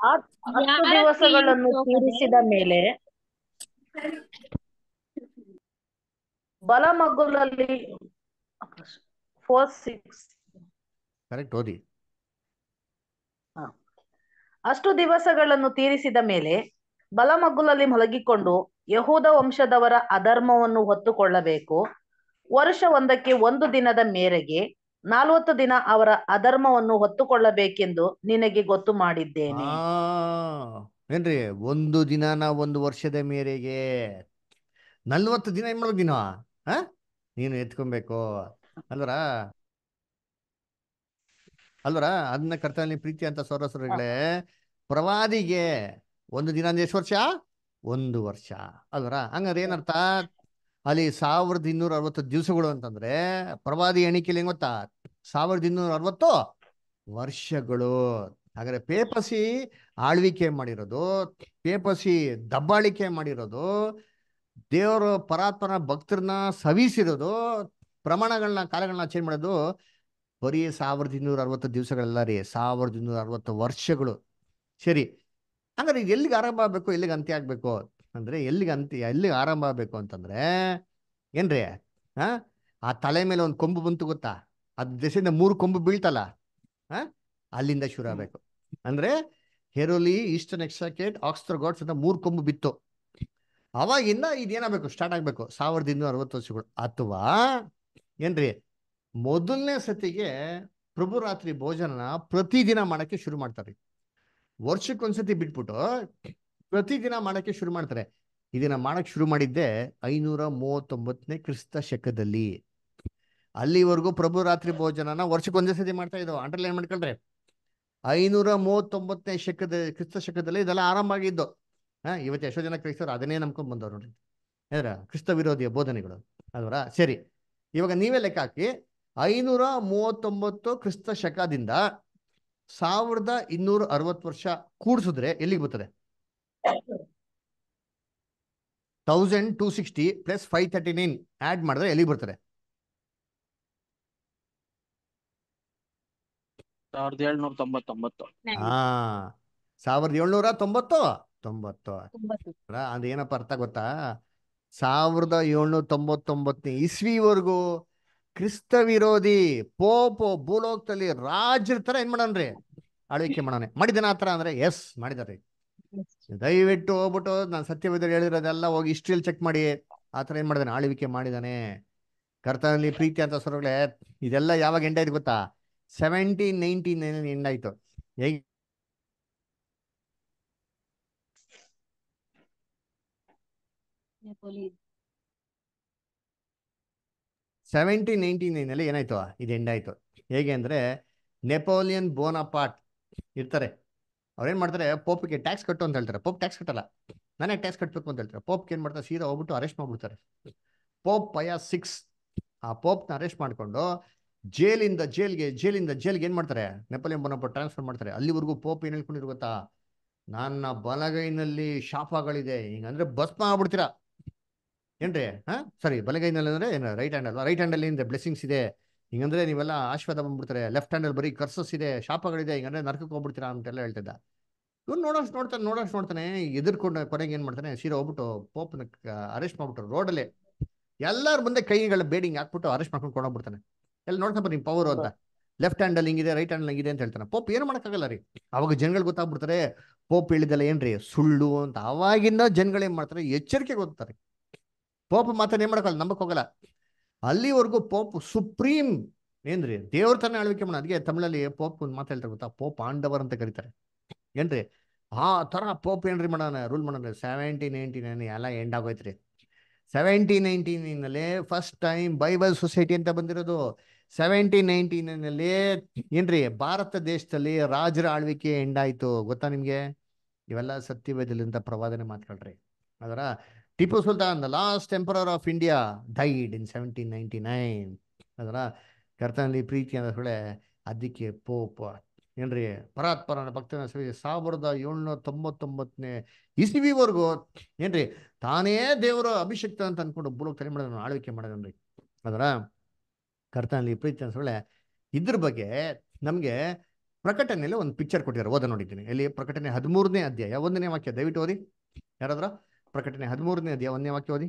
Speaker 7: ಯಾರ
Speaker 2: ದಿವಸಗಳನ್ನು ತೀರಿಸಿದ ಮೇಲೆ ಬಲಮಗ್ಗುಲಲ್ಲಿ ಫೋರ್ ಸಿಕ್ಸ್
Speaker 1: ಕರೆಕ್ಟ್ ಓದಿ
Speaker 2: ಅಷ್ಟು ದಿವಸಗಳನ್ನು ತೀರಿಸಿದ ಮೇಲೆ ಬಲಮಗ್ಗುಲಲ್ಲಿ ಮಲಗಿಕೊಂಡು ಯಹೂದ ವಂಶದವರ ಅಧರ್ಮವನ್ನು ಹೊತ್ತುಕೊಳ್ಳಬೇಕು. ವರ್ಷ ಒಂದಕ್ಕೆ ಒಂದು ದಿನದ ಮೇರೆಗೆ ನಲವತ್ತು ದಿನ ಅವರ ಅಧರ್ಮವನ್ನು ಹೊತ್ತುಕೊಳ್ಳಬೇಕೆಂದು ನಿನಗೆ ಗೊತ್ತು ಮಾಡಿದ್ದೇನೆ.
Speaker 1: ಏನ್ರಿ ಒಂದು ದಿನನ ಒಂದು ವರ್ಷದ ಮೇರೆಗೆ ನಲ್ವತ್ತು ದಿನ ಆ ನೀನು ಎತ್ಕೊಬೇಕು. ಅಲ್ವರ? ಅಲ್ವರ? ಅದನ್ನ ಕರ್ತನಲ್ಲಿ ಪ್ರೀತಿ ಅಂತ ಸೌರಸ್ವರಗಳೇ ಪ್ರವಾದಿಗೆ ಒಂದು ದಿನ ಅಂದ್ರೆ ಎಷ್ಟು ವರ್ಷ? ಒಂದು ವರ್ಷ. ಅಲ್ವರ? ಹಂಗಾದ್ರೆ ಏನರ್ಥ? ಅಲ್ಲಿ ಸಾವಿರದ ಇನ್ನೂರ ಅರವತ್ತು ದಿವಸಗಳು ಅಂತಂದ್ರೆ ಪ್ರವಾದಿ ಎಣಿಕೆಲಿ ಹೆಂಗ್ ಗೊತ್ತಾ? ಸಾವಿರದ ಇನ್ನೂರ ಅರವತ್ತು ವರ್ಷಗಳು. ಹಾಗಾದ್ರೆ ಪೇಪಸಿ ಆಳ್ವಿಕೆ ಮಾಡಿರೋದು ಪೇಪಸಿ ದಬ್ಬಾಳಿಕೆ ಮಾಡಿರೋದು ದೇವರು ಪರಾತ್ಮನ ಭಕ್ತರನ್ನ ಸವಿಸಿರೋದು ಪ್ರಮಾಣಗಳನ್ನ ಕಾಲಗಳನ್ನ ಚೇಂಜ್ ಮಾಡೋದು ಬರೀ ಸಾವಿರದ ಇನ್ನೂರ ಅರವತ್ತು ದಿವಸಗಳೆಲ್ಲ ರೀ ಸಾವಿರದ ಇನ್ನೂರ ಅರವತ್ತು ವರ್ಷಗಳು. ಸರಿ ಹಂಗಾರೆ ಎಲ್ಲಿಗೆ ಆರಂಭ ಆಗಬೇಕು ಎಲ್ಲಿಗೆ ಅಂತ್ಯ ಆಗಬೇಕು? ಅಂದ್ರೆ ಎಲ್ಲಿಗೆ ಅಂತ್ಯ ಎಲ್ಲಿಗೆ ಆರಂಭ ಆಗಬೇಕು ಅಂತಂದ್ರೆ ಏನ್ರಿ ಹಾಂ ಆ ತಲೆ ಮೇಲೆ ಒಂದು ಕೊಂಬು ಬಂತು ಗೊತ್ತಾ? ಅದು ದೆಸೆಯಿಂದ ಮೂರು ಕೊಂಬು ಬೀಳ್ತಲ್ಲ ಹಾಂ ಅಲ್ಲಿಂದ ಶುರು ಆಗಬೇಕು. ಅಂದ್ರೆ ಹೆರೋಲಿ ಈಸ್ಟರ್ನ್ ಎಕ್ಸಾಕೆಟ್ ಆಕ್ಸ್ಟರ್ ಗಾಡ್ಸ್ ಅಂತ ಮೂರು ಕೊಂಬು ಬಿತ್ತು. ಅವಾಗಿಂದ ಇದೇನಾಗಬೇಕು ಸ್ಟಾರ್ಟ್ ಆಗಬೇಕು ಸಾವಿರದ ಇನ್ನೂರ ಅರವತ್ತು ವರ್ಷಗಳು. ಅಥವಾ ಏನ್ರಿ? ಮೊದಲನೇ ಸತಿಗೆ ಪ್ರಭು ರಾತ್ರಿ ಭೋಜನ ಪ್ರತಿದಿನ ಮಾಡಕ್ಕೆ ಶುರು ಮಾಡ್ತಾರೆ. ವರ್ಷಕ್ಕೊಂದ್ಸತಿ ಬಿಟ್ಬಿಟ್ಟು ಪ್ರತಿದಿನ ಮಾಡಕ್ಕೆ ಶುರು ಮಾಡ್ತಾರೆ. ಇದನ್ನ ಮಾಡಕ್ ಶುರು ಮಾಡಿದ್ದೆ ಐನೂರ ಮೂವತ್ತೊಂಬತ್ತನೇ ಕ್ರಿಸ್ತ ಶಕದಲ್ಲಿ. ಅಲ್ಲಿವರೆಗೂ ಪ್ರಭು ರಾತ್ರಿ ಭೋಜನನ ವರ್ಷಕ್ಕೊಂದೇ ಸತಿ ಮಾಡ್ತಾ ಇದ್ದವು ಅಂಡರ್ಲೈನ್ ಮಾಡ್ಕೊಂಡ್ರೆ ಐನೂರ ಮೂವತ್ತೊಂಬತ್ತನೇ ಶಕದ, ಕ್ರಿಸ್ತ ಶಕದಲ್ಲಿ ಇದೆಲ್ಲ ಆರಂಭ ಆಗಿದ್ದು. ಹಾ, ಇವತ್ತು ಎಷ್ಟೋ ಜನ ಕ್ರೈಸ್ತರು ಅದನ್ನೇ ನಂಬ್ಕೊಂಡ್ ಬಂದವ್ರು ನೋಡ್ರಿ. ಯಾರ ಕ್ರಿಸ್ತ ವಿರೋಧಿಯ ಬೋಧನೆಗಳು. ಅಲ್ವರ? ಸರಿ. ಇವಾಗ ನೀವೇ ಲೆಕ್ಕ ಹಾಕಿ ಐನೂರ ಮೂವತ್ತೊಂಬತ್ತು ಕ್ರಿಸ್ತ ಶಕದಿಂದ ಸಾವಿರದ ಇನ್ನೂರ ಅರವತ್ತು ವರ್ಷ ಕೂಡಿಸಿದ್ರೆ ಎಲ್ಲಿಗೆ ಬರ್ತದೆ? Thousand two sixty plus five thirty nine add ಮಾಡಿದ್ರೆ ಎಲ್ಲಿಗೆ ಬರ್ತದೆ?
Speaker 5: ಸಾವಿರದ ಏಳ್ನೂರ ತೊಂಬತ್ತೊಂಬತ್ತು.
Speaker 1: ಹಾ ಸಾವಿರದ ಏಳ್ನೂರ ತೊಂಬತ್ತು? ತೊಂಬತ್ತು.
Speaker 7: ತೊಂಬತ್ತು.
Speaker 1: ಅದು ಏನಪ್ಪ ಅರ್ಥ ಗೊತ್ತಾ? ಸಾವಿರದ ಏಳ್ನೂರ ತೊಂಬತ್ತೊಂಬತ್ತನೇ ಇಸ್ವಿವರೆಗೂ ಕ್ರಿಸ್ತ ವಿರೋಧಿ ಪೋಪ್ ಭೂಲೋಕದಲ್ಲಿ ರಾಜರ ತರ ಏನ್ ಮಾಡನ್ರಿ? ಆಳ್ವಿಕೆ ಮಾಡೋಣ ಮಾಡಿದನ ಆತರ ಅಂದ್ರೆ ಎಸ್ ಮಾಡಿದಾರೆ ದಯವಿಟ್ಟು ಹೋಗ್ಬಿಟ್ಟು ನಾನು ಸತ್ಯವೇದ ಹೇಳಿರೋದೆಲ್ಲ ಹೋಗಿ ಹಿಸ್ಟ್ರಿಯಲ್ಲಿ ಚೆಕ್ ಮಾಡಿ. ಆತರ ಏನ್ ಮಾಡಿದಾನೆ ಆಳ್ವಿಕೆ ಮಾಡಿದಾನೆ ಕರ್ತನಲ್ಲಿ ಪ್ರೀತಿ ಅಂತ ಸರ್ಗಳೇ ಇದೆಲ್ಲ ಯಾವಾಗ ಎಂಡ್ ಆಯ್ತು ಗೊತ್ತಾ? ಸೆವೆಂಟೀನ್ ನೈನ್ಟೀನ್ ಎಂಡ್ ಆಯ್ತು. ಹೇಗೆ ಸೆವೆಂಟೀನ್ ನೈನ್ಟಿ ನೈನಲ್ಲಿ ಏನಾಯ್ತು? ಇದು ಎಂಡ್ ಆಯ್ತು. ಹೇಗೆ ಅಂದ್ರೆ ನೆಪೋಲಿಯನ್ ಬೋನಪಾಟ್ ಇರ್ತಾರೆ. ಅವ್ರೇನ್ ಮಾಡ್ತಾರೆ? ಪೋಪ್ಗೆ ಟ್ಯಾಕ್ಸ್ ಕಟ್ಟು ಅಂತ ಹೇಳ್ತಾರೆ. ಪೋಪ್ ಟ್ಯಾಕ್ಸ್ ಕಟ್ಟಲ್ಲ. ನಾನೇ ಟ್ಯಾಕ್ಸ್ ಕಟ್ಟಬೇಕು ಅಂತ ಹೇಳ್ತಾರೆ. ಪೋಪ್ಗೆ ಏನ್ ಮಾಡ್ತಾರೆ? ಸೀದಾ ಹೋಗ್ಬಿಟ್ಟು ಅರೆಸ್ಟ್ ಮಾಡ್ಬಿಡ್ತಾರೆ. ಪೋಪ್ ಪಯ ಸಿಕ್ಸ್ ಆ ಪೋಪ್ನ ಅರೆಸ್ಟ್ ಮಾಡ್ಕೊಂಡು ಜೈಲಿಂದ ಜೈಲ್ಗೆ ಜೈಲಿಂದ ಜೈಲ್ಗೆ ಏನ್ ಮಾಡ್ತಾರೆ? ನೆಪೋಲಿಯನ್ ಬೋನಪಾಟ್ ಟ್ರಾನ್ಸ್ಫರ್ ಮಾಡ್ತಾರೆ. ಅಲ್ಲಿವರೆಗೂ ಪೋಪ್ ಏನ್ ಹೇಳ್ಕೊಂಡಿರು ಗೊತ್ತಾ? ನನ್ನ ಬಲಗೈನಲ್ಲಿ ಶಾಪಗಳಿದೆ. ಹಿಂಗಂದ್ರೆ ಭಸ್ಮ ಆಗ್ಬಿಡ್ತೀರಾ? ಏನ್ರಿ? ಹಾ? ಸರಿ ಬಲಗೈನಲ್ಲಿ ಅಂದ್ರೆ ಏನು ರೈಟ್ ಹ್ಯಾಂಡ್ ಅಲ್ವಾ? ರೈಟ್ ಹ್ಯಾಂಡಲ್ಲಿ ಏನಿದೆ ಬ್ಲೆಸ್ಸಿಂಗ್ಸ್ ಇದೆ? ಹಿಂಗಂದ್ರೆ ನೀವೆಲ್ಲ ಆಶೀರ್ವಾದ ಬಂದ್ಬಿಡ್ತಾರೆ. ಲೆಫ್ಟ್ ಹ್ಯಾಂಡಲ್ಲಿ ಬರೀ ಕರ್ಸಸ್ ಇದೆ, ಶಾಪಗಳಿದೆ, ಹಿಂಗಂದ್ರೆ ನರಕಕ್ಕೆ ಹೋಗ್ಬಿಡ್ತೀರಾ ಅಂತೆಲ್ಲ ಹೇಳ್ತಿದ್ದ. ಇವ್ನು ನೋಡೋಷ್ಟು ನೋಡ್ತಾನೆ ನೋಡೋಷ್ಟು ನೋಡ್ತಾನೆ. ಎದುರ್ಕೊಂಡು ಕೊನೆಗೆ ಏನ್ ಮಾಡ್ತಾನೆ? ಸೀರೆ ಹೋಗ್ಬಿಟ್ಟು ಪೋಪ್ನ ಅರೆಸ್ಟ್ ಮಾಡ್ಬಿಟ್ಟು ರೋಡಲ್ಲಿ ಎಲ್ಲರ ಮುಂದೆ ಕೈಗಳ ಬೇಡಿಂಗ್ ಹಾಕ್ಬಿಟ್ಟು ಅರೆಸ್ಟ್ ಮಾಡ್ಕೊಂಡು ಕೊಂಡೋಗ್ಬಿಡ್ತಾನೆ. ಎಲ್ಲ ನೋಡ್ತಾ ನಿಮ್ ಪವರ್ ಅಂತ. ಲೆಫ್ಟ್ ಹ್ಯಾಂಡಲ್ಲಿ ಹಿಂಗಿದೆ ರೈಟ್ ಹ್ಯಾಂಡಲ್ಲಿ ಹಿಂಗಿದೆ ಅಂತ ಹೇಳ್ತಾನೆ. ಪೋಪ್ ಏನು ಮಾಡೋಕ್ಕಾಗಲ್ಲ ರೀ? ಅವಾಗ ಜನಗಳು ಗೊತ್ತಾಗ್ಬಿಡ್ತಾರೆ ಪೋಪ್ ಹೇಳಿದಲ್ಲ ಏನ್ರಿ? ಸುಳ್ಳು ಅಂತ. ಅವಾಗಿಂದ ಜನಗಳು ಏನ್ ಮಾಡ್ತಾರೆ? ಎಚ್ಚರಿಕೆ ಗೊತ್ತಾರೆ ಪೋಪ್ ಮಾತ್ರ ಏನ್ ಮಾಡಕ್ಕಲ್ಲ ನಂಬಕ್ ಹೋಗಲ್ಲ. ಅಲ್ಲಿವರೆಗೂ ಪೋಪ್ ಸುಪ್ರೀಂ ಏನ್ರಿ, ದೇವ್ರ ತಾನೇ ಆಳ್ವಿಕೆ ಮಾಡ ಅದಕ್ಕೆ ತಮಿಳಲ್ಲಿ ಪೋಪ್ ಒಂದು ಹೇಳ್ತಾರೆ ಗೊತ್ತಾ, ಪೋಪ್ ಆಂಡವರ್ ಅಂತ ಕರೀತಾರೆ. ಏನ್ರಿ, ಆ ತರ ಪೋಪ್ ಏನ್ರಿ ಮಾಡೋಣ, ರೂಲ್ ಮಾಡೋಣ ಸೆವೆಂಟಿ ಏಂಟಿ ನೈನ್ ಎಲ್ಲ ಎಂಡ್ ಆಗೋಯ್ತ್ರಿ. ಸೆವೆಂಟೀನ್ ನೈನಲ್ಲಿ ಫಸ್ಟ್ ಟೈಮ್ ಬೈಬಲ್ ಸೊಸೈಟಿ ಅಂತ ಬಂದಿರೋದು. ಸೆವೆಂಟೀನ್ ನೈನ್ಟಿ ನೈನಲ್ಲಿ ಏನ್ರಿ, ಭಾರತ ದೇಶದಲ್ಲಿ ರಾಜರ ಆಳ್ವಿಕೆ ಎಂಡ್ ಆಯ್ತು. ಗೊತ್ತಾ ನಿಮ್ಗೆ? ಇವೆಲ್ಲ ಸತ್ಯವೇದಲಿಂದ ಪ್ರವಾದನೆ ಮಾತಾಡ್ರಿ ಅದರ Tipu Sultan the last emperor of India died in seventeen ninety nine ಅದರ ಕರ್ತನಲ್ಲಿ ಪ್ರೀತಿ ಅಂತ ಹೇಳಿ ಅದಕ್ಕೆ ಪೋಪ ಏನ್ರಿ ಪರಾತ್ಪರನ ಭಕ್ತನ ಸವಿ ಸಾವಿರದ ಏಳ್ನೂರ ತೊಂಬತ್ತೊಂಬತ್ತನೇ ಇಸಿವಿವರೆಗೂ ಏನ್ರಿ ತಾನೇ ದೇವರ ಅಭಿಷಕ್ತ ಅಂತ ಅನ್ಕೊಂಡು ಬುಡಕ್ ತಲೆ ಮಾಡಿದ್ರು ಆಳ್ವಿಕೆ ಮಾಡಿದ್ರಿ ಅದರ ಕರ್ತನಲ್ಲಿ ಪ್ರೀತಿ ಅಂತ ಹೇಳಿ ಇದ್ರ ಬಗ್ಗೆ ನಮಗೆ ಪ್ರಕಟಣೆಯಲ್ಲಿ ಒಂದು ಪಿಕ್ಚರ್ ಕೊಟ್ಟಿದ್ದಾರೆ ಓದ ನೋಡಿದ್ದೀನಿ ಇಲ್ಲಿ ಪ್ರಕಟಣೆ ಹದಿಮೂರನೇ ಅಧ್ಯಾಯ ಒಂದನೇ ವಾಕ್ಯ ದಯವಿಟ್ಟು ಓದಿ ಯಾರಾದ್ರ ಪ್ರಕಟಣೆ ಹದಿಮೂರನೇ ಅಧ್ಯಾಯ ಒಂದನೇ ವಾಕ್ಯ ಓದಿ.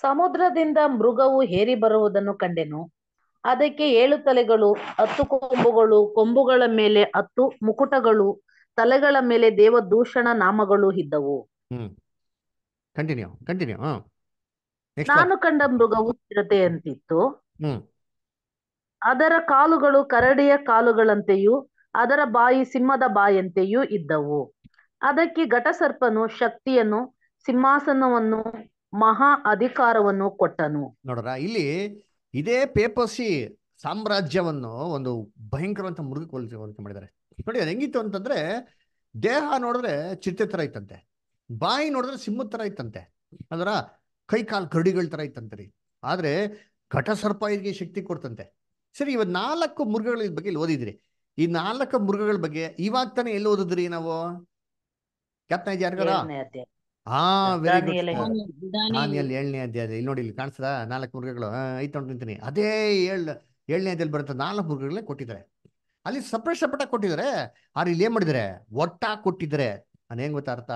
Speaker 2: ಸಮುದ್ರದಿಂದ ಮೃಗವು ಹೇರಿ ಬರುವುದನ್ನು ಕಂಡೆನು. ಅದಕ್ಕೆ ಏಳು ತಲೆಗಳು ಹತ್ತು ಕೊಂಬುಗಳು ಕೊಂಬುಗಳ ಮೇಲೆ ಹತ್ತು ಮುಕುಟಗಳು ತಲೆಗಳ ಮೇಲೆ ದೇವದೂಷಣ ನಾಮಗಳು ಇದ್ದವು.
Speaker 1: ಹ್ಮ್. ಕಂಟಿನ್ಯೂ
Speaker 2: ನಾನು ಕಂಡ ಮೃಗವು ಚಿರತೆಯಂತಿತ್ತು
Speaker 1: ಹ್ಮ್.
Speaker 2: ಅದರ ಕಾಲುಗಳು ಕರಡಿಯ ಕಾಲುಗಳಂತೆಯೂ ಅದರ ಬಾಯಿ ಸಿಂಹದ ಬಾಯಂತೆಯೂ ಇದ್ದವು. ಅದಕ್ಕೆ ಘಟಸರ್ಪನು ಶಕ್ತಿಯನ್ನು ಸಿಂಹಾಸನವನ್ನು ಮಹಾ ಅಧಿಕಾರವನ್ನು ಕೊಟ್ಟನು.
Speaker 1: ನೋಡ್ರ, ಇಲ್ಲಿ ಇದೇ ಪೇಪಸಿ ಸಾಮ್ರಾಜ್ಯವನ್ನು ಒಂದು ಭಯಂಕರವಂತ ಮೃಗಕ್ಕೆ ಹೋಲಿಸಿ ಹೋಲಿಕೆ ಮಾಡಿದ್ದಾರೆ. ನೋಡಿ, ಅದು ಹೆಂಗಿತ್ತು ಅಂತಂದ್ರೆ, ದೇಹ ನೋಡಿದ್ರೆ ಚಿತ್ತೆ ತರ ಇತ್ತಂತೆ, ಬಾಯಿ ನೋಡಿದ್ರೆ ಸಿಂಹ ತರ ಇತ್ತಂತೆ, ಅದರ ಕೈ ಕಾಲು ಕರಡಿಗಳ ತರ ಇತ್ತಂತೆ ರೀ. ಆದ್ರೆ ಘಟಸರ್ಪ ಇದಕ್ಕೆ ಶಕ್ತಿ ಕೊಡ್ತಂತೆ. ಸರಿ ಇವತ್ ನಾಲ್ಕು ಮೃಗಗಳ ಬಗ್ಗೆ ಇಲ್ಲಿ ಓದಿದ್ರಿ. ಈ ನಾಲ್ಕು ಮೃಗಗಳ ಬಗ್ಗೆ ಇವಾಗ ತಾನೇ ಎಲ್ಲಿ ಓದಿದ್ರಿ ನಾವು? ಕ್ಯಾಪ್ಟನ್
Speaker 2: ಅಧ್ಯಾಯ.
Speaker 1: ಹಾ ವೆರಿ ಗುಡ್
Speaker 2: ದಾನಿಯೇಲ
Speaker 1: ದಾನಿಯಲ್ ಏಳನೇ ಅಧ್ಯಾಯ ಇಲ್ಲಿ ನೋಡಿ ಇಲ್ಲಿ ಕಾಣಿಸ್ತದ ನಾಲ್ಕು ಮೃಗಗಳು ಐತ್ ನೋಡಿ ನಿಂತೀನಿ. ಅದೇ ಏಳು ಏಳನೇ ಅಧ್ಯಾಯದಲ್ಲಿ ಬರುತ್ತೆ ನಾಲ್ಕು ಮೃಗಗಳೇ ಕೊಟ್ಟಿದ್ದಾರೆ. ಅಲ್ಲಿ ಸಪ್ರೇಟ್ ಸಪ್ರೇಟ್ ಕೊಟ್ಟಿದ್ದಾರೆ. ಆದ್ರೆ ಇಲ್ಲಿ ಏನ್ ಮಾಡಿದ್ದಾರೆ? ಒಟ್ಟಾಗಿ ಕೊಟ್ಟಿದ್ದಾರೆ. ಅದೇನ್ ಗೊತ್ತಾ ಅರ್ಥ?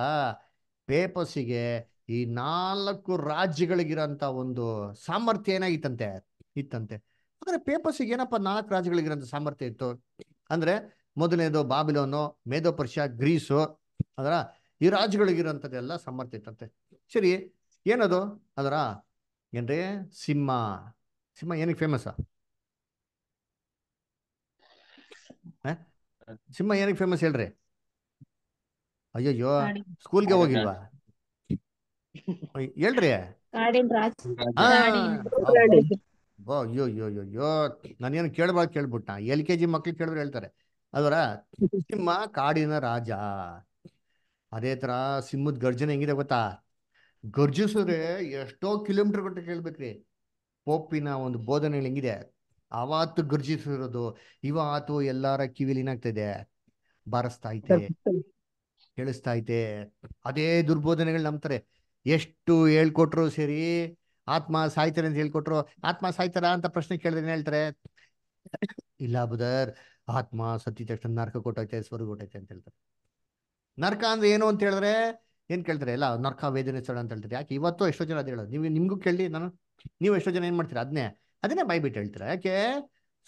Speaker 1: ಪೇಪರ್ಸಿಗೆ ಈ ನಾಲ್ಕು ರಾಜ್ಯಗಳಿಗಿರೋಂಥ ಒಂದು ಸಾಮರ್ಥ್ಯ ಏನಾಗಿತ್ತಂತೆ? ಇತ್ತಂತೆ. ಅಂದ್ರೆ ಪೇಪರ್ಸಿಗೆ ಏನಪ್ಪ ನಾಲ್ಕು ರಾಜ್ಯಗಳಿಗಿರೋಂಥ ಸಾಮರ್ಥ್ಯ ಇತ್ತು? ಅಂದ್ರೆ ಮೊದಲನೇದು ಬಾಬಿಲೋನು ಮೇಧೋ ಪರ್ಷಿಯಾ ಗ್ರೀಸು. ಅದರ ಈ ರಾಜ್ಯಗಳಿಗಿರೋಂಥದ್ದೆಲ್ಲ ಸಮರ್ಥಿತಂತೆ ಸರಿ ಏನದು? ಅದರ ಏನ್ರೀ? ಸಿಂಹ. ಸಿಂಹ ಏನಕ್ಕೆ ಫೇಮಸ್ ಸಿಂಹ ಏನಕ್ಕೆ ಫೇಮಸ್ ಹೇಳ್ರಿ? ಅಯ್ಯಯ್ಯೋ ಸ್ಕೂಲ್ಗೆ ಹೋಗಿಲ್ವಾ? ಹೇಳ್ರಿ. ಅಯ್ಯೋ ಅಯ್ಯೋ ಅಯ್ಯೋ ನಾನೇನು ಕೇಳ್ಬಾರ್ದು ಕೇಳ್ಬಿಟ್ಟ ಎಲ್ ಕೆ ಜಿ ಮಕ್ಳಿಗೆ ಕೇಳಿದ್ರೆ ಹೇಳ್ತಾರೆ. ಅದರ ಸಿಂಹ ಕಾಡಿನ ರಾಜ. ಅದೇ ತರ ಸಿಂಹದ ಗರ್ಜನೆ ಹೆಂಗಿದೆ ಗೊತ್ತಾ? ಗರ್ಜಿಸಿದ್ರೆ ಎಷ್ಟೋ ಕಿಲೋಮೀಟರ್ ಗಂಟೆ ಕೇಳ್ಬೇಕ್ರಿ. ಪೋಪಿನ ಒಂದು ಬೋಧನೆಗಳು ಹೆಂಗಿದೆ? ಅವತ್ತು ಗರ್ಜಿಸಿರೋದು ಇವತ್ತು ಎಲ್ಲಾರ ಕಿವಿಲಿ ಏನಾಗ್ತಾ ಇದೆ ಬಾರಿಸ್ತಾ ಐತೆ ಕೇಳಿಸ್ತಾ ಐತೆ ಅದೇ ದುರ್ಬೋಧನೆಗಳು ನಂಬ್ತಾರೆ. ಎಷ್ಟು ಹೇಳ್ಕೊಟ್ರು ಸರಿ ಆತ್ಮ ಸಾಯ್ತಾರೆ ಅಂತ ಹೇಳ್ಕೊಟ್ರು. ಆತ್ಮ ಸಾಯ್ತಾರ ಅಂತ ಪ್ರಶ್ನೆ ಕೇಳಿದ್ರೆ ಏನ್ ಹೇಳ್ತಾರೆ? ಇಲ್ಲ ಬುದರ್ ಆತ್ಮ ಸತ್ಯ ತಕ್ಷಣ ನರಕ ಕೊಟ್ಟೈತೆ ಸ್ವರ್ಗ ಕೊಟ್ಟೈತೆ ಅಂತ ಹೇಳ್ತಾರೆ. ನರಕ ಅಂದ್ರೆ ಏನು ಅಂತ ಹೇಳಿದ್ರೆ, ಏನ್ ಕೇಳ್ತಾರೆ? ಎಲ್ಲ ನರ್ಕ, ವೇದನೆ, ಸ್ಥಳ ಅಂತ ಹೇಳ್ತಾರೆ. ಯಾಕೆ ಇವತ್ತು ಎಷ್ಟೋ ಜನ ಅದು ಹೇಳೋದು. ನೀವು ನಿಮ್ಗೂ ಕೇಳಿ, ನಾನು ನೀವು ಎಷ್ಟೋ ಜನ ಏನ್ ಮಾಡ್ತೀರಾ? ಅದನ್ನೇ ಅದನ್ನೇ ಬೈಬಿಟ್ಟು ಹೇಳ್ತೀರಾ? ಯಾಕೆ?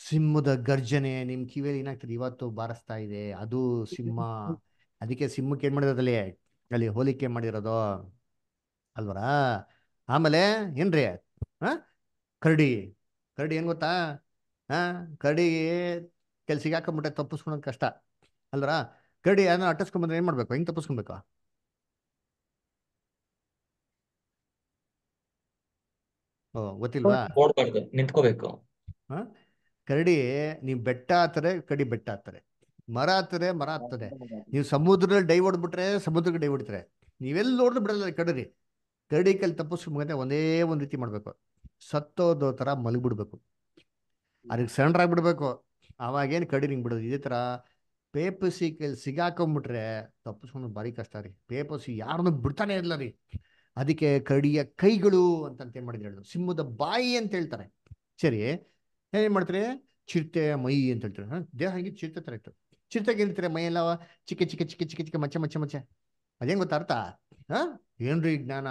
Speaker 1: ಸಿಂಹದ ಗರ್ಜನೆ ನಿಮ್ ಕಿವಿಯಲ್ಲಿ ಏನಾಗ್ತದೆ? ಇವತ್ತು ಬಾರಿಸ್ತಾ ಇದೆ. ಅದು ಸಿಂಹ. ಅದಕ್ಕೆ ಸಿಂಹಕ್ಕೆ ಏನ್ ಮಾಡಿರೋದಲ್ಲಿ ಅಲ್ಲಿ? ಹೋಲಿಕೆ ಮಾಡಿರೋದು. ಅಲ್ವರ? ಆಮೇಲೆ ಏನ್ರಿ? ಹಾ? ಕರಡಿ. ಕರಡಿ ಏನ್ ಗೊತ್ತಾ? ಹಾ? ಕರಡಿ ಕೆಲ್ಸಿಗೆ ಹಾಕೊಂಡ್ಬಿಟ್ಟೆ ತಪ್ಪಿಸ್ಕೊಳೋದು ಕಷ್ಟ. ಅಲ್ವರಾ? ಕರಡಿ ಅದನ್ನ ಅಟ್ಟಿಸ್ಕೊಂಡ್ಬಂದ್ರೆ ಏನ್ ಮಾಡ್ಬೇಕು? ಹೆಂಗ್ ತಪ್ಪಿಸ್ಕೊಬೇಕು? ಓ ಗೊತ್ತಿಲ್ವಾ?
Speaker 6: ಓಡ್ಬಾರ್ದು ನಿಂತ್ಕೋಬೇಕು.
Speaker 1: ಹಾ? ಕರಡಿ ನೀವು ಬೆಟ್ಟ ಆತರೆ ಕಡಿ ಬೆಟ್ಟ ಆತರೆ ಮರ ಆತರೆ ಮರ ಹತ್ತದೆ. ನೀವು ಸಮುದ್ರದಲ್ಲಿ ಡೈ ಹೊಡ್ಬಿಟ್ರೆ ಸಮುದ್ರಕ್ಕೆ ಡೈ ಹೊಡಿತಾರೆ. ನೀವೆಲ್ಲಿ ನೋಡಿದ್ರು ಬಿಡಲ್ಲ ಕರಡಿ. ಕರಡಿ ಕೈಲಿ ತಪ್ಪಿಸ್ಕೊಂಬಂದ್ರೆ ಒಂದೇ ಒಂದ್ ರೀತಿ ಮಾಡ್ಬೇಕು. ಸತ್ತೋದೋ ತರ ಮಲಗಿಬಿಡ್ಬೇಕು. ಅದಕ್ಕೆ ಸರೆಂಡರ್ ಆಗ್ಬಿಡ್ಬೇಕು. ಅವಾಗೇನು ಕಡಿ ನಿಂಗೆ ಬಿಡೋದು? ಇದೇ ತರ ಪೇಪಸಿ ಕೈಲಿ ಸಿಗಾಕೊಂಬಿಟ್ರೆ ತಪ್ಪಿಸ್ಕೊಂಡು ಭಾರಿ ಕಷ್ಟ ರೀ. ಪೇಪಸಿ ಯಾರನ್ನು ಬಿಡ್ತಾನೆ ಇರಲ್ಲ ರೀ. ಅದಕ್ಕೆ ಕಡಿಯ ಕೈಗಳು ಅಂತಂತ ಏನ್ ಮಾಡಿದ್ರು ಹೇಳಿದ್ರು ಸಿಂಹದ ಬಾಯಿ ಅಂತ ಹೇಳ್ತಾರೆ. ಸರಿ ಏನ್ ಮಾಡ್ತಾರೆ? ಚಿರತೆ ಮೈ ಅಂತ ಹೇಳ್ತಾರೆ. ದೇಹ ಹಂಗೆ ಚಿರತೆ ತರ ಇತ್ತು. ಚಿರತೆಗೆ ಮೈ ಎಲ್ಲ ಚಿಕ್ಕ ಚಿಕ್ಕ ಚಿಕ್ಕ ಚಿಕ್ಕ ಚಿಕ್ಕ ಮಚ್ಚೆ ಮಚ್ಚೆ ಮಚ್ಚೆ. ಅದೇನ್ ಗೊತ್ತಾ ಅರ್ಥ? ಹಾ ಏನ್ರಿ ಜ್ಞಾನ?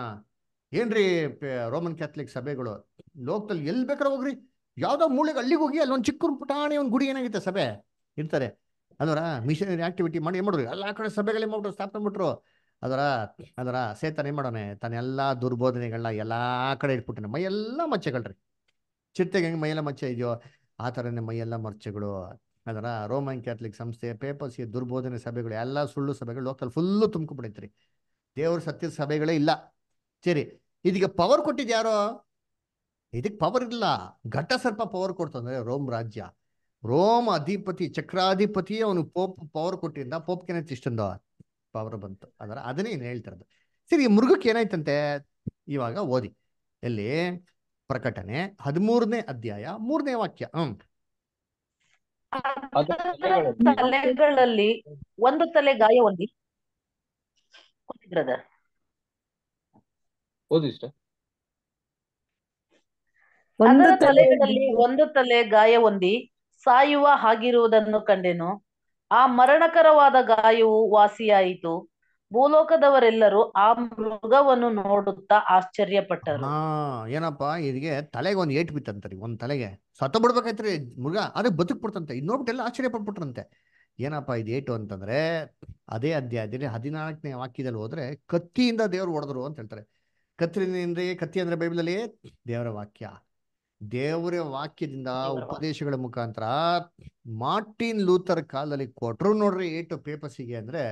Speaker 1: ಏನ್ರಿ ರೋಮನ್ ಕ್ಯಾಥಲಿಕ್ ಸಭೆಗಳು? ಲೋಕದಲ್ಲಿ ಎಲ್ಲಿ ಬೇಕಾದ್ರೆ ಹೋಗ್ರಿ. ಯಾವ್ದೋ ಮೂಳೆಗೆ ಅಲ್ಲಿಗೆ ಹೋಗಿ ಅಲ್ಲೊಂದು ಚಿಕ್ಕ ಪುಟಾಣಿ, ಒಂದು ಗುಡಿ ಏನಾಗುತ್ತೆ ಸಭೆ? ಇರ್ತಾರೆ. ಅದರ ಮಿಷನರಿ ಆಕ್ಟಿವಿಟಿ ಮಾಡಿ ಏನ್ ಎಲ್ಲಾ ಕಡೆ ಸಭೆಗಳೇ ಮಾಡ್ಬಿಟ್ರು, ಸ್ಥಾಪನೆ ಮಾಡ್ಬಿಟ್ರು. ಅದರ ಅದರ ಸೇತನ ಏನ್ ಮಾಡೋಣ ತನ್ನ ಎಲ್ಲಾ ದುರ್ಬೋಧನೆಗಳನ್ನ ಎಲ್ಲಾ ಕಡೆ ಇಟ್ಬಿಟ್ಟನೆ. ಮೈ ಎಲ್ಲ ಮಚ್ಚೆಗಳ್ರಿ ಚಿರತೆಗೆ ಹೆಂಗೆ ಮೈಯೆಲ್ಲ ಮಚ್ಚೆ ಇದೆಯೋ, ಆ ಥರನೇ ಮೈಯೆಲ್ಲ ಮರ್ಚೆಗಳು ಅದರ ರೋಮನ್ ಕ್ಯಾಥಲಿಕ್ ಸಂಸ್ಥೆ ಪೇಪರ್ಸ್ ದುರ್ಬೋಧನೆ ಸಭೆಗಳು, ಎಲ್ಲ ಸುಳ್ಳು ಸಭೆಗಳು ಲೋಕಲ್ ಫುಲ್ಲು ತುಂಬಿಕೊಂಡ್ಬಿಡೈತ್ರಿ ದೇವ್ರ ಸತ್ಯದ ಸಭೆಗಳೇ ಇಲ್ಲ. ಸರಿ, ಇದೀಗ ಪವರ್ ಕೊಟ್ಟಿದ್ಯಾರೋ ಇದಕ್ಕೆ ಪವರ್ ಇಲ್ಲ. ಘಟ ಸರ್ಪ ಪವರ್ ಕೊಡ್ತಂದ್ರೆ ರೋಮ್ ರಾಜ್ಯ. ರೋಮ್ ಅಧಿಪತಿ ಚಕ್ರಾಧಿಪತಿ ಅವನು ಪೋಪ್ ಪವರ್ ಕೊಟ್ಟಿದ್ದ ಪೋಪ್ ಏನಾಯ್ತು ಇಷ್ಟೊಂದು ಪವರ್ ಬಂತು. ಅದರ ಅದನ್ನೇ ಏನು ಹೇಳ್ತಿರೋದು ಸರಿ ಈ ಮೃಗಕ್ಕೆ ಏನಾಯ್ತಂತೆ? ಇವಾಗ ಓದಿ. ಎಲ್ಲಿ? ಪ್ರಕಟಣೆ ಹದಿಮೂರನೇ ಅಧ್ಯಾಯ ಮೂರನೇ ವಾಕ್ಯ. ಹ್ಮ್.
Speaker 2: ತಲೆಗಳಲ್ಲಿ ಒಂದು ತಲೆ ಗಾಯ ಹೊಂದಿ.
Speaker 4: ಒಂದು
Speaker 2: ಅದರ ತಲೆಗಳಲ್ಲಿ ಒಂದು ತಲೆ ಗಾಯ ಹೊಂದಿ. ಸಾಯುವ ಹಾಗಿರುವುದನ್ನು ಕಂಡೆನು. ಆ ಮರಣಕರವಾದ ಗಾಯವು ವಾಸಿಯಾಯಿತು. ಭೂಲೋಕದವರೆಲ್ಲರೂ ಆ ಮೃಗವನ್ನು ನೋಡುತ್ತಾ ಆಶ್ಚರ್ಯಪಟ್ಟರು.
Speaker 1: ಹಾ, ಏನಪ್ಪ ಇದಕ್ಕೆ ತಲೆಗೆ ಒಂದು ಏಟ್ ಬಿತ್ತಂತರಿ, ಒಂದ್ ತಲೆಗೆ. ಸತ್ತ ಬಿಡ್ಬೇಕಾಯ್ತ್ರಿ ಮೃಗ ಅದಕ್ಕೆ ಬದುಕ್ ಬಿಡ್ತಂತೆ ಇದು ನೋಡ್ಬಿಟ್ಟು ಎಲ್ಲ ಆಶ್ಚರ್ಯ ಪಟ್ಬಿಟ್ರಂತೆ ಏನಪ್ಪ, ಇದು ಏಟು ಅಂತಂದ್ರೆ, ಅದೇ ಅಧ್ಯಾಯದಲ್ಲಿ ಹದಿನಾಲ್ಕನೇ ವಾಕ್ಯದಲ್ಲಿ ಹೋದ್ರೆ, ಕತ್ತಿಯಿಂದ ದೇವ್ರು ಹೊಡೆದ್ರು ಅಂತ ಹೇಳ್ತಾರೆ. ಕತ್ತಿನಿಂದ ಕತ್ತಿ ಅಂದ್ರೆ ಬೈಬಲಲ್ಲಿ ದೇವರ ವಾಕ್ಯ. ದೇವರ ವಾಕ್ಯದಿಂದ ಉಪದೇಶಗಳ ಮುಖಾಂತರ ಮಾರ್ಟಿನ್ ಲೂಥರ್ ಕಾಲದಲ್ಲಿ ಕೊಟ್ರು ನೋಡ್ರಿ ಏಟು ಪೇಪರ್ಸಿಗೆ ಅಂದ್ರೆ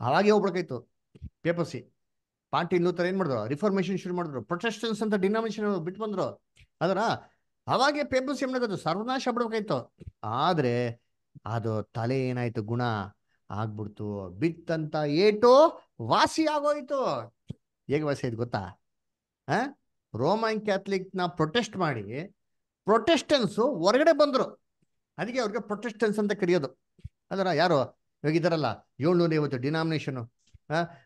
Speaker 1: ಅವಾಗೆ ಹೋಗ್ಬೇಕಾಯ್ತು ಪೇಪರ್ಸಿ. ಮಾರ್ಟಿನ್ ಲೂಥರ್ ಏನ್ ಮಾಡಿದ್ರು? ರಿಫಾರ್ಮೇಶನ್ ಶುರು ಮಾಡಿದ್ರು. ಪ್ರೊಟೆಸ್ಟೆನ್ಸ್ ಅಂತ ಡಿನಾಮಿನೇಷನ್ ಬಿಟ್ಟು ಬಂದ್ರು. ಅದರ ಅವಾಗೆ ಪೇಪರ್ಸ್ ಏನಾಗುತ್ತೆ ಸರ್ವನಾಶ ಬಿಡ್ಬೇಕಾಯ್ತು ಆದ್ರೆ ಅದು ತಲೆ ಏನಾಯ್ತು ಗುಣ? ಆಗ್ಬಿಡ್ತು. ಬಿತ್ತಂತ ಏಟು ವಾಸಿ ಆಗೋಯ್ತು ಹೇಗೆ ವಾಸಿ ಆಯ್ತು ಗೊತ್ತಾ? ಆ ರೋಮನ್ ಕ್ಯಾಥಲಿಕ್ನ ಪ್ರೊಟೆಸ್ಟ್ ಮಾಡಿ ಪ್ರೊಟೆಸ್ಟೆನ್ಸ್ ಹೊರಗಡೆ ಬಂದ್ರು. ಅದಕ್ಕೆ ಅವ್ರಿಗೆ ಪ್ರೊಟೆಸ್ಟೆನ್ಸ್ ಅಂತ ಕರೆಯೋದು. ಅದರ ಯಾರು? ಇವಾಗ ಇದಾರಲ್ಲ ಏಳ್ನೂರ ಐವತ್ತು denomination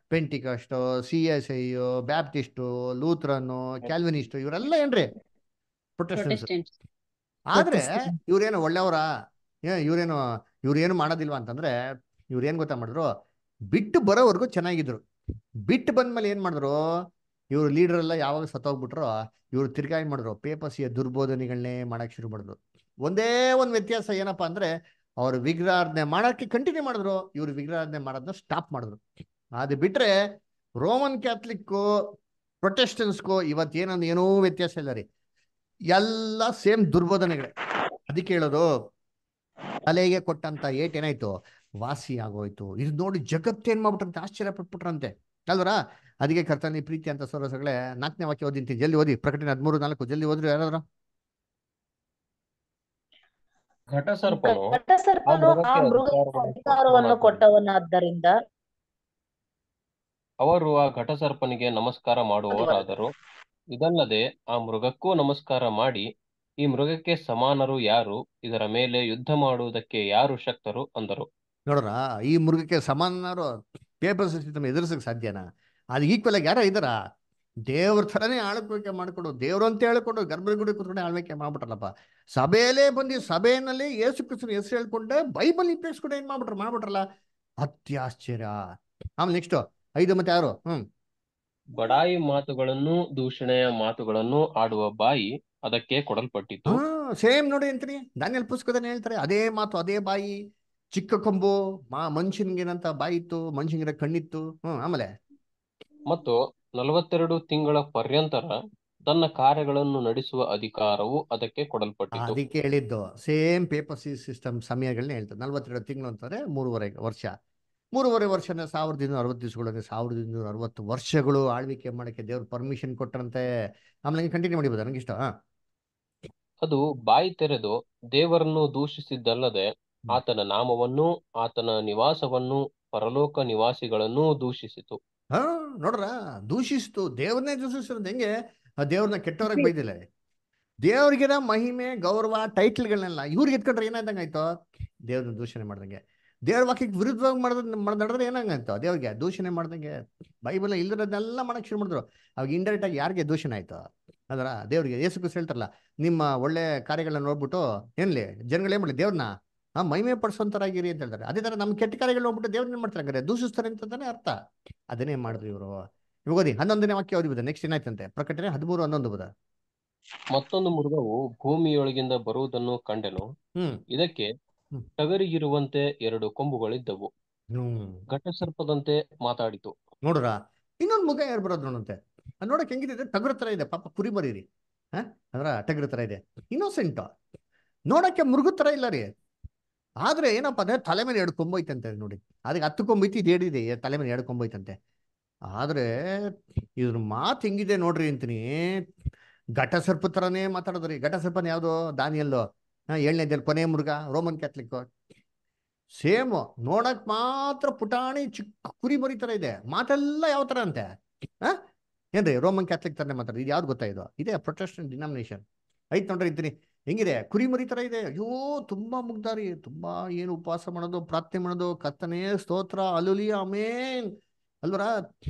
Speaker 1: Pentecost C S I Baptist Lutheran Calvinist ಇವರೆಲ್ಲ ಏನ್ರಿ? ಪ್ರೊಟೆಸ್ಟೆನ್ಸ್ ಆದ್ರೆ ಇವ್ರೇನು ಒಳ್ಳೆಯವರಾ? ಏ ಇವ್ರೇನು ಇವ್ರೇನು ಮಾಡೋದಿಲ್ವಾ ಅಂತಂದ್ರೆ ಇವ್ರೇನ್ ಗೊತ್ತಾ ಮಾಡಿದ್ರು? ಬಿಟ್ಟು ಬರೋವರೆಗೂ ಚೆನ್ನಾಗಿದ್ರು. ಬಿಟ್ಟು ಬಂದ್ಮೇಲೆ ಏನ್ ಮಾಡಿದ್ರು? ಇವ್ರು ಲೀಡರ್ ಎಲ್ಲ ಯಾವಾಗ ಸತ್ತೋಗ್ಬಿಟ್ರು. ಇವ್ರು ತಿರ್ಗಾ ಮಾಡಿದ್ರು. ಪೇಪರ್ಸಿಯ ದುರ್ಬೋಧನೆಗಳನ್ನೇ ಮಾಡಕ್ ಶುರು ಮಾಡಿದ್ರು. ಒಂದೇ ಒಂದು ವ್ಯತ್ಯಾಸ ಏನಪ್ಪಾ ಅಂದ್ರೆ, ಅವರು ವಿಗ್ರಹಾರ್ಧನೆ ಮಾಡಕ್ಕೆ ಕಂಟಿನ್ಯೂ ಮಾಡಿದ್ರು. ಇವರು ವಿಗ್ರಹಾರ್ಧನೆ ಮಾಡೋದನ್ನ ಸ್ಟಾಪ್ ಮಾಡಿದ್ರು. ಅದು ಬಿಟ್ರೆ ರೋಮನ್ ಕ್ಯಾಥಲಿಕ್ಕು ಪ್ರೊಟೆಸ್ಟೆನ್ಸ್ಗೂ ಏನಂದ್ರೆ ಏನೂ ವ್ಯತ್ಯಾಸ ಇಲ್ಲ ರೀ. ಎಲ್ಲ ಸೇಮ್ ದುರ್ಬೋಧನೆಗಳೇ. ಅದಕ್ಕೆ ಹೇಳೋದು, ತಲೆಗೆ ಕೊಟ್ಟಂತ ಏಟ್ ಏನಾಯ್ತು? ವಾಸಿ ಆಗೋಯ್ತು. ಇದು ನೋಡಿ ಜಗತ್ತೇನ್ ಮಾಡ್ಬಿಟ್ರಂತೆ ಆಶ್ಚರ್ಯ ಪಟ್ಬಿಟ್ರಂತೆ ಅಲ್ವರ? ಅದಕ್ಕೆ ಕರ್ತನಿ ಪ್ರೀತಿ ಅಂತ ಸೊರಸಗಳೇ ನಾಲ್ಕನೇ ವಾಕ್ಯ ಓದಿಂತೀನಿ. ಜಲ್ದಿ ಓದಿ. ಪ್ರಕಟಣೆ ಹದಿಮೂರು ನಾಲ್ಕು. ಜಲ್ದಿ ಓದ್ರು ಯಾರಾದ್ರು.
Speaker 8: ಘಟಸರ್ಪನು.
Speaker 2: ಕೊಟ್ಟವನಾದ್ದರಿಂದ.
Speaker 8: ಅವರು ಆ ಘಟಸರ್ಪನಿಗೆ ನಮಸ್ಕಾರ ಮಾಡುವವರಾದರು. ಇದಲ್ಲದೆ ಆ ಮೃಗಕ್ಕೂ ನಮಸ್ಕಾರ ಮಾಡಿ ಈ ಮೃಗಕ್ಕೆ ಸಮಾನರು ಯಾರು? ಇದರ ಮೇಲೆ ಯುದ್ಧ ಮಾಡುವುದಕ್ಕೆ ಯಾರು ಶಕ್ತರು? ಅಂದರು.
Speaker 1: ನೋಡ್ರ ಈ ಮೃಗಕ್ಕೆ ಸಮಾನರು ಪೇಪರ್ ತಮ್ಮ ಎದುರಿಸಕ್ ಸಾಧ್ಯನಾ? ಅದು ಈಕ್ವಲ್ ಆಗಿ ಯಾರ ಇದಾರ ದೇವ್ರ ಥರನೇ ಆಳ್ವಿಕೆ ಮಾಡಿಕೊಡು ದೇವ್ರು ಅಂತ ಹೇಳ್ಕೊಂಡು ಗರ್ಭಗುಡಿ ಕುತ್ಕೊಂಡು ಆಳ್ವಿಕೆ ಮಾಡ್ಬಿಟ್ರಲ್ಲಪ್ಪ. ಸಭೆಯಲ್ಲೇ ಬಂದು ಸಭೆಯಲ್ಲಿ ಯೇಸು ಕ್ರಿಸ್ತನ ಹೆಸರು ಹೇಳ್ಕೊಂಡೆ ಬೈಬಲ್ ಕೂಡ ಏನ್ ಮಾಡ್ಬಿಟ್ರು? ಮಾಡ್ಬಿಟ್ರಲ್ಲ? ಅತ್ಯಾಶ್ಚರ್ಯ. ಆಮೇಲೆ ನೆಕ್ಸ್ಟ್ ಐದು ಮತ್ತೆ ಯಾರು ಹ್ಮ್.
Speaker 8: ಬಡಾಯಿ ಮಾತುಗಳನ್ನು ದೂಷಣೆಯ ಮಾತುಗಳನ್ನು ಆಡುವ ಬಾಯಿ ಅದಕ್ಕೆ
Speaker 1: ಕೊಡಲ್ಪಟ್ಟಿತ್ತು ಸೇಮ್ ನೋಡಿ ಅಂತೀನಿ. ದಾನಿಯಲ್ ಪುಸ್ತಕದಲ್ಲಿ ಹೇಳ್ತಾರೆ ಅದೇ ಮಾತು ಅದೇ ಬಾಯಿ. ಚಿಕ್ಕ ಕೊಂಬು ಮಾ ಮನುಷ್ಯನ್ಗೇನಂತ ಬಾಯಿ ಇತ್ತು ಮನುಷ್ಯನಿಗೆ ಕಣ್ಣಿತ್ತು ಹ್ಮ್ ಆಮೇಲೆ?
Speaker 8: ಮತ್ತು ನಲವತ್ತೆರಡು ತಿಂಗಳ ಪರ್ಯಂತರ ತನ್ನ ಕಾರ್ಯಗಳನ್ನು ನಡೆಸುವ ಅಧಿಕಾರವು ಅದಕ್ಕೆ ಕೊಡಲ್ಪಟ್ಟಿತು.
Speaker 1: ಅದಕ್ಕೆ ಹೇಳಿದ್ದು ಸೇಮ್ ಪೇಪರ್ ಸಿಸ್ಟಮ್ ಸಮಯಗಳನ್ನ ಹೇಳ್ತದೆ. ನಲವತ್ತೆರಡು ತಿಂಗಳು ಅಂತಂದ್ರೆ ಮೂರುವರೆ ವರ್ಷ. ಮೂರುವರೆ ವರ್ಷನ ಸಾವಿರದ ಇನ್ನೂರ ಅರವತ್ತು ದಿವಸಗಳು ಸಾವಿರದ ಇನ್ನೂರ ಅರವತ್ತು ವರ್ಷಗಳು ಆಳ್ವಿಕೆ ಮಾಡಕ್ಕೆ ದೇವ್ರ ಪರ್ಮಿಷನ್ ಕೊಟ್ಟರಂತೆ ಆಮೇಲೆ ಕಂಟಿನ್ಯೂ ಮಾಡಿಬೋದು? ನಂಗೆ ಇಷ್ಟ ಹಾ.
Speaker 8: ಅದು ಬಾಯಿ ತೆರೆದು ದೇವರನ್ನು ದೂಷಿಸಿದ್ದಲ್ಲದೆ ಆತನ ನಾಮವನ್ನು ಆತನ ನಿವಾಸವನ್ನು ಪರಲೋಕ ನಿವಾಸಿಗಳನ್ನು ದೂಷಿಸಿತು.
Speaker 1: ಹಾ ನೋಡ್ರ ದೂಷಿಸ್ತು. ದೇವ್ರನ್ನೇ ದೂಷಿಸಿರೋದು ಹೆಂಗೆ? ಆ ದೇವ್ರನ್ನ ಕೆಟ್ಟವ್ರಾಗ ಬೈದಿಲ್ಲ. ದೇವ್ರಿಗಿರ ಮಹಿಮೆ ಗೌರವ ಟೈಟ್ಲ್ಗಳನ್ನೆಲ್ಲ ಇವ್ರಿಗೆ ಎತ್ಕೊಂಡ್ರೆ ಏನಾದಂಗೆ ಆಯ್ತು? ದೇವ್ರನ್ನ ದೂಷಣೆ ಮಾಡ್ದಂಗೆ. ದೇವ್ರ ವಾಕ್ಯಕ್ಕೆ ವಿರುದ್ಧವಾಗಿ ಮಾಡಿದ್ರೆ ನಡೆದ್ರೆ ಏನಾಗಂತ ದೇವ್ರಿಗೆ ದೂಷಣೆ ಮಾಡ್ದಂಗೆ. ಬೈಬಲ್ ಇಲ್ದಿರೋದನ್ನೆಲ್ಲ ಮಾಡಕ್ ಶುರು ಮಾಡಿದ್ರು. ಅವಾಗ ಇಂಡೈರೆಕ್ಟ್ ಆಗಿ ಯಾರಿಗೆ ದೂಷಣೆ ಆಯ್ತು? ಅದರ ದೇವ್ರಿಗೆ ಯೇಸು ಕ್ರಿಸ್ತ ಹೇಳ್ತಾರಲ್ಲ ನಿಮ್ಮ ಒಳ್ಳೆ ಕಾರ್ಯಗಳನ್ನ ನೋಡ್ಬಿಟ್ಟು ಏನ್ಲಿ ಜನಗಳು ಏನ್ ಮಾಡಲಿ ದೇವ್ರನ್ನ ಆ ಮಹಿಮೆ ಪಡಿಸುವಂತರಾಗಿರಿ ಅಂತ ಹೇಳ್ತಾರೆ. ಅದೇ ತರ ನಮ್ಮ ಕೆಟ್ಟ ಕಾರ್ಯಗಳು ಹೋಗ್ಬಿಟ್ಟು ದೇವ್ರನ್ನ ಏನ್ ಮಾಡ್ತಾರೆ? ಹಂಗಾರೆ ದೂಷಿಸ್ತಾರೆ ಅಂತಂದ್ರೆ ಅರ್ಥ. ಅದನ್ನೇ ಮಾಡಿದ್ರು ಇವರು. ಇವಾಗ ಓದಿ ಹನ್ನೊಂದನೇ ವಾಕ್ಯ ಓದಿಬೋದ ನೆಕ್ಸ್ಟ್ ಏನಾಯ್ತಂತೆ? ಪ್ರಕಟಣೆ ಹದಿಮೂರು ಹನ್ನೊಂದು ಬದ
Speaker 8: ಮತ್ತೊಂದು ಮೃಗವು ಭೂಮಿಯೊಳಗಿಂದ ಬರುವುದನ್ನು ಕಂಡೆನು.
Speaker 1: ಹ್ಮ್.
Speaker 8: ಇದಕ್ಕೆ. ಟಗರಿಗಿರುವಂತೆ ಎರಡು ಕೊಂಬುಗಳಿದ್ದವು. ಘಟಸರ್ಪದಂತೆ ಮಾತಾಡಿತು.
Speaker 1: ನೋಡ್ರ ಇನ್ನೊಂದು ಮುಖ ಯಾರು ಬರೋದು ನೋಡಂತೆ ನೋಡಕ್ ಹೆಂಗಿದೆ ಟಗರ ತರ ಇದೆ. ಪಾಪ ಕುರಿ ಮರೀರಿ. ಹ? ಅಂದ್ರ ಟಗರ ತರ ಇದೆ. ಇನ್ನೋಸೆಂಟ್ ನೋಡಕ್ಕೆ ಮೃಗದ ತರ ಇಲ್ಲ ರೀ. ಆದ್ರೆ ಏನಪ್ಪ ಅಂದ್ರೆ ತಲೆ ಮೇಲೆ ಎರಡು ಕೊಂಬೈತಂತೆ ನೋಡಿ. ಅದಕ್ಕೆ ಹತ್ತು ಕೊಂಬೈತಿ ಇದು ಹೇಳಿದೆ ತಲೆ ಮೇಲೆ ಎರಡು ಕೊಂಬೈತಂತೆ ಆದ್ರೆ ಇದ್ರ ಮಾತು ಹೆಂಗಿದೆ ನೋಡ್ರಿ ಅಂತೀನಿ. ಘಟಸರ್ಪ ತರನೇ ಮಾತಾಡೋದ್ರಿ ಘಟಸರ್ಪನ ಯಾವ್ದು? ದಾನಿಯಲ್ಲು ಏಳನೇ ಏಳನೇದಲ್ಲಿ ಕೊನೆ ಮುರುಘ, ರೋಮನ್ ಕ್ಯಾಥಲಿಕ್. ಸೇಮ್ ನೋಡಕ್ ಮಾತ್ರ ಪುಟಾಣಿ ಚಿಕ್ಕ ಕುರಿ ಮರಿ ತರ ಇದೆ. ಮಾತೆಲ್ಲ ಯಾವ ತರ ಅಂತೆ? ಏನ್ರಿ, ರೋಮನ್ ಕ್ಯಾಥಲಿಕ್ ತರನೇ ಮಾತಾಡೋದು ಇದು ಯಾವ್ದು ಗೊತ್ತಾ ಇದೆ? ಇದೇ ಪ್ರೊಟೆಸ್ಟೆಂಟ್ ಡಿನಾಮಿನೇಷನ್ ಐತ್ ನೋಡ್ರಿ ಇದ್ದೀನಿ ಹೆಂಗಿದೆ? ಕುರಿಮರಿ ತರ ಇದೆ. ಅಯ್ಯೋ, ತುಂಬಾ ಮುಗ್ದಾರಿ. ತುಂಬಾ ಏನು ಉಪವಾಸ ಮಾಡೋದು, ಪ್ರಾರ್ಥನೆ ಮಾಡೋದು. ಕತ್ತನೆ ಸ್ತೋತ್ರ. ಅಲುಲಿ ಆಮೇನ್ ಅಲ್ವರ?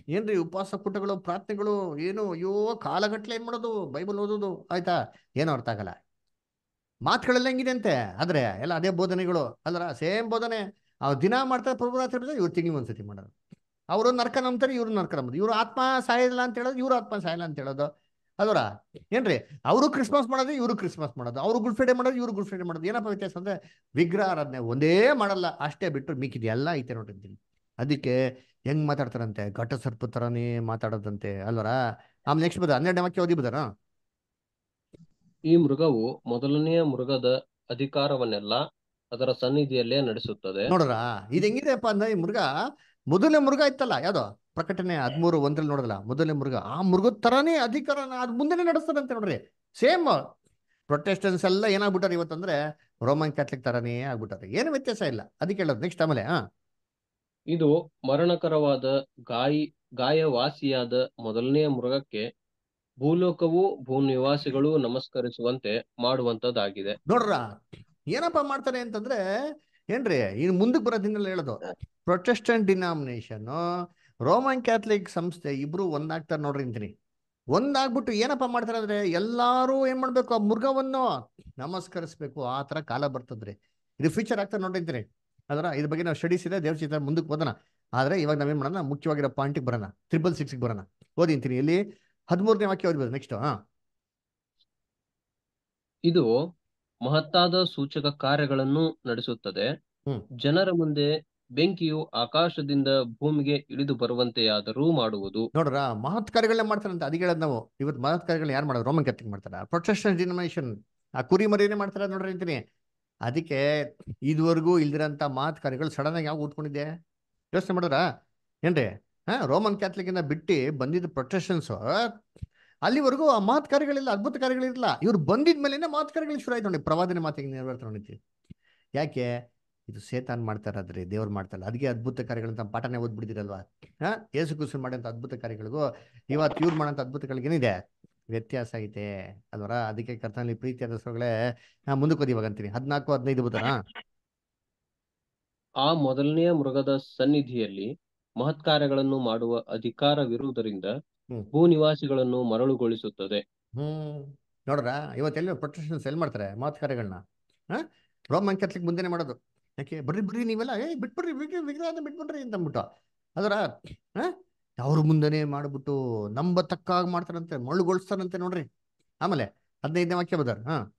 Speaker 1: ಏನ್ರಿ ಉಪವಾಸ ಪುಟಗಳು ಪ್ರಾರ್ಥನೆಗಳು? ಏನು? ಅಯ್ಯೋ, ಕಾಲಗಟ್ಲೆ ಏನ್ ಮಾಡೋದು? ಬೈಬಲ್ ಓದೋದು. ಆಯ್ತಾ? ಏನೋ ಅರ್ಥ ಆಗಲ್ಲ. ಮಾತುಗಳೆಲ್ಲ ಹೆಂಗಿದೆ ಅಂತೆ ಆದ್ರೆ ಎಲ್ಲ ಅದೇ ಬೋಧನೆಗಳು. ಅಲ್ವರ? ಸೇಮ್ ಬೋಧನೆ. ಅವ್ರು ದಿನ ಮಾಡ್ತಾರೆ ಪ್ರಭುರಾತ್ರಿ ಇವ್ರು ತಿಂಗಳು ಒಂದ್ಸತಿ ಮಾಡೋದು. ಅವರು ನರ್ಕ ನಂಬ್ತಾರೆ, ಇವ್ರು ನರ್ಕ ನಂಬುದು ಇವ್ರು ಆತ್ಮ ಸಾಯಿಲ್ಲ ಅಂತ ಹೇಳೋದು, ಇವ್ರು ಆತ್ಮ ಸಾಯಿಲ್ಲ ಅಂತ ಹೇಳೋದು. ಅಲ್ವರ ಏನ್ರಿ? ಅವರು ಕ್ರಿಸ್ಮಸ್ ಮಾಡೋದು ಇವರು ಕ್ರಿಸ್ಮಸ್ ಮಾಡೋದು. ಅವರು ಗುಡ್ ಫ್ರೈಡೆ ಮಾಡೋದು ಇವರು ಗುಡ್ ಫ್ರೈಡೆ ಮಾಡೋದು. ಏನಪ್ಪ ವ್ಯತ್ಯಾಸ ಅಂದ್ರೆ ವಿಗ್ರಹ ಆರಾಧನೆ ಒಂದೇ ಮಾಡಲ್ಲ ಅಷ್ಟೇ ಬಿಟ್ಟು ಮಿಕ್ಕಿದ ಎಲ್ಲ ಐತೆ ನೋಡಿರ್ತೀನಿ ಅದಕ್ಕೆ ಹೆಂಗ್ ಮಾತಾಡ್ತಾರಂತೆ? ಘಟ ಸರ್ಪ ತರನೇ ಮಾತಾಡೋದಂತೆ ಅಲ್ವರ? ಆಮೇಲೆ ನೆಕ್ಸ್ಟ್ ಬದ ಹನ್ನೆರಡನೇ ವಾಕ್ಯ ಓದಿ ಬದಾರ
Speaker 8: ಈ ಮೃಗವು ಮೊದಲನೆಯ ಮೃಗದ ಅಧಿಕಾರವನ್ನೆಲ್ಲ ಅದರ ಸನ್ನಿಧಿಯಲ್ಲೇ ನಡೆಸುತ್ತದೆ.
Speaker 1: ನೋಡ್ರ ಇದು ಹೆಂಗಿದೆಪ್ಪ ಅಂದ್ರೆ ಈ ಮೃಗ ಮೊದಲನೇ ಮೃಗ ಇತ್ತಲ್ಲ ಯಾವ್ದೋ? ಪ್ರಕಟಣೆ ಹದಿಮೂರು ಒಂದ್ರಲ್ಲಿ ನೋಡಲ್ಲ ಮೊದಲನೇ ಮೃಗ ಆ ಮೃಗದ ತರಾನೇ ಅಧಿಕಾರನ ಅದ್ ಮುಂದೆನೆ ನಡೆಸ್ತಾರಂತೆ ನೋಡ್ರಿ. ಸೇಮ್ ಪ್ರೊಟೆಸ್ಟೆನ್ಸ್ ಎಲ್ಲ ಏನಾಗ್ಬಿಟ್ಟಾರೆ ಇವತ್ತಂದ್ರೆ ರೋಮನ್ ಕ್ಯಾಥಲಿಕ್ ತರಾನೇ ಆಗ್ಬಿಟ್ಟಾರೆ. ಏನು ವ್ಯತ್ಯಾಸ ಇಲ್ಲ. ಅದಕ್ಕೆ ಹೇಳೋದು ನೆಕ್ಸ್ಟ್ ಆಮೇಲೆ ಹಾ.
Speaker 8: ಇದು ಮರಣಕರವಾದ ಗಾಯಿ ಗಾಯವಾಸಿಯಾದ ಮೊದಲನೆಯ ಮೃಗಕ್ಕೆ ಭೂಲೋಕವು ಭೂ ನಿವಾಸಿಗಳು ನಮಸ್ಕರಿಸುವಂತೆ ಮಾಡುವಂತದ್ದಾಗಿದೆ
Speaker 1: ನೋಡ್ರ ಏನಪ್ಪಾ ಮಾಡ್ತಾರೆ ಅಂತಂದ್ರೆ ಏನ್ರಿ? ಇನ್ನು ಮುಂದಕ್ಕೆ ಬರೋದಿನ್ನೆಲ್ಲ ಹೇಳೋದು. ಪ್ರೊಟೆಸ್ಟೆಂಟ್ ಡಿನಾಮಿನೇಷನ್ ರೋಮನ್ ಕ್ಯಾಥಲಿಕ್ ಸಂಸ್ಥೆ ಇಬ್ರು ಒಂದಾಗ್ತಾರೆ ನೋಡ್ರಿ ಅಂತೀನಿ. ಒಂದಾಗ್ಬಿಟ್ಟು ಏನಪ್ಪ ಮಾಡ್ತಾರೆ ಅಂದ್ರೆ ಎಲ್ಲಾರು ಏನ್ ಮಾಡ್ಬೇಕು? ಆ ಮೃಗವನ್ನು ನಮಸ್ಕರಿಸ್ಬೇಕು. ಆ ತರ ಕಾಲ ಬರ್ತದ್ರಿ. ಇದು ಫ್ಯೂಚರ್ ಆಗ್ತಾರೆ ನೋಡ್ರಿ ಅಂತೀನಿ. ಅದರ ಇದ್ರ ಬಗ್ಗೆ ನಾವು ಸ್ಟಡೀಸ್ ಇದೆ. ದೇವ್ರ ಚಿತ್ರ ಮುಂದಕ್ಕೆ ಓದೋಣ ಆದ್ರೆ ಇವಾಗ ನಾವೇನ್ ಮಾಡೋಣ? ಮುಖ್ಯವಾಗಿರೋ ಪಾಯಿಂಟಿಗೆ ಬರೋಣ. ತ್ರಿಬಲ್ ಸಿಕ್ಸ್ಗೆ ಬರೋಣ. ಓದಿಂತೀನಿ ಇಲ್ಲಿ ಹದಿಮೂರನೇ ವಾಕ್ಯ ಓದ್ಬೋದು. ನೆಕ್ಸ್ಟ್ ಹಾ.
Speaker 8: ಇದು ಮಹತ್ತಾದ ಸೂಚಕ ಕಾರ್ಯಗಳನ್ನು ನಡೆಸುತ್ತದೆ. ಜನರ ಮುಂದೆ ಬೆಂಕಿಯು ಆಕಾಶದಿಂದ ಭೂಮಿಗೆ ಇಳಿದು ಬರುವಂತೆಯಾದರೂ ಮಾಡುವುದು.
Speaker 1: ನೋಡ್ರ ಮಹತ್ ಕಾರ್ಯಗಳನ್ನ ಮಾಡ್ತಾರಂತೆ ಅದ್ ಹೇಳೋದು ನಾವು. ಇವತ್ತು ಮಹತ್ ಕಾರ್ಯಗಳನ್ನ ಯಾರು ಮಾಡೋದು ರೋಮನ್ ಕ್ಯಾಥಲಿಕ್ ಮಾಡ್ತಾರ. ಪ್ರೊಟೆಕ್ಷನ್ ಡಿನಾಮಿನೇಷನ್ ಆ ಕುರಿ ಮರಿನೇ ಮಾಡ್ತಾರ ನೋಡ್ರಿ ಅಂತೀನಿ. ಅದಕ್ಕೆ ಇದುವರೆಗೂ ಇಲ್ದಿರಂತ ಮಹತ್ ಕಾರ್ಯಗಳು ಸಡನ್ ಆಗಿ ಯಾವ ಉಟ್ಕೊಂಡಿದ್ದೆ ಯೋಚನೆ ಮಾಡಿದ್ರ ಏನ್ರಿ? ಹಾ ರೋಮನ್ ಕ್ಯಾಥಲಿಕ್ ಇಂದ ಬಿಟ್ಟು ಬಂದಿದ್ದ ಪ್ರೊಟೆಸ್ಟೆನ್ಸ್ ಅಲ್ಲಿವರೆಗೂ ಆ ಮಾತು ಕಾರ್ಯಗಳಿಲ್ಲ ಅದ್ಭುತ ಕಾರ್ಯಗಳಿಲ್ಲ ಇವ್ರು ಬಂದಿದ ಮಾತು ಕಾರ್ಯಗಳು ಶುರು ಆಯ್ತು ನೋಡಿ, ಪ್ರವಾದನೆ ಮಾತಿಗೆ ನೆರವೇರ್ತಾ ನೋಡಿದ್ವಿ ಯಾಕೆ? ಇದು ಸೇತಾನ್ ಮಾಡ್ತಾರಾದ್ರೆ ದೇವ್ರು ಮಾಡ್ತಾರಲ್ಲ ಅದಕ್ಕೆ ಅದ್ಭುತ ಕಾರ್ಯಗಳಂತ ಪಾಠನೇ ಓದ್ಬಿಡಿದಿರಲ್ವಾ ಹಾ? ಯೇಸು ಕುಸು ಮಾಡೋಂಥ ಅದ್ಭುತ ಕಾರ್ಯಗಳಿಗೂ ಇವತ್ತು ಇವ್ರು ಮಾಡೋಂಥ ಏನಿದೆ? ವ್ಯತ್ಯಾಸ ಐತೆ ಅದರ ಅದಕ್ಕೆ ಕರ್ತನಲ್ಲಿ ಪ್ರೀತಿಯಾದ ಸೊಗಳೇ ನಾ ಮುಂದಕ್ಕೆ ಇವಾಗ ಅಂತೀನಿ. ಹದಿನಾಲ್ಕು, ಹದಿನೈದು
Speaker 8: ಆ ಮೊದಲನೆಯ ಮೃಗದ ಸನ್ನಿಧಿಯಲ್ಲಿ ಮಹತ್ಕಾರ್ಯಗಳನ್ನು ಮಾಡುವ ಅಧಿಕಾರವಿರುವುದರಿಂದ
Speaker 1: ಹ್ಮ್.
Speaker 8: ಭೂನಿವಾಸಿಗಳನ್ನು ಮರಳುಗೊಳಿಸುತ್ತದೆ.
Speaker 1: ಹ್ಮ್. ನೋಡ್ರ ಇವತ್ತೆಲ್ಲ ಪ್ರೊಟೆಕ್ಷನ್ ಸೆಲ್ ಮಾಡ್ತಾರೆ? ಮಾತು ಕಾರ್ಯಗಳನ್ನ ಹಾ? ರೋಮನ್ ಕ್ಯಾಥಲಿಕ್ ಮುಂದೆನೆ ಮಾಡೋದು. ಯಾಕೆ? ಬರ್ರಿ ಬರ್ರಿ ನೀವೆಲ್ಲ. ಏ ಬಿಟ್ಬಿಡ್ರಿ ವಿಗ್ರಹ ಬಿಟ್ಬಿಡ್ರಿ ಅಂತ ಅಂದ್ಬಿಟ್ಟು ಅದರ ಹಾ? ಅವ್ರ ಮುಂದೆನೆ ಮಾಡ್ಬಿಟ್ಟು ನಂಬತಕ್ಕಾಗಿ ಮಾಡ್ತಾರಂತೆ ಮರಳುಗೊಳಿಸ್ತಾರಂತೆ ನೋಡ್ರಿ. ಆಮೇಲೆ ಹದಿನೈದನೇ ವಾಕ್ಯ ಬದಾರ ಹಾ?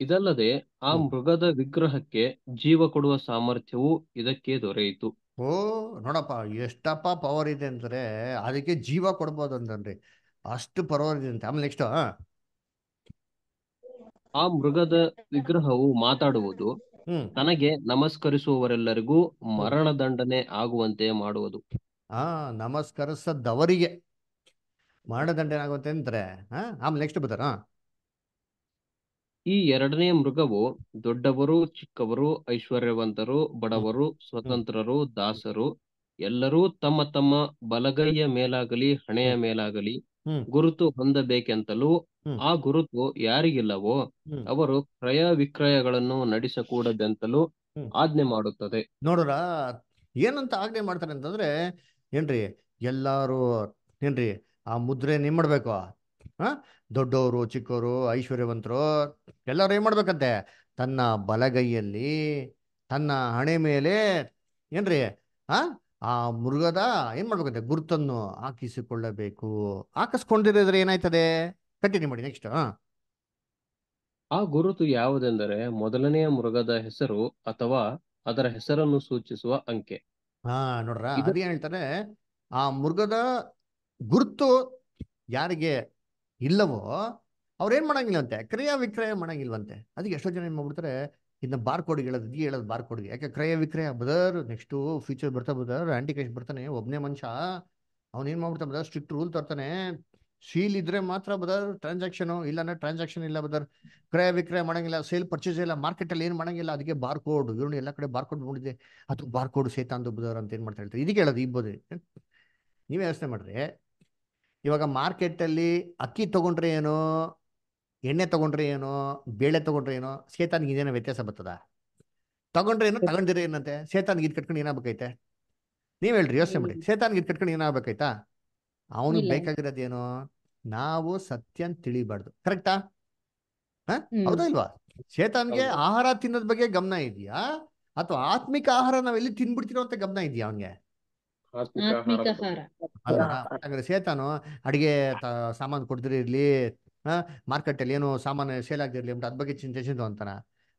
Speaker 8: ಇದಲ್ಲದೆ ಆ ಮೃಗದ ವಿಗ್ರಹಕ್ಕೆ ಜೀವ ಕೊಡುವ ಸಾಮರ್ಥ್ಯವೂ ಇದಕ್ಕೆ ದೊರೆಯಿತು.
Speaker 1: ಓ ನೋಡಪ್ಪ ಎಷ್ಟಪ್ಪ ಪವರ್ ಇದೆ ಅಂತಾರೆ ಅದಕ್ಕೆ ಜೀವ ಕೊಡ್ಬೋದು ಅಂತನ್ರಿ ಅಷ್ಟು ಪವರ್ ಇದೆ ಅಂತ. ಆಮೇಲೆ ನೆಕ್ಸ್ಟ್
Speaker 8: ಆ? ಮೃಗದ ವಿಗ್ರಹವು ಮಾತಾಡುವುದು
Speaker 1: ಹ್ಮ್.
Speaker 8: ತನಗೆ ನಮಸ್ಕರಿಸುವವರೆಲ್ಲರಿಗೂ ಮರಣದಂಡನೆ ಆಗುವಂತೆ ಮಾಡುವುದು.
Speaker 1: ಹಾ ನಮಸ್ಕರಿಸದವರಿಗೆ ಮರಣದಂಡನೆ ಆಗುವಂತೆ ಅಂತಾರೆ ಹಾ ಆಮೇಲೆ ನೆಕ್ಸ್ಟ್ ಬರ್ತಾರ
Speaker 8: ಈ ಎರಡನೇ ಮೃಗವು ದೊಡ್ಡವರು ಚಿಕ್ಕವರು ಐಶ್ವರ್ಯವಂತರು ಬಡವರು ಸ್ವತಂತ್ರರು ದಾಸರು ಎಲ್ಲರೂ ತಮ್ಮ ತಮ್ಮ ಬಲಗೈಯ ಮೇಲಾಗಲಿ ಹಣೆಯ ಮೇಲಾಗಲಿ ಗುರುತು ಹೊಂದಬೇಕೆಂತಲೂ ಆ ಗುರುತು ಯಾರಿಗಿಲ್ಲವೋ ಅವರು ಕ್ರಯ ವಿಕ್ರಯಗಳನ್ನು ನಡೆಸಕೂಡದೆಂತಲೂ. ಆಜ್ಞೆ ಮಾಡುತ್ತದೆ.
Speaker 1: ನೋಡ್ರ ಏನಂತ ಆಜ್ಞೆ ಮಾಡ್ತಾರೆ ಅಂತಂದ್ರೆ ಏನ್ರಿ ಎಲ್ಲಾರು ಏನ್ರಿ ಆ ಮುದ್ರೆ ನಿಮ್ಮಡ್ಬೇಕು ಮಾಡ್ಬೇಕು ಹಾ ದೊಡ್ಡವರು ಚಿಕ್ಕವರು ಐಶ್ವರ್ಯವಂತರು ಎಲ್ಲರೂ ಏನು ಮಾಡ್ಬೇಕಂತೆ? ತನ್ನ ಬಲಗೈಯಲ್ಲಿ ತನ್ನ ಹಣೆ ಮೇಲೆ ಏನ್ರಿ ಆ? ಆ ಮೃಗದ ಏನ್ ಮಾಡ್ಬೇಕಂತೆ? ಗುರುತನ್ನು ಹಾಕಿಸಿಕೊಳ್ಳಬೇಕು. ಹಾಕಿಸ್ಕೊಂಡಿರೋದ್ರೆ ಏನಾಯ್ತದೆ? ಕಂಟಿನ್ಯೂ ಮಾಡಿ ನೆಕ್ಸ್ಟ್ ಹಾ
Speaker 8: ಆ ಗುರುತು ಯಾವುದೆಂದರೆ ಮೊದಲನೆಯ ಮೃಗದ ಹೆಸರು ಅಥವಾ ಅದರ ಹೆಸರನ್ನು ಸೂಚಿಸುವ ಅಂಕೆ.
Speaker 1: ಹಾ ನೋಡ್ರ ಅದೇ ಹೇಳ್ತಾರೆ? ಆ ಮೃಗದ ಗುರುತು ಯಾರಿಗೆ? ಇಲ್ಲವೋ, ಅವ್ರು ಏನ್ ಮಾಡಂಗಿಲ್ಲಂತೆ? ಕ್ರಯ ವಿಕ್ರಯ ಮಾಡಂಗಿಲ್ವಂತೆ. ಅದಕ್ಕೆ ಎಷ್ಟೋ ಜನ ಏನು ಮಾಡ್ಬಿಡ್ತಾರೆ ಇದನ್ನ ಬಾರ್ ಕೋಡ್ಗೆ ಹೇಳೋದು ಈ ಹೇಳೋದು ಬಾರ್ ಕೋಡ್ಗೆ ಯಾಕೆ ಕ್ರಯ ವಿಕ್ರಯ? ಬದರ್, ನೆಕ್ಸ್ಟ್ ಫ್ಯೂಚರ್ ಬರ್ತಾ ಬದರ್ ಆಂಟಿ ಕ್ಯಾಶ್ ಬರ್ತಾನೆ ಒಬ್ಬನೇ ಮನುಷ್ಯ ಏನ್ ಮಾಡ್ಬಿಡ್ತಾನೆ ಬದರ್? ಸ್ಟ್ರಿಕ್ಟ್ ರೂಲ್ ತರ್ತಾನೆ. ಸೀಲ್ ಇದ್ರೆ ಮಾತ್ರ ಬದರ್ ಟ್ರಾನ್ಸಾಕ್ಷನ್ ಇಲ್ಲಾಂದ್ರೆ ಟ್ರಾನ್ಸಾಕ್ಷನ್ ಇಲ್ಲ ಬದರ್. ಕ್ರಯ ವಿಕ್ರಯ ಮಾಡಂಗಿಲ್ಲ ಸೇಲ್ ಪರ್ಚೇಸ್ ಇಲ್ಲ ಮಾರ್ಕೆಟ್ ಅಲ್ಲಿ ಮಾಡೋಂಗಿಲ್ಲ, ಅದಕ್ಕೆ ಬಾರ್ ಕೋಡ್ ಇವ್ರು ಎಲ್ಲ ಕಡೆ ಬಾರ್ ಕೋಡ್ ನೋಡಿದೆ ಅದು ಬಾರ್ ಕೋಡ್ ಬದರ್ ಅಂತ ಏನು ಮಾಡ್ತಾ ಹೇಳ್ತಾರೆ ಇದಕ್ಕೆ ಹೇಳೋದು ಇಬ್ಬೋದೇ ನೀವೇ ವ್ಯವಸ್ಥೆ ಮಾಡ್ರಿ. ಇವಾಗ ಮಾರ್ಕೆಟಲ್ಲಿ ಅಕ್ಕಿ ತಗೊಂಡ್ರೆ ಏನೋ ಎಣ್ಣೆ ತಗೊಂಡ್ರೆ ಏನೋ ಬೇಳೆ ತಗೊಂಡ್ರೆ ಏನೋ ಸೇತಾನ್ಗೆ ಇದೇನೋ ವ್ಯತ್ಯಾಸ ಬರ್ತದ? ತಗೊಂಡ್ರೆ ಏನೋ ತಗೊಂಡಿರ ಏನಂತೆ? ಸೇತಾನ್ಗೆ ಇದು ಕಟ್ಕೊಂಡು ಏನಾಗಬೇಕೈತೆ ನೀವ್ ಹೇಳ್ರಿ ಯೋಚನೆ ಮಾಡಿ. ಸೇತಾನ್ಗೆ ಇದು ಕಟ್ಕೊಂಡು ಏನಾಗಬೇಕೈತಾ
Speaker 2: ಅವನು.
Speaker 1: ಬೇಕಾಗಿರೋದೇನು ನಾವು ಸತ್ಯನ್ ತಿಳಿಬಾರ್ದು. ಕರೆಕ್ಟಾ. ಹೌದಾ ಇಲ್ವಾ? ಶೇತಾನ್ಗೆ ಆಹಾರ ತಿನ್ನೋದ್ ಬಗ್ಗೆ ಗಮನ ಇದೆಯಾ? ಅಥವಾ ಆತ್ಮಿಕ ಆಹಾರ ನಾವೆಲ್ಲಿ ತಿನ್ಬಿಡ್ತಿರೋ ಅಂತ ಗಮನ ಇದೆಯಾ ಅವನ್ಗೆ? ಹಾಗಾದ್ರೆ ಸೇತಾನು ಅಡಿಗೆ ಸಾಮಾನು ಕೊಡ್ದಿರಿ ಇರ್ಲಿ ಹಾ ಮಾರ್ಕೆಟ್ ಅಲ್ಲಿ ಏನು ಸಾಮಾನು ಸೇಲ್ ಆಗದಿರ್ಲಿ ಅಂತ ಅದ್ ಬಗ್ಗೆ ಚಿಂತೆ ಚಿಂತು ಅಂತಾನ.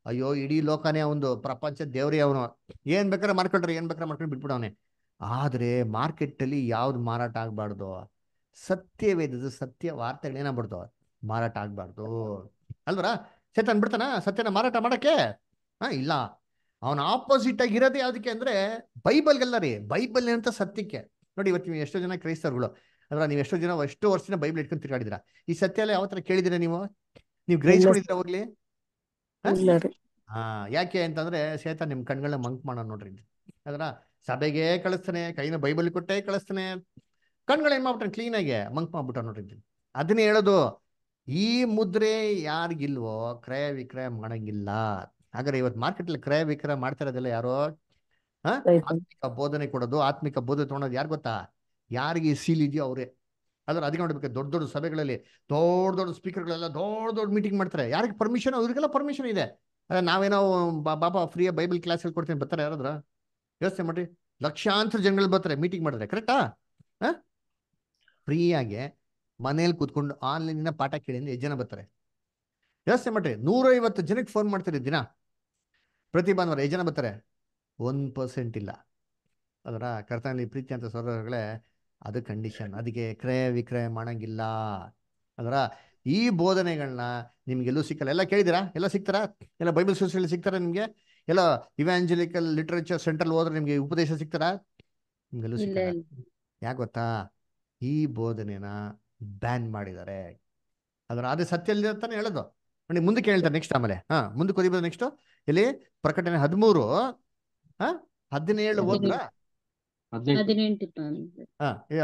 Speaker 1: ಅಯ್ಯೋ ಇಡೀ ಲೋಕನೇ ಒಂದು ಪ್ರಪಂಚ ದೇವ್ರಿ ಅವನು. ಏನ್ ಬೇಕಾದ್ರೆ ಮಾಡ್ಕೊಂಡ್ರೆ ಏನ್ ಬೇಕಾದ್ರೆ ಮಾಡ್ಕೊಂಡು ಬಿಟ್ಬಿಡವನೆ. ಆದ್ರೆ ಮಾರ್ಕೆಟ್ ಅಲ್ಲಿ ಯಾವ್ದು ಮಾರಾಟ ಆಗ್ಬಾರ್ದು? ಸತ್ಯವೇದದ ಸತ್ಯ ವಾರ್ತೆಗಳು ಏನಾಗ್ಬಾರ್ದು ಮಾರಾಟ ಆಗ್ಬಾರ್ದು. ಅಲ್ವರ? ಸೇತನ್ ಬಿಡ್ತಾನ? ಸತ್ಯನ ಮಾರಾಟ ಮಾಡಕ್ಕೆ? ಹಾ ಇಲ್ಲ. ಅವನ ಆಪೋಸಿಟ್ ಆಗಿ ಇರೋದೇ ಯಾವ್ದಕ್ಕೆ ಅಂದ್ರೆ ಬೈಬಲ್ಗೆಲ್ಲ ರೀ. ಬೈಬಲ್ ಅಂತ ಸತ್ಯಕ್ಕೆ. ನೋಡಿ ಇವತ್ತು ನೀವು ಎಷ್ಟೋ ಜನ ಕ್ರೈಸ್ತರುಗಳು. ಅಂದ್ರೆ ನೀವು ಎಷ್ಟೋ ಜನ ಎಷ್ಟೋ ವರ್ಷದಿಂದ ಬೈಬಲ್ ಇಟ್ಕೊಂಡು ತಿರುಗಾಡಿದ್ರ. ಈ ಸತ್ಯ ಎಲ್ಲ ಯಾವ ತರ ಕೇಳಿದಿರ ನೀವು? ನೀವು ಗ್ರಹಿಸ್ಕೊಂಡಿದ್ರ ಹೋಗ್ಲಿ? ಹಾ? ಯಾಕೆ ಅಂತಂದ್ರೆ ಸೇತ ನಿಮ್ ಕಣ್ಗಳನ್ನ ಮಂಕ್ ಮಾಡೋ ನೋಡ್ರಿ ಅದರ ಸಭೆಗೆ ಕಳಿಸ್ತಾನೆ ಕೈನ ಬೈಬಲ್ ಕೊಟ್ಟೆ ಕಳಿಸ್ತಾನೆ. ಕಣ್ಗಳು ಏನ್ ಮಾಡ್ಬಿಟ್ರೆ ಕ್ಲೀನ್ ಆಗಿ ಮಂಕ್ ಮಾಡ್ಬಿಟ್ಟ ನೋಡ್ರಿ ಅದನ್ನೇ ಹೇಳೋದು ಈ ಮುದ್ರೆ ಯಾರಿಗಿಲ್ವೋ ಕ್ರಯ ವಿಕ್ರಯ ಮಾಡಂಗಿಲ್ಲ. ಹಾಗಾದ್ರೆ ಇವತ್ತು ಮಾರ್ಕೆಟ್ ಅಲ್ಲಿ ಕ್ರಯ ವಿಕ್ರಯ ಮಾಡ್ತಾ ಇರೋದಿಲ್ಲ ಯಾರೋ? ಆತ್ಮಿಕ ಬೋಧನೆ ಕೊಡೋದು ಆತ್ಮಿಕ ಬೋಧನೆ ತೊಗೊಳೋದು ಯಾರು ಗೊತ್ತಾ? ಯಾರಿಗೆ ಸೀಲ್ ಇದೆಯೋ ಅವರೇ. ಅದ್ರ ಅದಕ್ಕೆ ನೋಡ್ಬೇಕು ದೊಡ್ಡ ದೊಡ್ಡ ಸಭೆಗಳಲ್ಲಿ ದೊಡ್ಡ ದೊಡ್ಡ ಸ್ಪೀಕರ್ಗಳೆಲ್ಲ ದೊಡ್ಡ ದೊಡ್ಡ ಮೀಟಿಂಗ್ ಮಾಡ್ತಾರೆ. ಯಾರಿಗೆ ಪರ್ಮಿಷನ್ ಅವ್ರಿಗೆಲ್ಲ ಪರ್ಮಿಷನ್ ಇದೆ. ಅದೇ ನಾವೇನೋ ಬಾಬಾ ಫ್ರೀ ಬೈಬಲ್ ಕ್ಲಾಸ್ ಹೇಳ್ಕೊಡ್ತೀನಿ ಬರ್ತಾರೆ ಯಾರಾದ್ರ? ಯೋಚನೆ ಮಾಡ್ರಿ. ಲಕ್ಷಾಂತರ ಜನಗಳು ಬರ್ತಾರೆ ಮೀಟಿಂಗ್ ಮಾಡಿದ್ರೆ ಕರೆಕ್ಟಾ ಫ್ರೀಯಾಗಿ ಮನೇಲಿ ಕೂತ್ಕೊಂಡು ಆನ್ಲೈನಿನ ಪಾಠ ಕೇಳಿ ಎಷ್ಟು ಜನ ಬರ್ತಾರೆ? ಯೋಚನೆ ಮಾಡ್ರಿ. ನೂರೈವತ್ತು ಜನಕ್ಕೆ ಫೋನ್ ಮಾಡ್ತಾರೆ ದಿನ. ಪ್ರತಿ ಭಾನುವಾರ ಎಷ್ಟು ಜನ ಬರ್ತಾರೆ? ಒನ್ ಪರ್ಸೆಂಟ್ ಇಲ್ಲ. ಅದರ ಕರ್ತನಲ್ಲಿ ಪ್ರೀತಿ ಅಂತ ಸಹೋದರಗಳೇ ಅದು ಕಂಡೀಷನ್ ಅದಕ್ಕೆ ಕ್ರಯ ವಿಕ್ರಯ ಮಾಡಂಗಿಲ್ಲ. ಅದರ ಈ ಬೋಧನೆಗಳನ್ನ ನಿಮ್ಗೆಲ್ಲೂ ಸಿಕ್ಕಲ್ಲ. ಎಲ್ಲ ಕೇಳಿದಿರಾ ಎಲ್ಲ ಸಿಗ್ತಾರಾ? ಎಲ್ಲ ಬೈಬಲ್ ಸೊಸೈಟಿ ಸಿಗ್ತಾರಾ ನಿಮಗೆ? ಎಲ್ಲ ಇವ್ಯಾಂಜಲಿಕಲ್ ಲಿಟ್ರೇಚರ್ ಸೆಂಟ್ರಲ್ ಹೋದ್ರೆ ನಿಮಗೆ ಉಪದೇಶ ಸಿಗ್ತಾರಾ? ನಿಮ್ಗೆಲ್ಲೂ
Speaker 7: ಸಿಗ್ತಾರ
Speaker 1: ಯಾಕೆ ಗೊತ್ತಾ? ಈ ಬೋಧನೆನ ಬ್ಯಾನ್ ಮಾಡಿದ್ದಾರೆ. ಅದರ ಅದೇ ಸತ್ಯ ಇಲ್ದಿರ ತಾನೇ ಹೇಳೋದು. ನೋಡಿ ಮುಂದಕ್ಕೆ ಹೇಳ್ತಾರೆ ನೆಕ್ಸ್ಟ್ ಆಮೇಲೆ. ಹಾ ಮುಂದಕ್ಕೆ ಓದಿಬೋದು ನೆಕ್ಸ್ಟ್ ಇಲ್ಲಿ ಪ್ರಕಟಣೆ ಹದಿಮೂರು. ಹಾ? ಹದಿನೇಳು ಓದ್ರಾ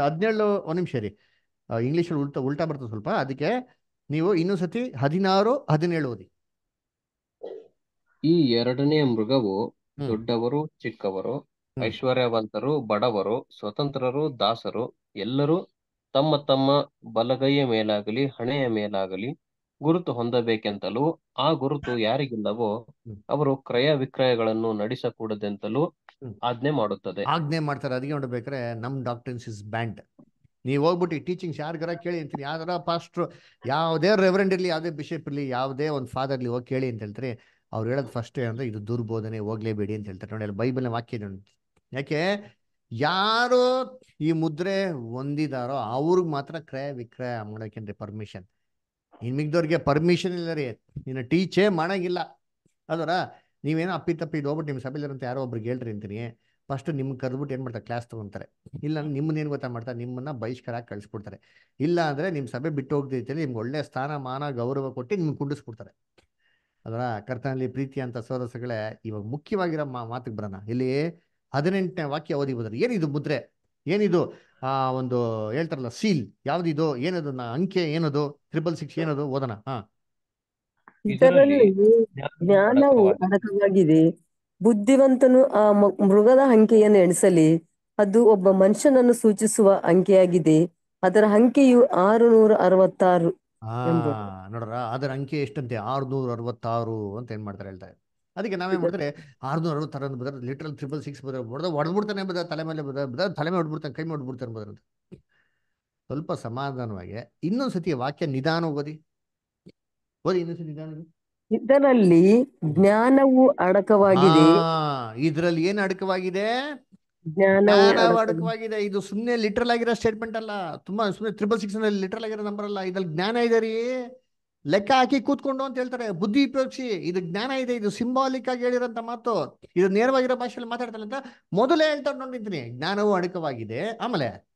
Speaker 1: ಹದಿನೇಳು ಒಂದ್ ನಿಮಿಷ ರೀ ಇಂಗ್ಲಿಷ್ ಉಲ್ಟಾ ಉಲ್ಟಾ ಬರ್ತದೆ ಸ್ವಲ್ಪ. ಅದಕ್ಕೆ ನೀವು ಇನ್ನೊಂದ್ಸತಿ ಹದಿನಾರು ಹದಿನೇಳು ಓದಿ.
Speaker 8: ಈ ಎರಡನೇ ಮೃಗವು ದೊಡ್ಡವರು ಚಿಕ್ಕವರು ಐಶ್ವರ್ಯವಂತರು ಬಡವರು ಸ್ವತಂತ್ರರು ದಾಸರು ಎಲ್ಲರೂ ತಮ್ಮ ತಮ್ಮ ಬಲಗೈಯ ಮೇಲಾಗಲಿ ಹಣೆಯ ಮೇಲಾಗಲಿ ಗುರುತು ಹೊಂದಬೇಕೆಂತಲೂ ಆ ಗುರುತು ಯಾರಿಗಿಲ್ಲವೋ ಅವರು ಕ್ರಯ ವಿಕ್ರಯಗಳನ್ನು ನಡೆಸಕೂಡದೆಂತಲೂ ಆಜ್ಞೆ ಮಾಡುತ್ತದೆ.
Speaker 1: ಆಜ್ಞೆ ಮಾಡ್ತಾರೆ. ಅದಕ್ಕೆ ನೋಡ್ಬೇಕ್ರೆ ನಮ್ ಡಾಕ್ಟರ್ಸ್ ಇಸ್ ಬ್ಯಾಂಡ್ ನೀವು ಹೋಗ್ಬಿಟ್ಟು ಟೀಚಿಂಗ್ಸ್ ಯಾರಿಗಾರ ಕೇಳಿ ಅಂತೀರಿ? ಯಾರ ಪಾಸ್ಟ್ರು ಯಾವುದೇ ರೆವರೆಂಡ್ ಇರಲಿ ಯಾವುದೇ ಬಿಷಪ್ ಇರಲಿ ಯಾವುದೇ ಒಂದು ಫಾದರ್ ಇರಲಿ ಹೋಗಿ ಕೇಳಿ ಅಂತ ಹೇಳ್ತಾರೆ. ಅವ್ರು ಹೇಳೋದು ಫಸ್ಟ್ ಏನಂದ್ರೆ ಇದು ದುರ್ಬೋಧನೆ ಹೋಗ್ಲೇಬೇಡಿ ಅಂತ ಹೇಳ್ತಾರೆ. ನೋಡಿ ಅಲ್ಲಿ ಬೈಬಲ್ನ ವಾಕ್ಯ ನೋಡಿ ಯಾಕೆ? ಯಾರು ಈ ಮುದ್ರೆ ಹೊಂದಿದಾರೋ ಅವ್ರಿಗೆ ಮಾತ್ರ ಕ್ರಯ ವಿಕ್ರಯ ಮಾಡೋಕೆ ಪರ್ಮಿಷನ್ ಇನ್ ಮಿಗ್ದವ್ರಿಗೆ ಪರ್ಮಿಷನ್ ಇಲ್ಲ ರೀ. ಇನ್ನು ಟೀಚೇ ಮಾಡೋಂಗಿಲ್ಲ. ಅದರ, ನೀವೇನೋ ಅಪ್ಪಿ ತಪ್ಪಿ ಇದು ಹೋಗ್ಬಿಟ್ಟು ನಿಮ್ಮ ಸಭೆಲಿರಂತ ಯಾರೋ ಒಬ್ರಿಗೆ ಹೇಳ್ರಿ ಅಂತೀನಿ. ಫಸ್ಟ್ ನಿಮ್ಗೆ ಕರೆದ್ಬಿಟ್ಟು ಏನು ಮಾಡ್ತಾರೆ? ಕ್ಲಾಸ್ ತೊಗೊಂತಾರೆ. ಇಲ್ಲ ನಿಮ್ಮನ್ನ ಏನು ಗೊತ್ತಾ ಮಾಡ್ತಾರೆ? ನಿಮ್ಮನ್ನು ಬಹಿಷ್ಕಾರ ಕಳಿಸ್ಬಿಡ್ತಾರೆ. ಇಲ್ಲ ಅಂದರೆ ನಿಮ್ಮ ಸಭೆ ಬಿಟ್ಟು ಹೋಗ್ತೈತೇಳಿ ನಿಮ್ಗೆ ಒಳ್ಳೆ ಸ್ಥಾನ ಮಾನ ಗೌರವ ಕೊಟ್ಟು ನಿಮ್ಗೆ ಕುಂಡಿಸ್ಬಿಡ್ತಾರೆ. ಅದರ, ಕರ್ತನಲ್ಲಿ ಪ್ರೀತಿ ಅಂತ ಸೋದಸಗಳೇ ಇವಾಗ ಮುಖ್ಯವಾಗಿರೋ ಮಾ, ಮಾತಿಗೆ ಬರೋಣ. ಇಲ್ಲಿ ಹದಿನೆಂಟನೇ ವಾಕ್ಯ ಓದಿ ಬಂದ್ರೆ ಏನಿದು ಮುದ್ರೆ? ಏನಿದು? ಆ ಒಂದು ಹೇಳ್ತಾರಲ್ಲ ಸೀಲ್ ಯಾವ್ದಿದು ಏನದು? ಅಂಕೆ ಏನದು? ತ್ರಿಬಲ್ ಸಿಕ್ಸ್ ಏನದು? ಓದೋಣ. ಹಾ.
Speaker 8: ಇದರಲ್ಲಿ
Speaker 4: ಜ್ಞಾನವು
Speaker 8: ಅಡಕವಾಗಿದೆ
Speaker 4: ಅಡಕವಾಗಿದೆ. ಬುದ್ಧಿವಂತನು ಆ ಮೃಗದ ಅಂಕೆಯನ್ನು ಎಣಿಸಲಿ. ಅದು ಒಬ್ಬ ಮನುಷ್ಯನನ್ನು ಸೂಚಿಸುವ ಅಂಕೆಯಾಗಿದೆ. ಅದರ ಅಂಕೆಯು ಆರು ನೂರ ಅರವತ್ತಾರು
Speaker 1: ನೋಡ್ರ ಅದರ ಅಂಕೆ ಎಷ್ಟಂತೆ? ಆರ್ನೂರ ಅರವತ್ತಾರು ಅಂತ ಏನ್ ಮಾಡ್ತಾರೆ ಹೇಳ್ತಾರೆ ಅದಕ್ಕೆ ನಾವೇನ್ ಮಾಡಿದ್ರೆ ಆರ್ನೂರ ಅರವತ್ತು ಅಂತ brother literal triple six brother ಹೊಡೆದ ಹೊಡೆದ್ಬಿಡ್ತಾನೆ ಬದ ತಲೆ ಮೇಲೆ ಬದ ಬದ ತಲೆ ಮೇಲೆ ಹೊಡ್ಬಿಡ್ತಾನೆ ಕೈ ಹೊಡ್ಬಿಡ್ತಾನೆ ಬದ್ರ ಸ್ವಲ್ಪ ಸಮಾಧಾನವಾಗಿ ಇನ್ನೊಂದ್ ಸತಿ ವಾಕ್ಯ ನಿಧಾನ ಓದಿ. ಓದಿ ಇನ್ನೊಂದ್ಸತಿ ನಿಧಾನ
Speaker 4: ಇದರಲ್ಲಿ ಜ್ಞಾನವು ಅಡಕವಾಗಿದೆ.
Speaker 1: ಇದ್ರಲ್ಲಿ ಏನ್ ಅಡಕವಾಗಿದೆ?
Speaker 4: ಜ್ಞಾನವು
Speaker 1: ಜ್ಞಾನ
Speaker 4: ಅಡಕವಾಗಿದೆ.
Speaker 1: ಅಡಕವಾಗಿದೆ. ಇದು ಸುಮ್ಮನೆ ಲಿಟ್ರಲ್ ಆಗಿರೋ ಸ್ಟೇಟ್ಮೆಂಟ್ ಅಲ್ಲ. ತುಂಬಾ ಸುಮ್ಮನೆ ತ್ರಿಬಲ್ ಸಿಕ್ಸ್ ಲಿಟ್ರಲ್ ಆಗಿರೋ ನಂಬರ್ ಅಲ್ಲ. ಇದ್ರಲ್ಲಿ ಜ್ಞಾನ ಇದೆ ರೀ. ಲೆಕ್ಕ ಹಾಕಿ ಕೂತ್ಕೊಂಡು ಅಂತ ಹೇಳ್ತಾರೆ. ಬುದ್ಧಿ ಉಪಯೋಗಿಸಿ ಇದು ಜ್ಞಾನ ಇದೆ ಇದು ಸಿಂಬಾಲಿಕ್ ಆಗಿ ಹೇಳಿರೋಂಥ ಮಾತು. ಇದು ನೇರವಾಗಿರೋ ಭಾಷೆಯಲ್ಲಿ ಮಾತಾಡ್ತಾರೆ ಅಂತ ಮೊದಲೇ ಹೇಳ್ತಾರೆ ನೋಡಿದ್ದೀನಿ ಜ್ಞಾನವು ಅಡಕವಾಗಿದೆ. ಆಮೇಲೆ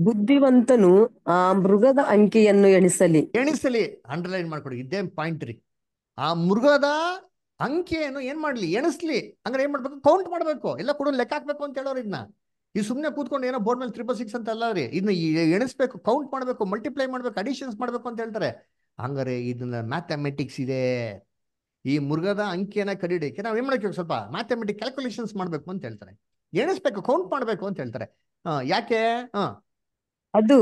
Speaker 4: ಬುದ್ಧಿವಂತನು ಆ ಮೃಗದ ಅಂಕೆಯನ್ನು ಎಣಿಸಲಿ.
Speaker 1: ಎಣಿಸಲಿ. ಅಂಡರ್ಲೈನ್ ಮಾಡ್ಕೊಡಿ. ಇದೇ ಪಾಯಿಂಟ್ ರೀ ಆ ಮೃಗದ ಅಂಕೆಯನ್ನು ಏನ್ ಮಾಡ್ಲಿ? ಎಣಿಸ್ಲಿ. ಅಂದ್ರೆ ಏನ್ ಮಾಡ್ಬೇಕು? ಕೌಂಟ್ ಮಾಡ್ಬೇಕು. ಎಲ್ಲ ಕೂಡ ಲೆಕ್ಕ ಹಾಕ್ಬೇಕು ಅಂತ ಹೇಳೋರು ಇದನ್ನ ಈ ಸುಮ್ಮನೆ ಕೂತ್ಕೊಂಡು ಏನೋ ಬೋರ್ಡ್ ಮೇಲೆ ತ್ರಿಬಲ್ ಸಿಕ್ಸ್ ಅಂತ ಅಲ್ಲ ರೀ. ಇದನ್ನ ಎಣಿಸ್ಬೇಕು ಕೌಂಟ್ ಮಾಡಬೇಕು ಮಲ್ಟಿಪ್ಲೈ ಮಾಡ್ಬೇಕು ಅಡಿಷನ್ಸ್ ಮಾಡ್ಬೇಕು ಅಂತ ಹೇಳ್ತಾರೆ. ಹಂಗಾರೆ ಇದನ್ನ ಮ್ಯಾಥಮೆಟಿಕ್ಸ್ ಇದೆ. ಈ ಮುರುಗದ ಅಂಕಿಯನ್ನ ಕಡಿಡಿಕ್ಕೆ ನಾವು ಏನ್ ಮಾಡಬೇಕು ಸ್ವಲ್ಪ ಮ್ಯಾಥಮೆಟಿಕ್ ಕ್ಯಾಲ್ಕುಲೇಷನ್ಸ್ ಮಾಡ್ಬೇಕು ಅಂತ ಹೇಳ್ತಾರೆ. ಎಣಿಸ್ಬೇಕು ಕೌಂಟ್ ಮಾಡ್ಬೇಕು ಅಂತ ಹೇಳ್ತಾರೆ. ಯಾಕೆ? ಹಾ.
Speaker 4: ಅದು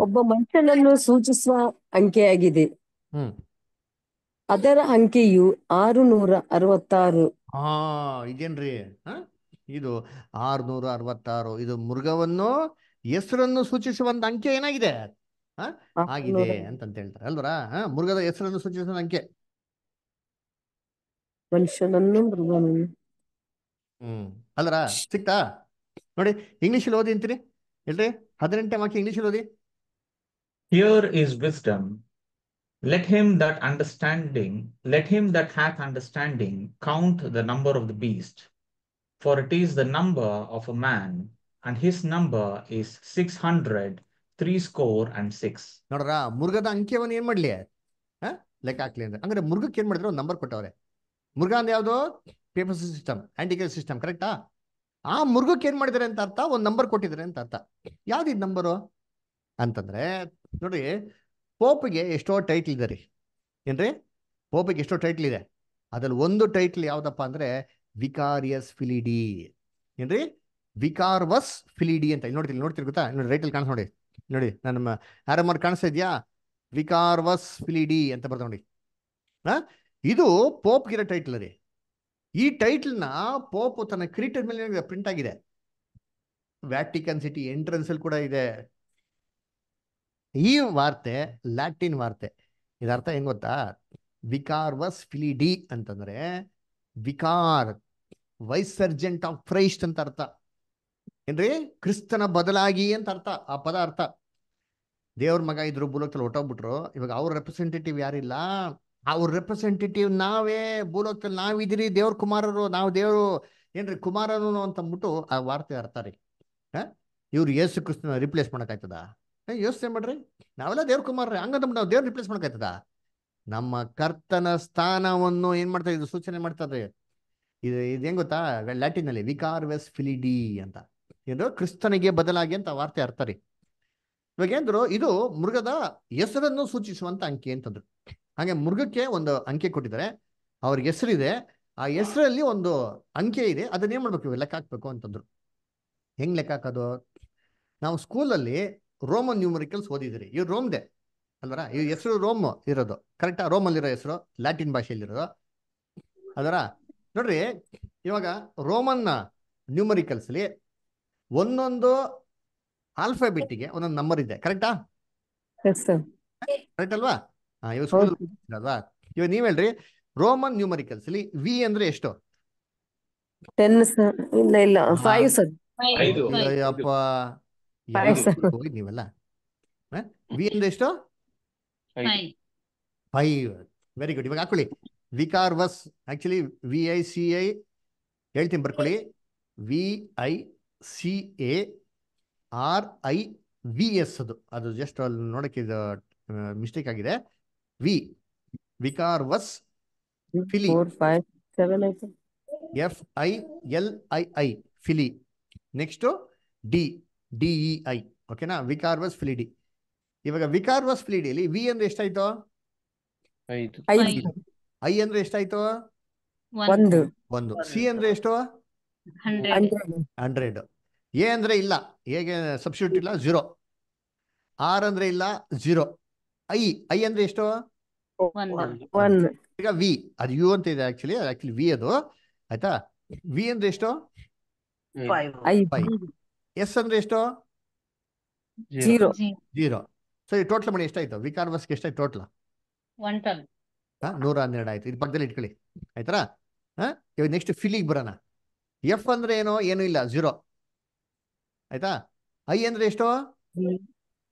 Speaker 4: ಒಬ್ಬ ಮನುಷ್ಯನನ್ನು ಸೂಚಿಸುವ ಅಂಕೆಯಾಗಿದೆ. ಅದರ ಅಂಕೆಯು ಆರು ನೂರ ಅರವತ್ತಾರು.
Speaker 1: ಹಾ ಇದೇನ್ರಿ? ಇದು ಆರ್ನೂರ ಅರವತ್ತಾರು ಇದು ಮೃಗವನ್ನು ಹೆಸರನ್ನು ಸೂಚಿಸುವಂತ ಅಂಕೆ ಏನಾಗಿದೆ? ಹ ಆಗಿದೆ
Speaker 4: ಅಂತ
Speaker 1: ಅಂತಂತ ಹೇಳ್ತಾರೆ ಅಲ್ವರ? ಮೃಗದ ಹೆಸರನ್ನು ಸೂಚಿಸುವ ಅಂಕೆ.
Speaker 4: ಮನುಷ್ಯನನ್ನು ಮೃಗನನ್ನು.
Speaker 1: ಹ್ಮ್ ಅಲ್ವರ? ಸಿಕ್ತಾ? ನೋಡಿ ಇಂಗ್ಲಿಷ್ ಓದಿ ಅಂತೀರಿ ಹೇಳ್ರಿ ಹದಿನೆಂಟನೇ ವಾಕ್ಯ ಅಲ್ಲಿ ಓದಿ.
Speaker 6: Here is wisdom. Let him that understanding, let him that hath understanding count the number of the beast, for it is the number of a man, and his number is six hundred threescore and six.
Speaker 1: ನೋಡ್ರ ಮುರುಗದ ಅಂಕೆವನ್ನು ಏನ್ ಮಾಡ್ಲಿ? ಲೆಕ್ಕ ಹಾಕ್ಲಿ ಅಂದ್ರೆ. ಅಂದ್ರೆ ಮುರುಗಕ್ಕೆ ಏನ್ ಮಾಡಿದ್ರು? Number ಕೊಟ್ಟವ್ರೆ. ಮುರುಗ ಅಂದ್ರೆ ಯಾವ್ದು? ಪೇಪರ್ ಸಿಸ್ಟಮ್ ಆಂಟಿಕಲ್ ಸಿಸ್ಟಮ್ ಕರೆಕ್ಟಾ ಆ? ಮುರುಗಕ್ಕೆ ಏನ್ ಮಾಡಿದಾರೆ ಅಂತ ಅರ್ಥ? ಒಂದ್ ನಂಬರ್ ಕೊಟ್ಟಿದ್ದಾರೆ ಅಂತ ಅರ್ಥ. ಯಾವ್ದು ಇದು ನಂಬರು ಅಂತಂದ್ರೆ ನೋಡ್ರಿ ಪೋಪ್ಗೆ ಎಷ್ಟೋ ಟೈಟ್ಲ್ ಇದೆ ರೀ. ಏನ್ರಿ? ಪೋಪಿಗೆ ಎಷ್ಟೋ ಟೈಟ್ಲ್ ಇದೆ. ಅದ್ರಲ್ಲಿ ಒಂದು ಟೈಟ್ಲ್ ಯಾವ್ದಪ್ಪ ಅಂದ್ರೆ ವಿಕಾರಿಯಸ್ ಫಿಲಿಡಿ ಏನ್ರಿ? ವಿಕಾರ್ವಸ್ ಫಿಲಿಡಿ ಅಂತ. ಇಲ್ಲಿ ನೋಡ್ತೀನಿ ನೋಡ್ತೀರಿ ಗೊತ್ತಾ? ನೋಡಿ ರೈಟಲ್ಲಿ ಕಾಣಿಸ್ ನೋಡಿ. ನೋಡಿ ನನ್ನ ಆರಮರ್ ಕಾಣಿಸ್ತಾ ಇದೆಯಾ? ವಿಕಾರ್ವಸ್ ಫಿಲಿಡಿ ಅಂತ ಬರ್ತಾ ನೋಡಿ. ಹಾ? ಇದು ಪೋಪ್ಗಿರೋ ಟೈಟ್ಲ್ ರೀ. ಈ ಟೈಟ್ಲ್ನ ಪೋಪ್ ತನ್ನ ಕ್ರೀಟರ್ ಮೇಲೆ ಪ್ರಿಂಟ್ ಆಗಿದೆ. ವ್ಯಾಟಿಕನ್ ಸಿಟಿ ಎಂಟ್ರೆನ್ಸ್ ಅಲ್ಲಿ ಕೂಡ ಇದೆ. ಈ ವಾರ್ತೆ ಲ್ಯಾಟಿನ್ ವಾರ್ತೆ. ಇದರ್ಥ ಹೆಂಗ್ ಗೊತ್ತಾ? ವಿಕಾರ್ವಸ್ ಫಿಲಿಡಿ ಅಂತಂದ್ರೆ vicar wise Sargent of Christ ಅಂತ ಅರ್ಥ. ಏನ್ರಿ? ಕ್ರಿಸ್ತನ ಬದಲಾಗಿ ಅಂತ ಅರ್ಥ, ಆ ಪದ ಅರ್ಥ. ದೇವ್ರ ಮಗ ಇದ್ರು ಭೂಲೋಕದಲ್ಲಿ ಹೊಟ್ಟೋಗ್ಬಿಟ್ರು ಇವಾಗ ಅವ್ರ ರೆಪ್ರೆಸೆಂಟೇಟಿವ್ ಯಾರಿಲ್ಲ? ಅವ್ರ ರೆಪ್ರೆಸೆಂಟೇಟಿವ್ ನಾವೇ, ಭೂಲೋಕದಲ್ಲಿ ನಾವಿದಿರಿ ದೇವ್ರ ಕುಮಾರರು, ನಾವು ದೇವರು, ಏನ್ರಿ ಕುಮಾರನು ಅಂತ ಅಂದ್ಬಿಟ್ಟು ಆ ವಾರ್ತೆ ಅರ್ಥ ರೀ. ಹಾ? ಇವ್ರು ಯೇಸು ಕ್ರಿಸ್ತನ ರಿಪ್ಲೇಸ್ ಮಾಡಕ್ಕಾಯ್ತದ? ಯೋಚನೆ ಮಾಡ್ರಿ. ನಾವೆಲ್ಲ ದೇವ್ರ ಕುಮಾರ್ರಿ ಹಂಗಂದ್ರೆ ನಾವು ದೇವ್ರ ರಿಪ್ಲೇಸ್ ಮಾಡಕ್ಕಾಯ್ತದ? ನಮ್ಮ ಕರ್ತನ ಸ್ಥಾನವನ್ನು ಏನ್ ಮಾಡ್ತಾ ಇದು ಸೂಚನೆ ಮಾಡ್ತಾರೆ ಇದು ಇದು ಹೆಂಗ್ ಗೊತ್ತಾ? ಲ್ಯಾಟಿನ್ ಅಲ್ಲಿ ವಿಕಾರ್ ವೆಸ್ ಫಿಲಿಡಿ ಅಂತ. ಇದು ಕ್ರಿಸ್ತನಿಗೆ ಬದಲಾಗಿ ಅಂತ ವಾರ್ತೆ ಅರ್ಥ ರೀ. ಇವಾಗ ಏನಿದ್ರು ಇದು ಮೃಗದ ಹೆಸರನ್ನು ಸೂಚಿಸುವಂತ ಅಂಕೆ ಅಂತಂದ್ರು. ಹಾಗೆ ಮೃಗಕ್ಕೆ ಒಂದು ಅಂಕೆ ಕೊಟ್ಟಿದ್ದಾರೆ. ಅವ್ರಿಗೆ ಹೆಸರಿದೆ. ಆ ಹೆಸರಲ್ಲಿ ಒಂದು ಅಂಕೆ ಇದೆ. ಅದನ್ನ ಏನ್ ಮಾಡ್ಬೇಕು? ಲೆಕ್ಕ ಹಾಕ್ಬೇಕು ಅಂತಂದ್ರು. ಹೆಂಗ್ ಲೆಕ್ಕ ಹಾಕೋದು? ನಾವು ಸ್ಕೂಲಲ್ಲಿ ರೋಮನ್ ನ್ಯೂಮರಿಕಲ್ಸ್ ಓದಿದಿರಿ ಇವ್ರು ರೋಮ್ದೆ ಅಲ್ವರ? ಈ ಹೆಸರು ರೋಮ್ ಇರೋದು. ಕರೆಕ್ಟಾ ರೋಮಲ್ಲಿರೋ ಹೆಸರು ಲ್ಯಾಟಿನ್ ಭಾಷೆಯಲ್ಲಿರೋದು. ಅದರ ನೋಡ್ರಿ ಇವಾಗ ರೋಮನ್ ನ್ಯೂಮರಿಕಲ್ಸ್ಲಿ ಒಂದೊಂದು ಆಲ್ಫಾಬೆಟ್ಗೆ ಒಂದೊಂದು ನಂಬರ್ ಇದೆ. ಕರೆಕ್ಟಾ?
Speaker 4: ಎಸ್ ಸರ್
Speaker 1: ಕರೆಕ್ಟ್ ಅಲ್ವಾ? ಅಲ್ವಾ? ಇವಾಗ ನೀವ್ ಹೇಳ್ರಿ ರೋಮನ್ ನ್ಯೂಮರಿಕಲ್ಸ್ ಅಲ್ಲಿ ವಿ ಅಂದ್ರೆ ಎಷ್ಟು?
Speaker 4: ಟೆನ್ ಇಲ್ಲ ಫೈವ್ ಸರ್.
Speaker 1: ಹೋಗಿ ನೀವೆಲ್ಲ? ವಿ ಅಂದ್ರೆ ಎಷ್ಟು. ಫೈವ್ ವೆರಿ ಗುಡ್ ಇವಾಗ ಹಾಕೊಳ್ಳಿ. Vicar ವಸ್ actually V I C I ಹೇಳ್ತೀನಿ ಬರ್ಕೊಳ್ಳಿ. V I C A R I V S ಅದು. ಅದು ಜಸ್ಟ್ ಅಲ್ಲಿ ನೋಡಕ್ಕೆ ಇದು ಮಿಸ್ಟೇಕ್ ಆಗಿದೆ. V vicar ವಸ್ ಫಿಲಿ. F I L I I ಫಿಲಿ. Next D D E I ಓಕೆನಾ ವಿಕಾರ್ವಸ್ ಫಿಲಿಡಿ ಇವಾಗ ವಿಕಾರ್ವಸ್ ಫಿಲಿಡಿಯಲ್ಲಿ ವಿ ಅಂದ್ರೆ ಎಷ್ಟಾಯ್ತು? ಐ ಅಂದ್ರೆ ಎಷ್ಟಾಯ್ತು?
Speaker 4: ಒಂದು.
Speaker 1: ಒಂದು. ಸಿ ಅಂದ್ರೆ ಎಷ್ಟು?
Speaker 7: ಹಂಡ್ರೆಡ್.
Speaker 1: ಎ ಅಂದ್ರೆ ಇಲ್ಲ. ಹೇಗೆ ಸಬ್ಸ್ಟಿಟ್ಯೂಟ್ ಇಲ್ಲ? ಝೀರೋ ಆರ್ ಅಂದ್ರೆ ಇಲ್ಲ? ಝೀರೋ ಐ ಐ ಅಂದ್ರೆ ಎಷ್ಟು? ಈಗ ವಿ ಅದು ಯು ಅಂತ ಇದೆ ಆಕ್ಚುಲಿ ಆಕ್ಚುಲಿ ವಿ ಅದು. ಆಯ್ತಾ? ವಿ ಅಂದ್ರೆ ಎಷ್ಟು? ಎಸ್ ಅಂದ್ರೆ ಎಷ್ಟು?
Speaker 4: ಜೀರೋ
Speaker 1: ಜೀರೋ ಸೊ ಈ ಟೋಟಲ್ ಮನಿ ಎಷ್ಟಾಯ್ತು? ವಿಕಾರ್ವಸ್ಗೆ ಎಷ್ಟಾಯ್ತು ಟೋಟಲ್
Speaker 7: ಒನ್ ಟನ್
Speaker 1: ಹಾ ನೂರ ಹನ್ನೆರಡು ಆಯ್ತು. ಇದು ಪಕ್ಕದಲ್ಲಿ ಇಟ್ಕೊಳ್ಳಿ. ಆಯ್ತಾ ಹಾ ಇವಾಗ ನೆಕ್ಸ್ಟ್ ಫಿಲಿಗೆ ಬರೋಣ. ಎಫ್ ಅಂದ್ರೆ ಏನು? ಏನು ಇಲ್ಲ. ಝೀರೋ ಆಯ್ತಾ? ಐ ಅಂದ್ರೆ ಎಷ್ಟು?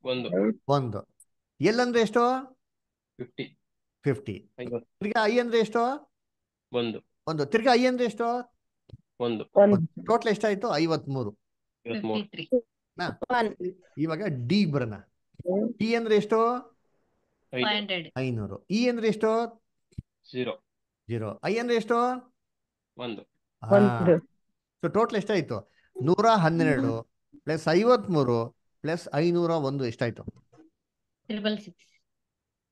Speaker 8: ಒಂದು.
Speaker 1: ಒಂದು. ಎಲ್ ಅಂದ್ರೆ ಎಷ್ಟು?
Speaker 8: ಫಿಫ್ಟಿ
Speaker 1: ಫಿಫ್ಟಿ ತಿರ್ಗಾ ಐ ಅಂದ್ರೆ ಎಷ್ಟು?
Speaker 8: ಒಂದು.
Speaker 1: ಒಂದು. ತಿರ್ಗಾ ಐ ಅಂದ್ರೆ ಎಷ್ಟು?
Speaker 8: ಒಂದು.
Speaker 1: ಟೋಟಲ್ ಎಷ್ಟಾಯ್ತು? ಐವತ್ಮೂರು. ಇವಾಗ ಡಿ ಬರೋಣ. ಡಿ ಅಂದ್ರೆ ಎಷ್ಟು? ಐನೂರು. ಇ ಅಂದ್ರೆ ಎಷ್ಟು?
Speaker 8: ಜೀರೋ
Speaker 1: ಜೀರೋ ಐ ಅಂದ್ರೆ ಎಷ್ಟು?
Speaker 8: ಒಂದು.
Speaker 1: ಸೊ ಟೋಟಲ್ ಎಷ್ಟಾಯ್ತು? ನೂರ ಹನ್ನೆರಡು ಪ್ಲಸ್ ಐವತ್ಮೂರು ಪ್ಲಸ್ ಐನೂರ ಒಂದು ಎಷ್ಟಾಯ್ತು?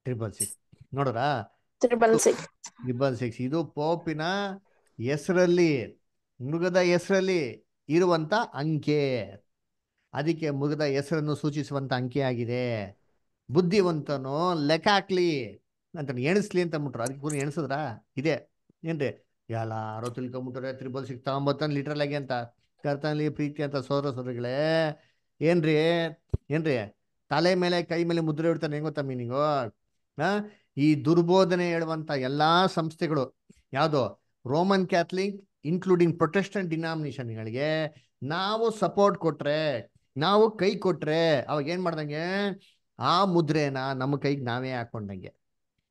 Speaker 1: ಟ್ರಿಬಲ್ ಸಿಕ್ಸ್ ನೋಡ್ರಾ
Speaker 3: ಟ್ರಿಬಲ್ ಸಿಕ್ಸ್
Speaker 1: ಟ್ರಿಬಲ್ ಸಿಕ್ಸ್ ಇದು ಪೋಪಿನ ಹೆಸರಲ್ಲಿ ಮೃಗದ ಹೆಸರಲ್ಲಿ ಇರುವಂತ ಅಂಕೆ. ಅದಕ್ಕೆ ಮುಗಿದ ಹೆಸರನ್ನು ಸೂಚಿಸುವಂತ ಅಂಕಿಯಾಗಿದೆ ಬುದ್ಧಿವಂತನು, ಲೆಕ್ಕ ಹಾಕ್ಲಿ ಅಂತ ಎಣಿಸ್ಲಿ ಅಂತ ಮುಟ್ರು ಅದಕ್ಕೆ ಕೂಡ ಎಣಿಸಿದ್ರ? ಇದೆ. ಏನ್ರಿ? ಎಲ್ಲಾರು ತಿಳ್ಕೊಂಬಿಟ್ರೆ ತ್ರಿಬಲ್ ಸಿಕ್ಸ್ ತಗೊಂಬತ್ತಾನ ಲೀಟರ್ ಆಗಿ ಅಂತ. ಕರ್ತನಲ್ಲಿ ಪ್ರೀತಿ ಅಂತ ಸೋದರ ಸೋದರಿಗಳೇ. ಏನ್ರಿ? ಏನ್ರಿ? ತಲೆ ಮೇಲೆ, ಕೈ ಮೇಲೆ ಮುದ್ರೆ ಇಡ್ತಾನೆ ಹೆಂಗ್ ಗೊತ್ತಾ ಮೀನಿಂಗು? ಈ ದುರ್ಬೋಧನೆ ಹೇಳುವಂತ ಎಲ್ಲಾ ಸಂಸ್ಥೆಗಳು. ಯಾವುದು? ರೋಮನ್ ಕ್ಯಾಥಲಿಕ್ ಇನ್ಕ್ಲೂಡಿಂಗ್ ಪ್ರೊಟೆಸ್ಟೆಂಟ್ ಡಿನಾಮಿನೇಷನ್ಗಳಿಗೆ ನಾವು ಸಪೋರ್ಟ್ ಕೊಟ್ರೆ ನಾವು ಕೈ ಕೊಟ್ರೆ ಅವಾಗ ಏನ್ ಮಾಡ್ದಂಗೆ? ಆ ಮುದ್ರೆನ ನಮ್ಮ ಕೈಗೆ ನಾವೇ ಹಾಕೊಂಡಂಗೆ.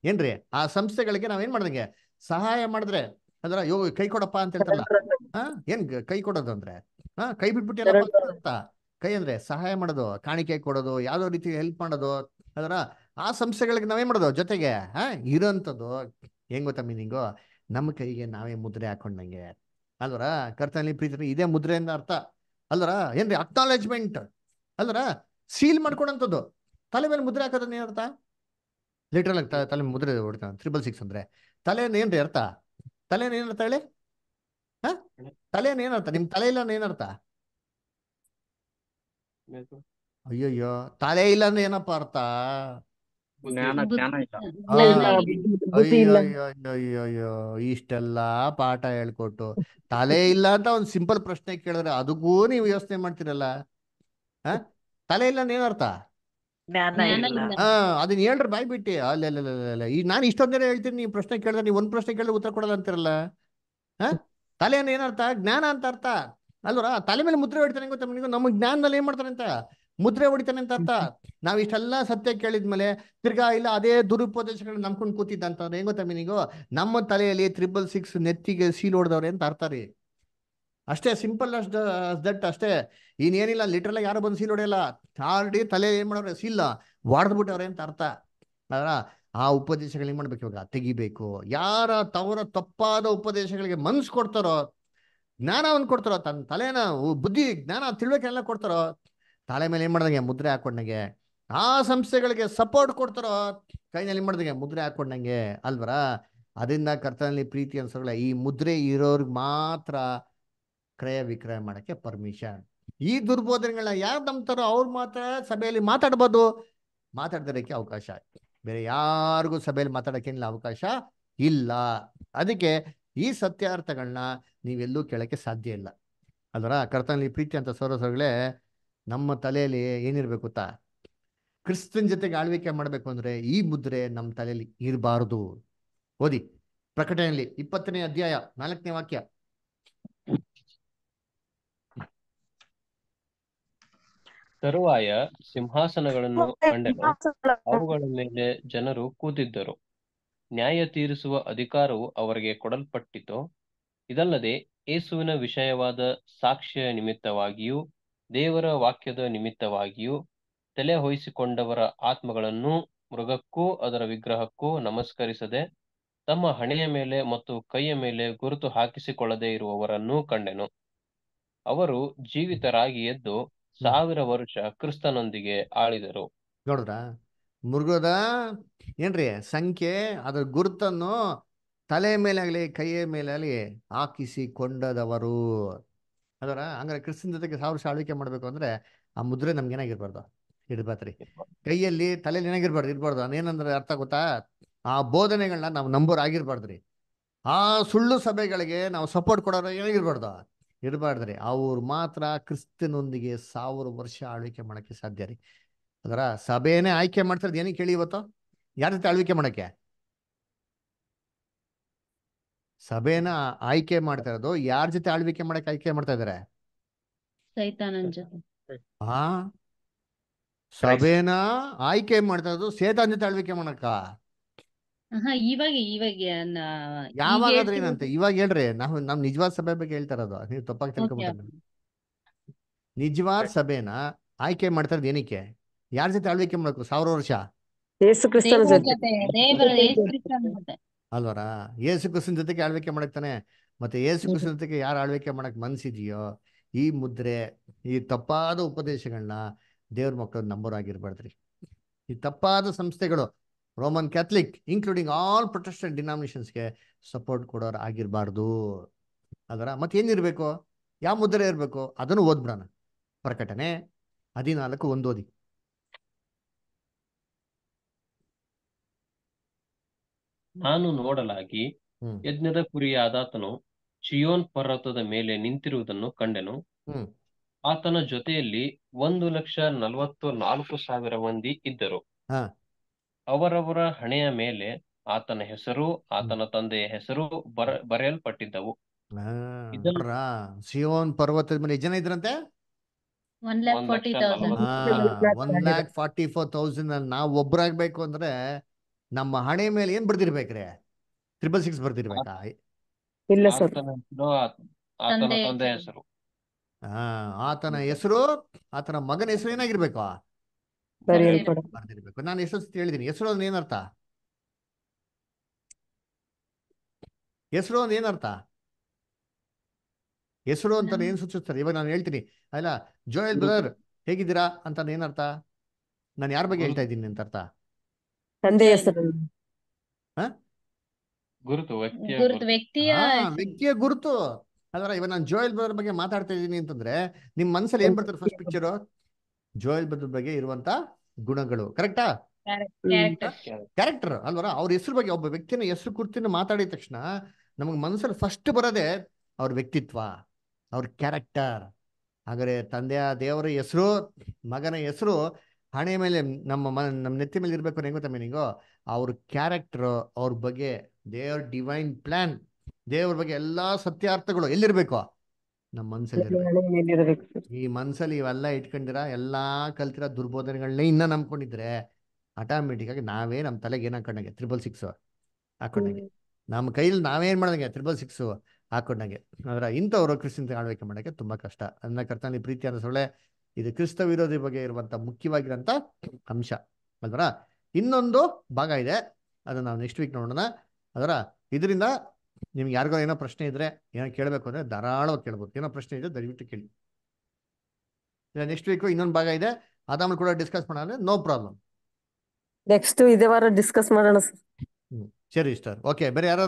Speaker 1: ಏನ್ರಿ? ಆ ಸಂಸ್ಥೆಗಳಿಗೆ ನಾವೇನ್ ಮಾಡ್ದಂಗೆ? ಸಹಾಯ ಮಾಡಿದ್ರೆ ಅಂದ್ರ ಯೋ ಕೈ ಕೊಡಪ್ಪ ಅಂತ ಹೇಳ್ತಾರಲ್ಲ. ಹಾ ಏನ್ ಕೈ ಕೊಡೋದು ಅಂದ್ರೆ? ಹಾ ಕೈ ಬಿಟ್ಬಿಟ್ಟು ಕೈ ಅಂದ್ರೆ ಸಹಾಯ ಮಾಡೋದು ಕಾಣಿಕೆ ಕೊಡೋದು ಯಾವ್ದೋ ರೀತಿ ಹೆಲ್ಪ್ ಮಾಡೋದು ಅದರ ಆ ಸಂಸ್ಥೆಗಳಿಗೆ ನಾವೇನ್ ಮಾಡೋದು ಜೊತೆಗೆ ಹಾ ಇರೋಂಥದ್ದು. ಹೆಂಗ್ ಗೊತ್ತಾ ಮೀನಿಂಗು ನಮ್ಮ ಕೈಗೆ ನಾವೇ ಮುದ್ರೆ ಹಾಕೊಂಡಂಗೆ. ಅಲ್ವರ? ಕರ್ತನಲ್ಲಿ ಪ್ರೀತಿ ಇದೇ ಮುದ್ರೆಯಿಂದ ಅರ್ಥ. ಅಲ್ವರ ಏನ್ರಿ ಅಕ್ನಾಲೆಜ್ಮೆಂಟ್ ಅಲ್ರ ಸೀಲ್ ಮಾಡ್ಕೊಂಡಂತದ್ದು ತಲೆ ಮೇಲೆ ಮುದ್ರೆ ಹಾಕೋದನ್ನ ಏನರ್ಥ ಲಿಟ್ರಲ್ ಆಗಿ ತಲೆ ಮುದ್ರೆ ಹೊಡಿತಾನೆ ತ್ರಿಬಲ್ ಸಿಕ್ಸ್ ಅಂದ್ರೆ. ತಲೆನ ಏನ್ರಿ ಅರ್ಥ? ತಲೆನ ಏನರ್ಥ ಹೇಳಿ? ಹಾ? ತಲೆನ ಏನರ್ಥ ನಿಮ್ ತಲೆ ಇಲ್ಲ ಏನರ್ಥ ಅಯ್ಯಯ್ಯೋ ತಲೆ ಇಲ್ಲ ಅಂದ್ರೆ ಏನಪ್ಪ ಅರ್ಥ?
Speaker 5: ಜ್ಞಾನ ಜ್ಞಾನ ಇಲ್ಲ.
Speaker 1: ಅಯ್ಯೋ ಇಷ್ಟೆಲ್ಲ ಪಾಠ ಹೇಳ್ಕೊಟ್ಟು ತಲೆ ಇಲ್ಲ. ಅಂತ ಒಂದ್ ಸಿಂಪಲ್ ಪ್ರಶ್ನೆ ಕೇಳಿದ್ರೆ ಅದಕ್ಕೂ ನೀವು ಯೋಚನೆ ಮಾಡ್ತಿರಲ್ಲ ಹ ತಲೆ ಇಲ್ಲ ಅಂದ್ರೆ ಏನರ್ಥ ಹಾ ಅದನ್ನ ಹೇಳ್ರಿ ಬಾಯ್ ಬಿಟ್ಟಿ ಅಲ್ಲ ಈ ನಾನು ಇಷ್ಟೊಂದ್ ಹೇಳ್ತೀನಿ ನೀವು ಪ್ರಶ್ನೆ ಕೇಳಿದ್ರೆ ನೀವು ಒಂದ್ ಪ್ರಶ್ನೆ ಕೇಳಿದ್ರೆ ಉತ್ತರ ಕೊಡಲ್ಲ ಅಂತಿರಲ್ಲ ಹ ತಲೆ ಅಂದ್ರೆ ಏನರ್ಥ ಜ್ಞಾನ ಅಂತ ಅರ್ಥ ಅಲ್ವರ ತಲೆ ಮೇಲೆ ಮುದ್ರೆ ಹೇಳ್ತಾನೆ ಗೊತ್ತಾ ನಮಗೆ ನಮ್ಮ ಜ್ಞಾನದಲ್ಲಿ ಏನ್ ಮಾಡ್ತಾರೆ ಅಂತ ಮುದ್ರೆ ಹೊಡಿತಾನೆ ಅಂತ ಅರ್ಥ. ನಾವ್ ಇಷ್ಟೆಲ್ಲ ಸತ್ಯ ಕೇಳಿದ್ಮೇಲೆ ತಿರ್ಗಾ ಇಲ್ಲ ಅದೇ ದುರುಪದೇಶಗಳನ್ನ ನಂಬ್ಕೊಂಡು ಕೂತಿದ್ದ ಅಂತಂದ್ರೆ ಹೆಂಗ್ ಗೊತ್ತಾ ಮೀನಿಗೂ? ನಮ್ಮ ತಲೆಯಲ್ಲಿ ತ್ರಿಬಲ್ ಸಿಕ್ಸ್ ನೆತ್ತಿಗೆ ಸೀಲ್ ಹೊಡೆದವ್ರೆ ಅಂತ ಅರ್ಥ ರೀ. ಅಷ್ಟೇ ಸಿಂಪಲ್ ಅಷ್ಟ. ದಟ್ ಅಷ್ಟೇ ಇನ್ನೇನಿಲ್ಲ ಲಿಟ್ರಲ್ ಯಾರು ಬಂದು ಸೀಲ್ ಹೊಡೆಯಲ್ಲ? ಆಲ್ರೆಡಿ ತಲೆ ಏನ್ ಮಾಡೋರೆ ಸೀಲ್ ಹೊಡೆದ್ಬಿಟ್ಟವ್ರೆ ಅಂತ ಅರ್ಥ. ಅದರ ಆ ಉಪದೇಶಗಳು ಏನ್ ಮಾಡ್ಬೇಕು ಇವಾಗ? ತೆಗಿಬೇಕು. ಯಾರ ತವರ ತಪ್ಪಾದ ಉಪದೇಶಗಳಿಗೆ ಮನ್ಸು ಕೊಡ್ತಾರೋ ಜ್ಞಾನವನ್ನು ಕೊಡ್ತಾರೋ ತನ್ನ ತಲೆನ, ಬುದ್ಧಿ, ಜ್ಞಾನ ತಿಳುವಳಿಕೆ ಎಲ್ಲ ಕೊಡ್ತಾರೋ ತಲೆ ಮೇಲೆ ಏನ್ ಮಾಡ್ದಂಗೆ? ಮುದ್ರೆ ಹಾಕೊಂಡಂಗೆ. ಆ ಸಂಸ್ಥೆಗಳಿಗೆ ಸಪೋರ್ಟ್ ಕೊಡ್ತಾರೋ? ಕೈನಲ್ಲಿ ಏನ್ ಮಾಡ್ದಂಗೆ? ಮುದ್ರೆ ಹಾಕೊಂಡಂಗೆ. ಅಲ್ವರ? ಅದರಿಂದ ಕರ್ತನಲ್ಲಿ ಪ್ರೀತಿ ಅನ್ಸೋಲ್ಲ ಈ ಮುದ್ರೆ ಇರೋರ್ಗ್ ಮಾತ್ರ ಕ್ರಯ ವಿಕ್ರಯ ಮಾಡಕ್ಕೆ ಪರ್ಮಿಷನ್ ಈ ದುರ್ಬೋಧನೆಗಳನ್ನ ಯಾರು ನಂಬ್ತಾರೋ ಅವ್ರು ಮಾತ್ರ ಸಭೆಯಲ್ಲಿ ಮಾತಾಡ್ಬೋದು. ಮಾತಾಡ್ದಿರೋಕ್ಕೆ ಅವಕಾಶ. ಬೇರೆ ಯಾರಿಗೂ ಸಭೆಯಲ್ಲಿ ಮಾತಾಡೋಕ್ಕೇನಿಲ್ಲ ಅವಕಾಶ ಇಲ್ಲ. ಅದಕ್ಕೆ ಈ ಸತ್ಯಾರ್ಥಗಳನ್ನ ನೀವೆಲ್ಲೂ ಕೇಳಕ್ಕೆ ಸಾಧ್ಯ ಇಲ್ಲ. ಅದರ ಕರ್ತನಲ್ಲಿ ಪ್ರೀತಿ ಅಂತ ಸೌರಸಗಳೇ ನಮ್ಮ ತಲೆಯಲ್ಲಿ ಏನಿರ್ಬೇಕು ಗೊತ್ತಾ? ಕ್ರಿಸ್ತನ್ ಜೊತೆಗೆ ಆಳ್ವಿಕೆ ಮಾಡಬೇಕು ಅಂದ್ರೆ ಈ ಮುದ್ರೆ ನಮ್ಮ ತಲೆಯಲ್ಲಿ ಇರಬಾರದು. ಓದಿ. ಪ್ರಕಟಣೆಯಲ್ಲಿ ಇಪ್ಪತ್ತನೇ ಅಧ್ಯಾಯ ನಾಲ್ಕನೇ ವಾಕ್ಯ.
Speaker 8: ತರುವಾಯ ಸಿಂಹಾಸನಗಳನ್ನು ಕಂಡೆನು ಅವುಗಳ ಮೇಲೆ ಜನರು ಕೂತಿದ್ದರು. ನ್ಯಾಯ ತೀರಿಸುವ ಅಧಿಕಾರವು ಅವರಿಗೆ ಕೊಡಲ್ಪಟ್ಟಿತು. ಇದಲ್ಲದೆ ಏಸುವಿನ ವಿಷಯವಾದ ಸಾಕ್ಷ್ಯ ನಿಮಿತ್ತವಾಗಿಯೂ ದೇವರ ವಾಕ್ಯದ ನಿಮಿತ್ತವಾಗಿಯೂ ತಲೆ ಹೊಯಿಸಿಕೊಂಡವರ ಆತ್ಮಗಳನ್ನು ಮೃಗಕ್ಕೂ ಅದರ ವಿಗ್ರಹಕ್ಕೂ ನಮಸ್ಕರಿಸದೆ ತಮ್ಮ ಹಣೆಯ ಮೇಲೆ ಮತ್ತು ಕೈಯ ಮೇಲೆ ಗುರುತು ಹಾಕಿಸಿಕೊಳ್ಳದೆ ಇರುವವರನ್ನೂ ಕಂಡೆನು. ಅವರು ಜೀವಿತರಾಗಿ ಎದ್ದು ಸಾವಿರ ವರ್ಷ ಕ್ರಿಸ್ತನೊಂದಿಗೆ ಆಳಿದರು.
Speaker 1: ನೋಡಿದ್ರ? ಮೃಗದ ಏನ್ರಿ ಸಂಖ್ಯೆ, ಅದರ ಗುರುತನ್ನು ತಲೆ ಮೇಲೆ ಆಗಲಿ ಕೈಯ ಮೇಲೆ ಆಗಲಿ ಹಾಕಿಸಿಕೊಂಡದವರು. ಅದರ ಹಂಗಾರೆ ಜೊತೆಗೆ ಸಾವಿರ ವರ್ಷ ಆಳ್ವಿಕೆ ಮಾಡ್ಬೇಕು ಅಂದ್ರೆ ಆ ಮುದ್ರೆ ನಮ್ಗೆ ಏನಾಗಿರ್ಬಾರ್ದು. ಇಡ್ಬಾತ್ರಿ. ಕೈಯಲ್ಲಿ, ತಲೆಯಲ್ಲಿ ಏನಾಗಿರ್ಬಾರ್ದು? ಇರ್ಬಾರ್ದು ಅದೇನಂದ್ರೆ ಅರ್ಥ ಗೊತ್ತಾ? ಆ ಬೋಧನೆಗಳನ್ನ ನಾವು ನಂಬೋರ್ ಆಗಿರ್ಬಾರ್ದ್ರಿ ಆ ಸುಳ್ಳು ಸಭೆಗಳಿಗೆ ನಾವು ಸಪೋರ್ಟ್ ಕೊಡೋರು ಏನಾಗಿರ್ಬಾರ್ದು? ಇರ್ಬಾರ್ದ್ರಿ ಅವ್ರು ಮಾತ್ರ ಕ್ರಿಸ್ತನೊಂದಿಗೆ ಸಾವಿರ ವರ್ಷ ಆಳ್ವಿಕೆ ಮಾಡಕ್ಕೆ ಸಾಧ್ಯ ರೀ. ಅದರ ಸಭೆನೇ ಆಯ್ಕೆ ಮಾಡ್ತಿರೋದು ಏನಕ್ಕೆ ಕೇಳಿ ಇವತ್ತು? ಯಾರ ಜೊತೆ ಆಳ್ವಿಕೆ ಮಾಡಕ್ಕೆ? ಸಭೆನ ಆಯ್ಕೆ ಮಾಡ್ತಾ ಇರೋದು ಯಾರ ಜೊತೆ ಆಳ್ವಿಕೆ ಮಾಡಕ್ ಆಯ್ಕೆ ಮಾಡ್ತಾ ಇದಾರೆ?
Speaker 7: ಹಾ ಜೊತೆ.
Speaker 1: ಆ? ಸಭೆನ ಆಯ್ಕೆ ಮಾಡ್ತಾ ಇರೋದು ಸೇತಾನ್ ಜೊತೆ ಆಳ್ವಿಕೆ ಮಾಡಕ್ಕ? ಯಾವಾಗಾದ್ರೆ ಏನಂತೆ? ಇವಾಗ ಹೇಳ್ರಿ ನಾವು ನಮ್ ನಿಜವಾದ ಸಭೆ ಬಗ್ಗೆ ಹೇಳ್ತಾ ಇರೋದು ನೀವು ತಪ್ಪಾಗಿ
Speaker 7: Okay,
Speaker 1: ನಿಜವಾದ ಸಭೆನ ಆಯ್ಕೆ ಮಾಡ್ತಾ ಇರೋದು ಏನಕ್ಕೆ? ಯಾರ ಜೊತೆ ಆಳ್ವಿಕೆ ಮಾಡಬೇಕು ಸಾವಿರ ವರ್ಷ?
Speaker 7: ಏಸು
Speaker 1: ಅಲ್ವರ? ಯೇಸು ಕ್ರಿಸ್ತನ ಜೊತೆಗೆ ಆಳ್ವಿಕೆ ಮಾಡಕ್ತಾನೆ ಮತ್ತೆ ಏಸು ಕುಸಿನ ಜೊತೆಗೆ ಯಾರು ಆಳ್ವಿಕೆ ಮಾಡಕ್ ಮನ್ಸಿದೆಯೋ ಈ ಮುದ್ರೆ ಈ ತಪ್ಪಾದ ಉಪದೇಶಗಳನ್ನ ದೇವ್ರ ಮಕ್ಕಳು ನಂಬೋರಾಗಿರ್ಬಾರ್ದ್ರಿ. ಈ ತಪ್ಪಾದ ಸಂಸ್ಥೆಗಳು Roman Catholic including all Protestant ಡಿನಾಮಿನೇಷನ್ಸ್ಗೆ support ಕೊಡೋರು ಆಗಿರಬಾರ್ದು. ಅದರ ಮತ್ತೇನಿರ್ಬೇಕು ಯಾವ ಮುದ್ರೆ ಇರಬೇಕು? ಅದನ್ನು ಓದ್ಬಿಡೋಣ. ಪ್ರಕಟಣೆ ಹದಿನಾಲ್ಕು ಒಂದು
Speaker 8: ನಾನು ನೋಡಲಾಗಿ ಯಜ್ಞದ ಕುರಿಯಾದಾತನು ಚಿಯೋನ್ ಪರ್ವತದ ಮೇಲೆ ನಿಂತಿರುವುದನ್ನು ಕಂಡೆನು. ಆತನ ಜೊತೆಯಲ್ಲಿ ಒಂದು ಲಕ್ಷ ನಲವತ್ತು ನಾಲ್ಕು ಸಾವಿರ ಮಂದಿ ಇದ್ದರು. ಅವರವರ ಹಣೆಯ ಮೇಲೆ ಆತನ ಹೆಸರು ಆತನ ತಂದೆಯ ಹೆಸರು ಬರ ಬರೆಯಲ್ಪಟ್ಟಿದ್ದವು.
Speaker 1: ಸಿಯೋನ್ ಪರ್ವತದ ಮೇಲೆ ಜನ ಇದ್ರಂತೆ?
Speaker 7: ಒನ್ ಲ್ಯಾಕ್
Speaker 8: ಒಂದ್
Speaker 7: ಫೋರ್ಟಿ
Speaker 1: ಫೋರ್ ತೌಸಂಡ್ ನಾವ್ ಒಬ್ರಾಗ್ಬೇಕು ಅಂದ್ರೆ ನಮ್ಮ ಹಣೆ ಮೇಲೆ ಏನ್ ಬರ್ದಿರ್ಬೇಕ್ರೆ? Triple six ಬರ್ದಿರ್ಬೇಕಾ?
Speaker 4: ಇಲ್ಲ ಸರ್.
Speaker 1: ಹಾ ಆತನ ಹೆಸರು ಆತನ ಮಗನ ಹೆಸರು ಏನಾಗಿರ್ಬೇಕು? ಬರ್ದಿರ್ಬೇಕು. ನಾನು ಹೆಸರು ಹೇಳಿದೀನಿ. ಹೆಸರು ಅಂದ್ರೆ ಏನರ್ಥ? ಹೆಸರು ಅಂದ್ರೆ ಏನರ್ಥ? ಹೆಸರು ಅಂತ ಏನ್ ಸೂಚಿಸ್ತಾರೆ? ಇವಾಗ ನಾನು ಹೇಳ್ತೀನಿ. ಅಲ್ಲ ಜೋಯಲ್ ಬ್ರದರ್ ಹೇಗಿದ್ದೀರಾ ಅಂತ ಏನರ್ಥ? ನಾನು ಯಾರ ಬಗ್ಗೆ ಹೇಳ್ತಾ ಇದ್ದೀನಿ ಅಂತ ಅರ್ಥ?
Speaker 4: ತಂದೆ ಹೆಸರು
Speaker 8: ಗುರುತು ವ್ಯಕ್ತಿಯ
Speaker 7: ಗುರುತು
Speaker 8: ಗುರುತು.
Speaker 7: ವ್ಯಕ್ತಿಯ
Speaker 1: ಹಾ ವ್ಯಕ್ತಿಯ ಗುರುತು. ಅದರ ಇವಾಗ ನಾನು ಜೋಯಲ್ ಬ್ರದರ್ ಬಗ್ಗೆ ಮಾತಾಡ್ತಾ ಇದ್ದೀನಿ ಅಂತಂದ್ರೆ ನಿಮ್ ಮನ್ಸಲ್ಲಿ ಏನ್ ಬರ್ತಾರೆ ಫಸ್ಟ್ ಪಿಕ್ಚರ್ ಜೋಯಲ್ ಬ್ರದರ್ ಬಗ್ಗೆ ಇರುವಂತ ಗುಣಗಳು. ಕರೆಕ್ಟಾ
Speaker 7: ಕ್ಯಾರೆಕ್ಟರ್
Speaker 1: ಕ್ಯಾರೆಕ್ಟರ್ ಅಲ್ವರ? ಅವ್ರ ಹೆಸರು ಬಗ್ಗೆ ಒಬ್ಬ ವ್ಯಕ್ತಿನ ಹೆಸರು ಕುರ್ತಿನ ಮಾತಾಡಿದ ತಕ್ಷಣ ನಮಗೆ ಮನಸ್ಸಲ್ಲಿ ಫಸ್ಟ್ ಬರೋದೇ ಅವ್ರ ವ್ಯಕ್ತಿತ್ವ ಅವ್ರ ಕ್ಯಾರೆಕ್ಟರ್ ಹಾಗಾದ್ರೆ ತಂದೆಯ ದೇವರ ಹೆಸರು ಮಗನ ಹೆಸರು ಹಣೆ ಮೇಲೆ ನಮ್ಮ ಮ ನಮ್ಮ ನೆತ್ತಿ ಮೇಲೆ ಇರ್ಬೇಕು ಹೆಂಗ್ ಗೊತ್ತಾ ಮೀನಿಂಗು? ಅವ್ರ ಕ್ಯಾರೆಕ್ಟರ್ ಅವ್ರ ಬಗ್ಗೆ ದೇವರ್ ಡಿವೈನ್ ಪ್ಲಾನ್ ದೇವ್ರ ಬಗ್ಗೆ ಎಲ್ಲಾ ಸತ್ಯಾರ್ಥಗಳು ಎಲ್ಲಿರ್ಬೇಕು? ನಮ್ಮ ಮನ್ಸಲ್ಲಿ ಈ ಮನ್ಸಲ್ಲಿ ಇವೆಲ್ಲ ಇಟ್ಕೊಂಡಿರ ಎಲ್ಲಾ ಕಲ್ತಿರೋ ದುರ್ಬೋಧನೆಗಳನ್ನೇ ಇನ್ನ ನಂಬ್ಕೊಂಡಿದ್ರೆ ಆಟೋಮೆಟಿಕ್ ಆಗಿ ನಾವೇ ನಮ್ಮ ತಲೆಗೆ ಏನ್ ಹಾಕೊಂಡಂಗೆ ತ್ರಿಬಲ್ ಸಿಕ್ಸ್ ಹಾಕೊಂಡಂಗೆ ನಮ್ಮ ಕೈಲಿ ನಾವೇನ್ ಮಾಡ್ದಂಗೆ? ತ್ರಿಬಲ್ ಸಿಕ್ಸ್ ಹಾಕೊಂಡಂಗೆ. ಅದರ ಇಂಥವ್ರು ಕ್ರಿಶ್ಚಿಯನ್ ಆಳ್ವಿಕೆ ಮಾಡೋಕೆ ತುಂಬಾ ಕಷ್ಟ. ಅದನ್ನ ಕರ್ತನಲ್ಲಿ ಪ್ರೀತಿ ಅನ್ನೋ ಸೊಳ್ಳೆ ಇದು ಕ್ರಿಸ್ತ ವಿರೋಧಿ ಬಗ್ಗೆ ಇರುವಂತ ಮುಖ್ಯವಾಗಿರಂತ ಅಂಶ. ಅಲ್ವರ? ಇನ್ನೊಂದು ಭಾಗ ಇದೆ. ಅದನ್ನ ನಾವು ನೆಕ್ಸ್ಟ್ ವೀಕ್ ನೋಡೋಣ. ಅದರ ಇದರಿಂದ ನಿಮ್ಗೆ ಯಾರಿಗೋ ಏನೋ ಪ್ರಶ್ನೆ ಇದ್ರೆ ಏನೋ ಕೇಳಬೇಕು ಅಂದ್ರೆ ಧಾರಾಳವಾಗಿ ಕೇಳ್ಬೋದು. ಏನೋ ಪ್ರಶ್ನೆ ಇದೆ ದಯವಿಟ್ಟು ಕೇಳಿ. ನೆಕ್ಸ್ಟ್ ವೀಕ್ ಇನ್ನೊಂದು ಭಾಗ ಇದೆ. ಅದಾದ್ಮೇಲೆ ಕೂಡ ಡಿಸ್ಕಸ್ ಮಾಡೋಣ ನೋ ಪ್ರಾಬ್ಲಮ್
Speaker 4: ನೆಕ್ಸ್ಟ್ ಇದೇ ವಾರ ಡಿಸ್ಕಸ್ ಮಾಡೋಣ ಸರ್
Speaker 1: ಸರಿ ಸರ್ ಓಕೆ ಬೇರೆ ಯಾರು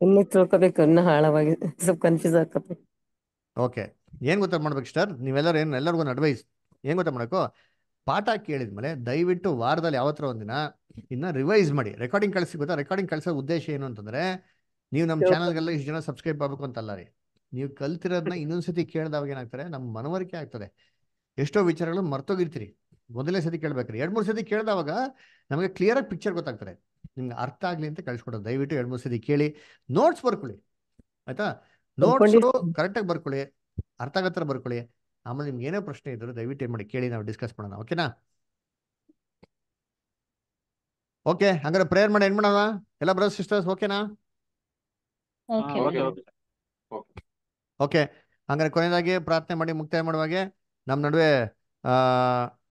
Speaker 4: ಇನ್ನೂ ತಿಳ್ಕೊಬೇಕು ಇನ್ನೂ ಹಾಳವಾಗಿ ಸ್ವಲ್ಪ ಕನ್ಫ್ಯೂಸ್ ಆಗ್ತದೆ.
Speaker 1: ಓಕೆ ಏನ್ ಗೊತ್ತಾ ಮಾಡ್ಬೇಕು ಸರ್ ನೀವೆಲ್ಲರೂ ಏನು ಎಲ್ಲರಿಗೂ ಒಂದು ಅಡ್ವೈಸ್ ಏನು ಗೊತ್ತಾ ಮಾಡಬೇಕು? ಪಾಠ ಕೇಳಿದ್ಮೇಲೆ ದಯವಿಟ್ಟು ವಾರದಲ್ಲಿ ಯಾವತ್ತರ ಒಂದಿನ ಇನ್ನ ರಿವೈಸ್ ಮಾಡಿ. ರೆಕಾರ್ಡಿಂಗ್ ಕಳಿಸಿ ಗೊತ್ತಾ? ರೆಕಾರ್ಡಿಂಗ್ ಕಳಿಸೋ ಉದ್ದೇಶ ಏನು ಅಂತಂದ್ರೆ ನೀವು ನಮ್ಮ ಚಾನಲ್ಗೆಲ್ಲ ಇಷ್ಟು ಜನ ಸಬ್ಸ್ಕ್ರೈಬ್ ಆಗ್ಬೇಕು ಅಂತಲ್ಲ ರೀ. ನೀವು ಕಲ್ತಿರೋದನ್ನ ಇನ್ನೊಂದ್ಸತಿ ಕೇಳಿದವಾಗ ಏನಾಗ್ತಾರೆ ನಮ್ಮ ಮನವರಿಕೆ ಆಗ್ತದೆ. ಎಷ್ಟೋ ವಿಚಾರಗಳು ಮರ್ತೋಗಿರ್ತೀರಿ. ಮೊದಲನೇ ಸತಿ ಕೇಳ್ಬೇಕ್ರಿ ಎರಡ್ ಮೂರು ಸತಿ ಕೇಳಿದವಾಗ ನಮಗೆ ಕ್ಲಿಯರ್ ಆಗಿ ಪಿಕ್ಚರ್ ಗೊತ್ತಾಗ್ತದೆ. ನಿಮ್ಗೆ ಅರ್ಥ ಆಗ್ಲಿ ಅಂತ ಕಳ್ಸ್ಕೊಡೋದು. ದಯವಿಟ್ಟು ಎರಡ್ ಮೂರು ಸತಿ ಕೇಳಿ. ನೋಟ್ಸ್ ಬರ್ಕೊಳ್ಳಿ. ಆಯ್ತಾ? ನೋಟ್ಸ್ ಕರೆಕ್ಟಾಗಿ ಬರ್ಕೊಳ್ಳಿ. ಅರ್ಥ ಆಗತ್ತರ ಬರ್ಕೊಳ್ಳಿ? ಆಮೇಲೆ ನಿಮ್ಗೆ ಏನೇ ಪ್ರಶ್ನೆ ಇದ್ದರೂ ದಯವಿಟ್ಟು ಏನ್ ಮಾಡಿ ಕೇಳಿ ನಾವು ಡಿಸ್ಕಸ್ ಮಾಡೋಣ ಓಕೆನಾ ಓಕೆ ಹಂಗಾರೆ ಪ್ರೇಯರ್ ಮಾಡಿ ಏನ್ ಮಾಡೋಣ? ಎಲ್ಲ ಬ್ರದರ್ ಸಿಸ್ಟರ್ಸ್ ಓಕೆನಾ
Speaker 7: ಓಕೆ
Speaker 8: ಓಕೆ ಓಕೆ
Speaker 1: ಓಕೆ ಹಂಗಾರೆ ಕೊನೆಯದಾಗಿ ಪ್ರಾರ್ಥನೆ ಮಾಡಿ ಮುಕ್ತಾಯ ಮಾಡುವಾಗೆ ನಮ್ಮ ನಡುವೆ ಆ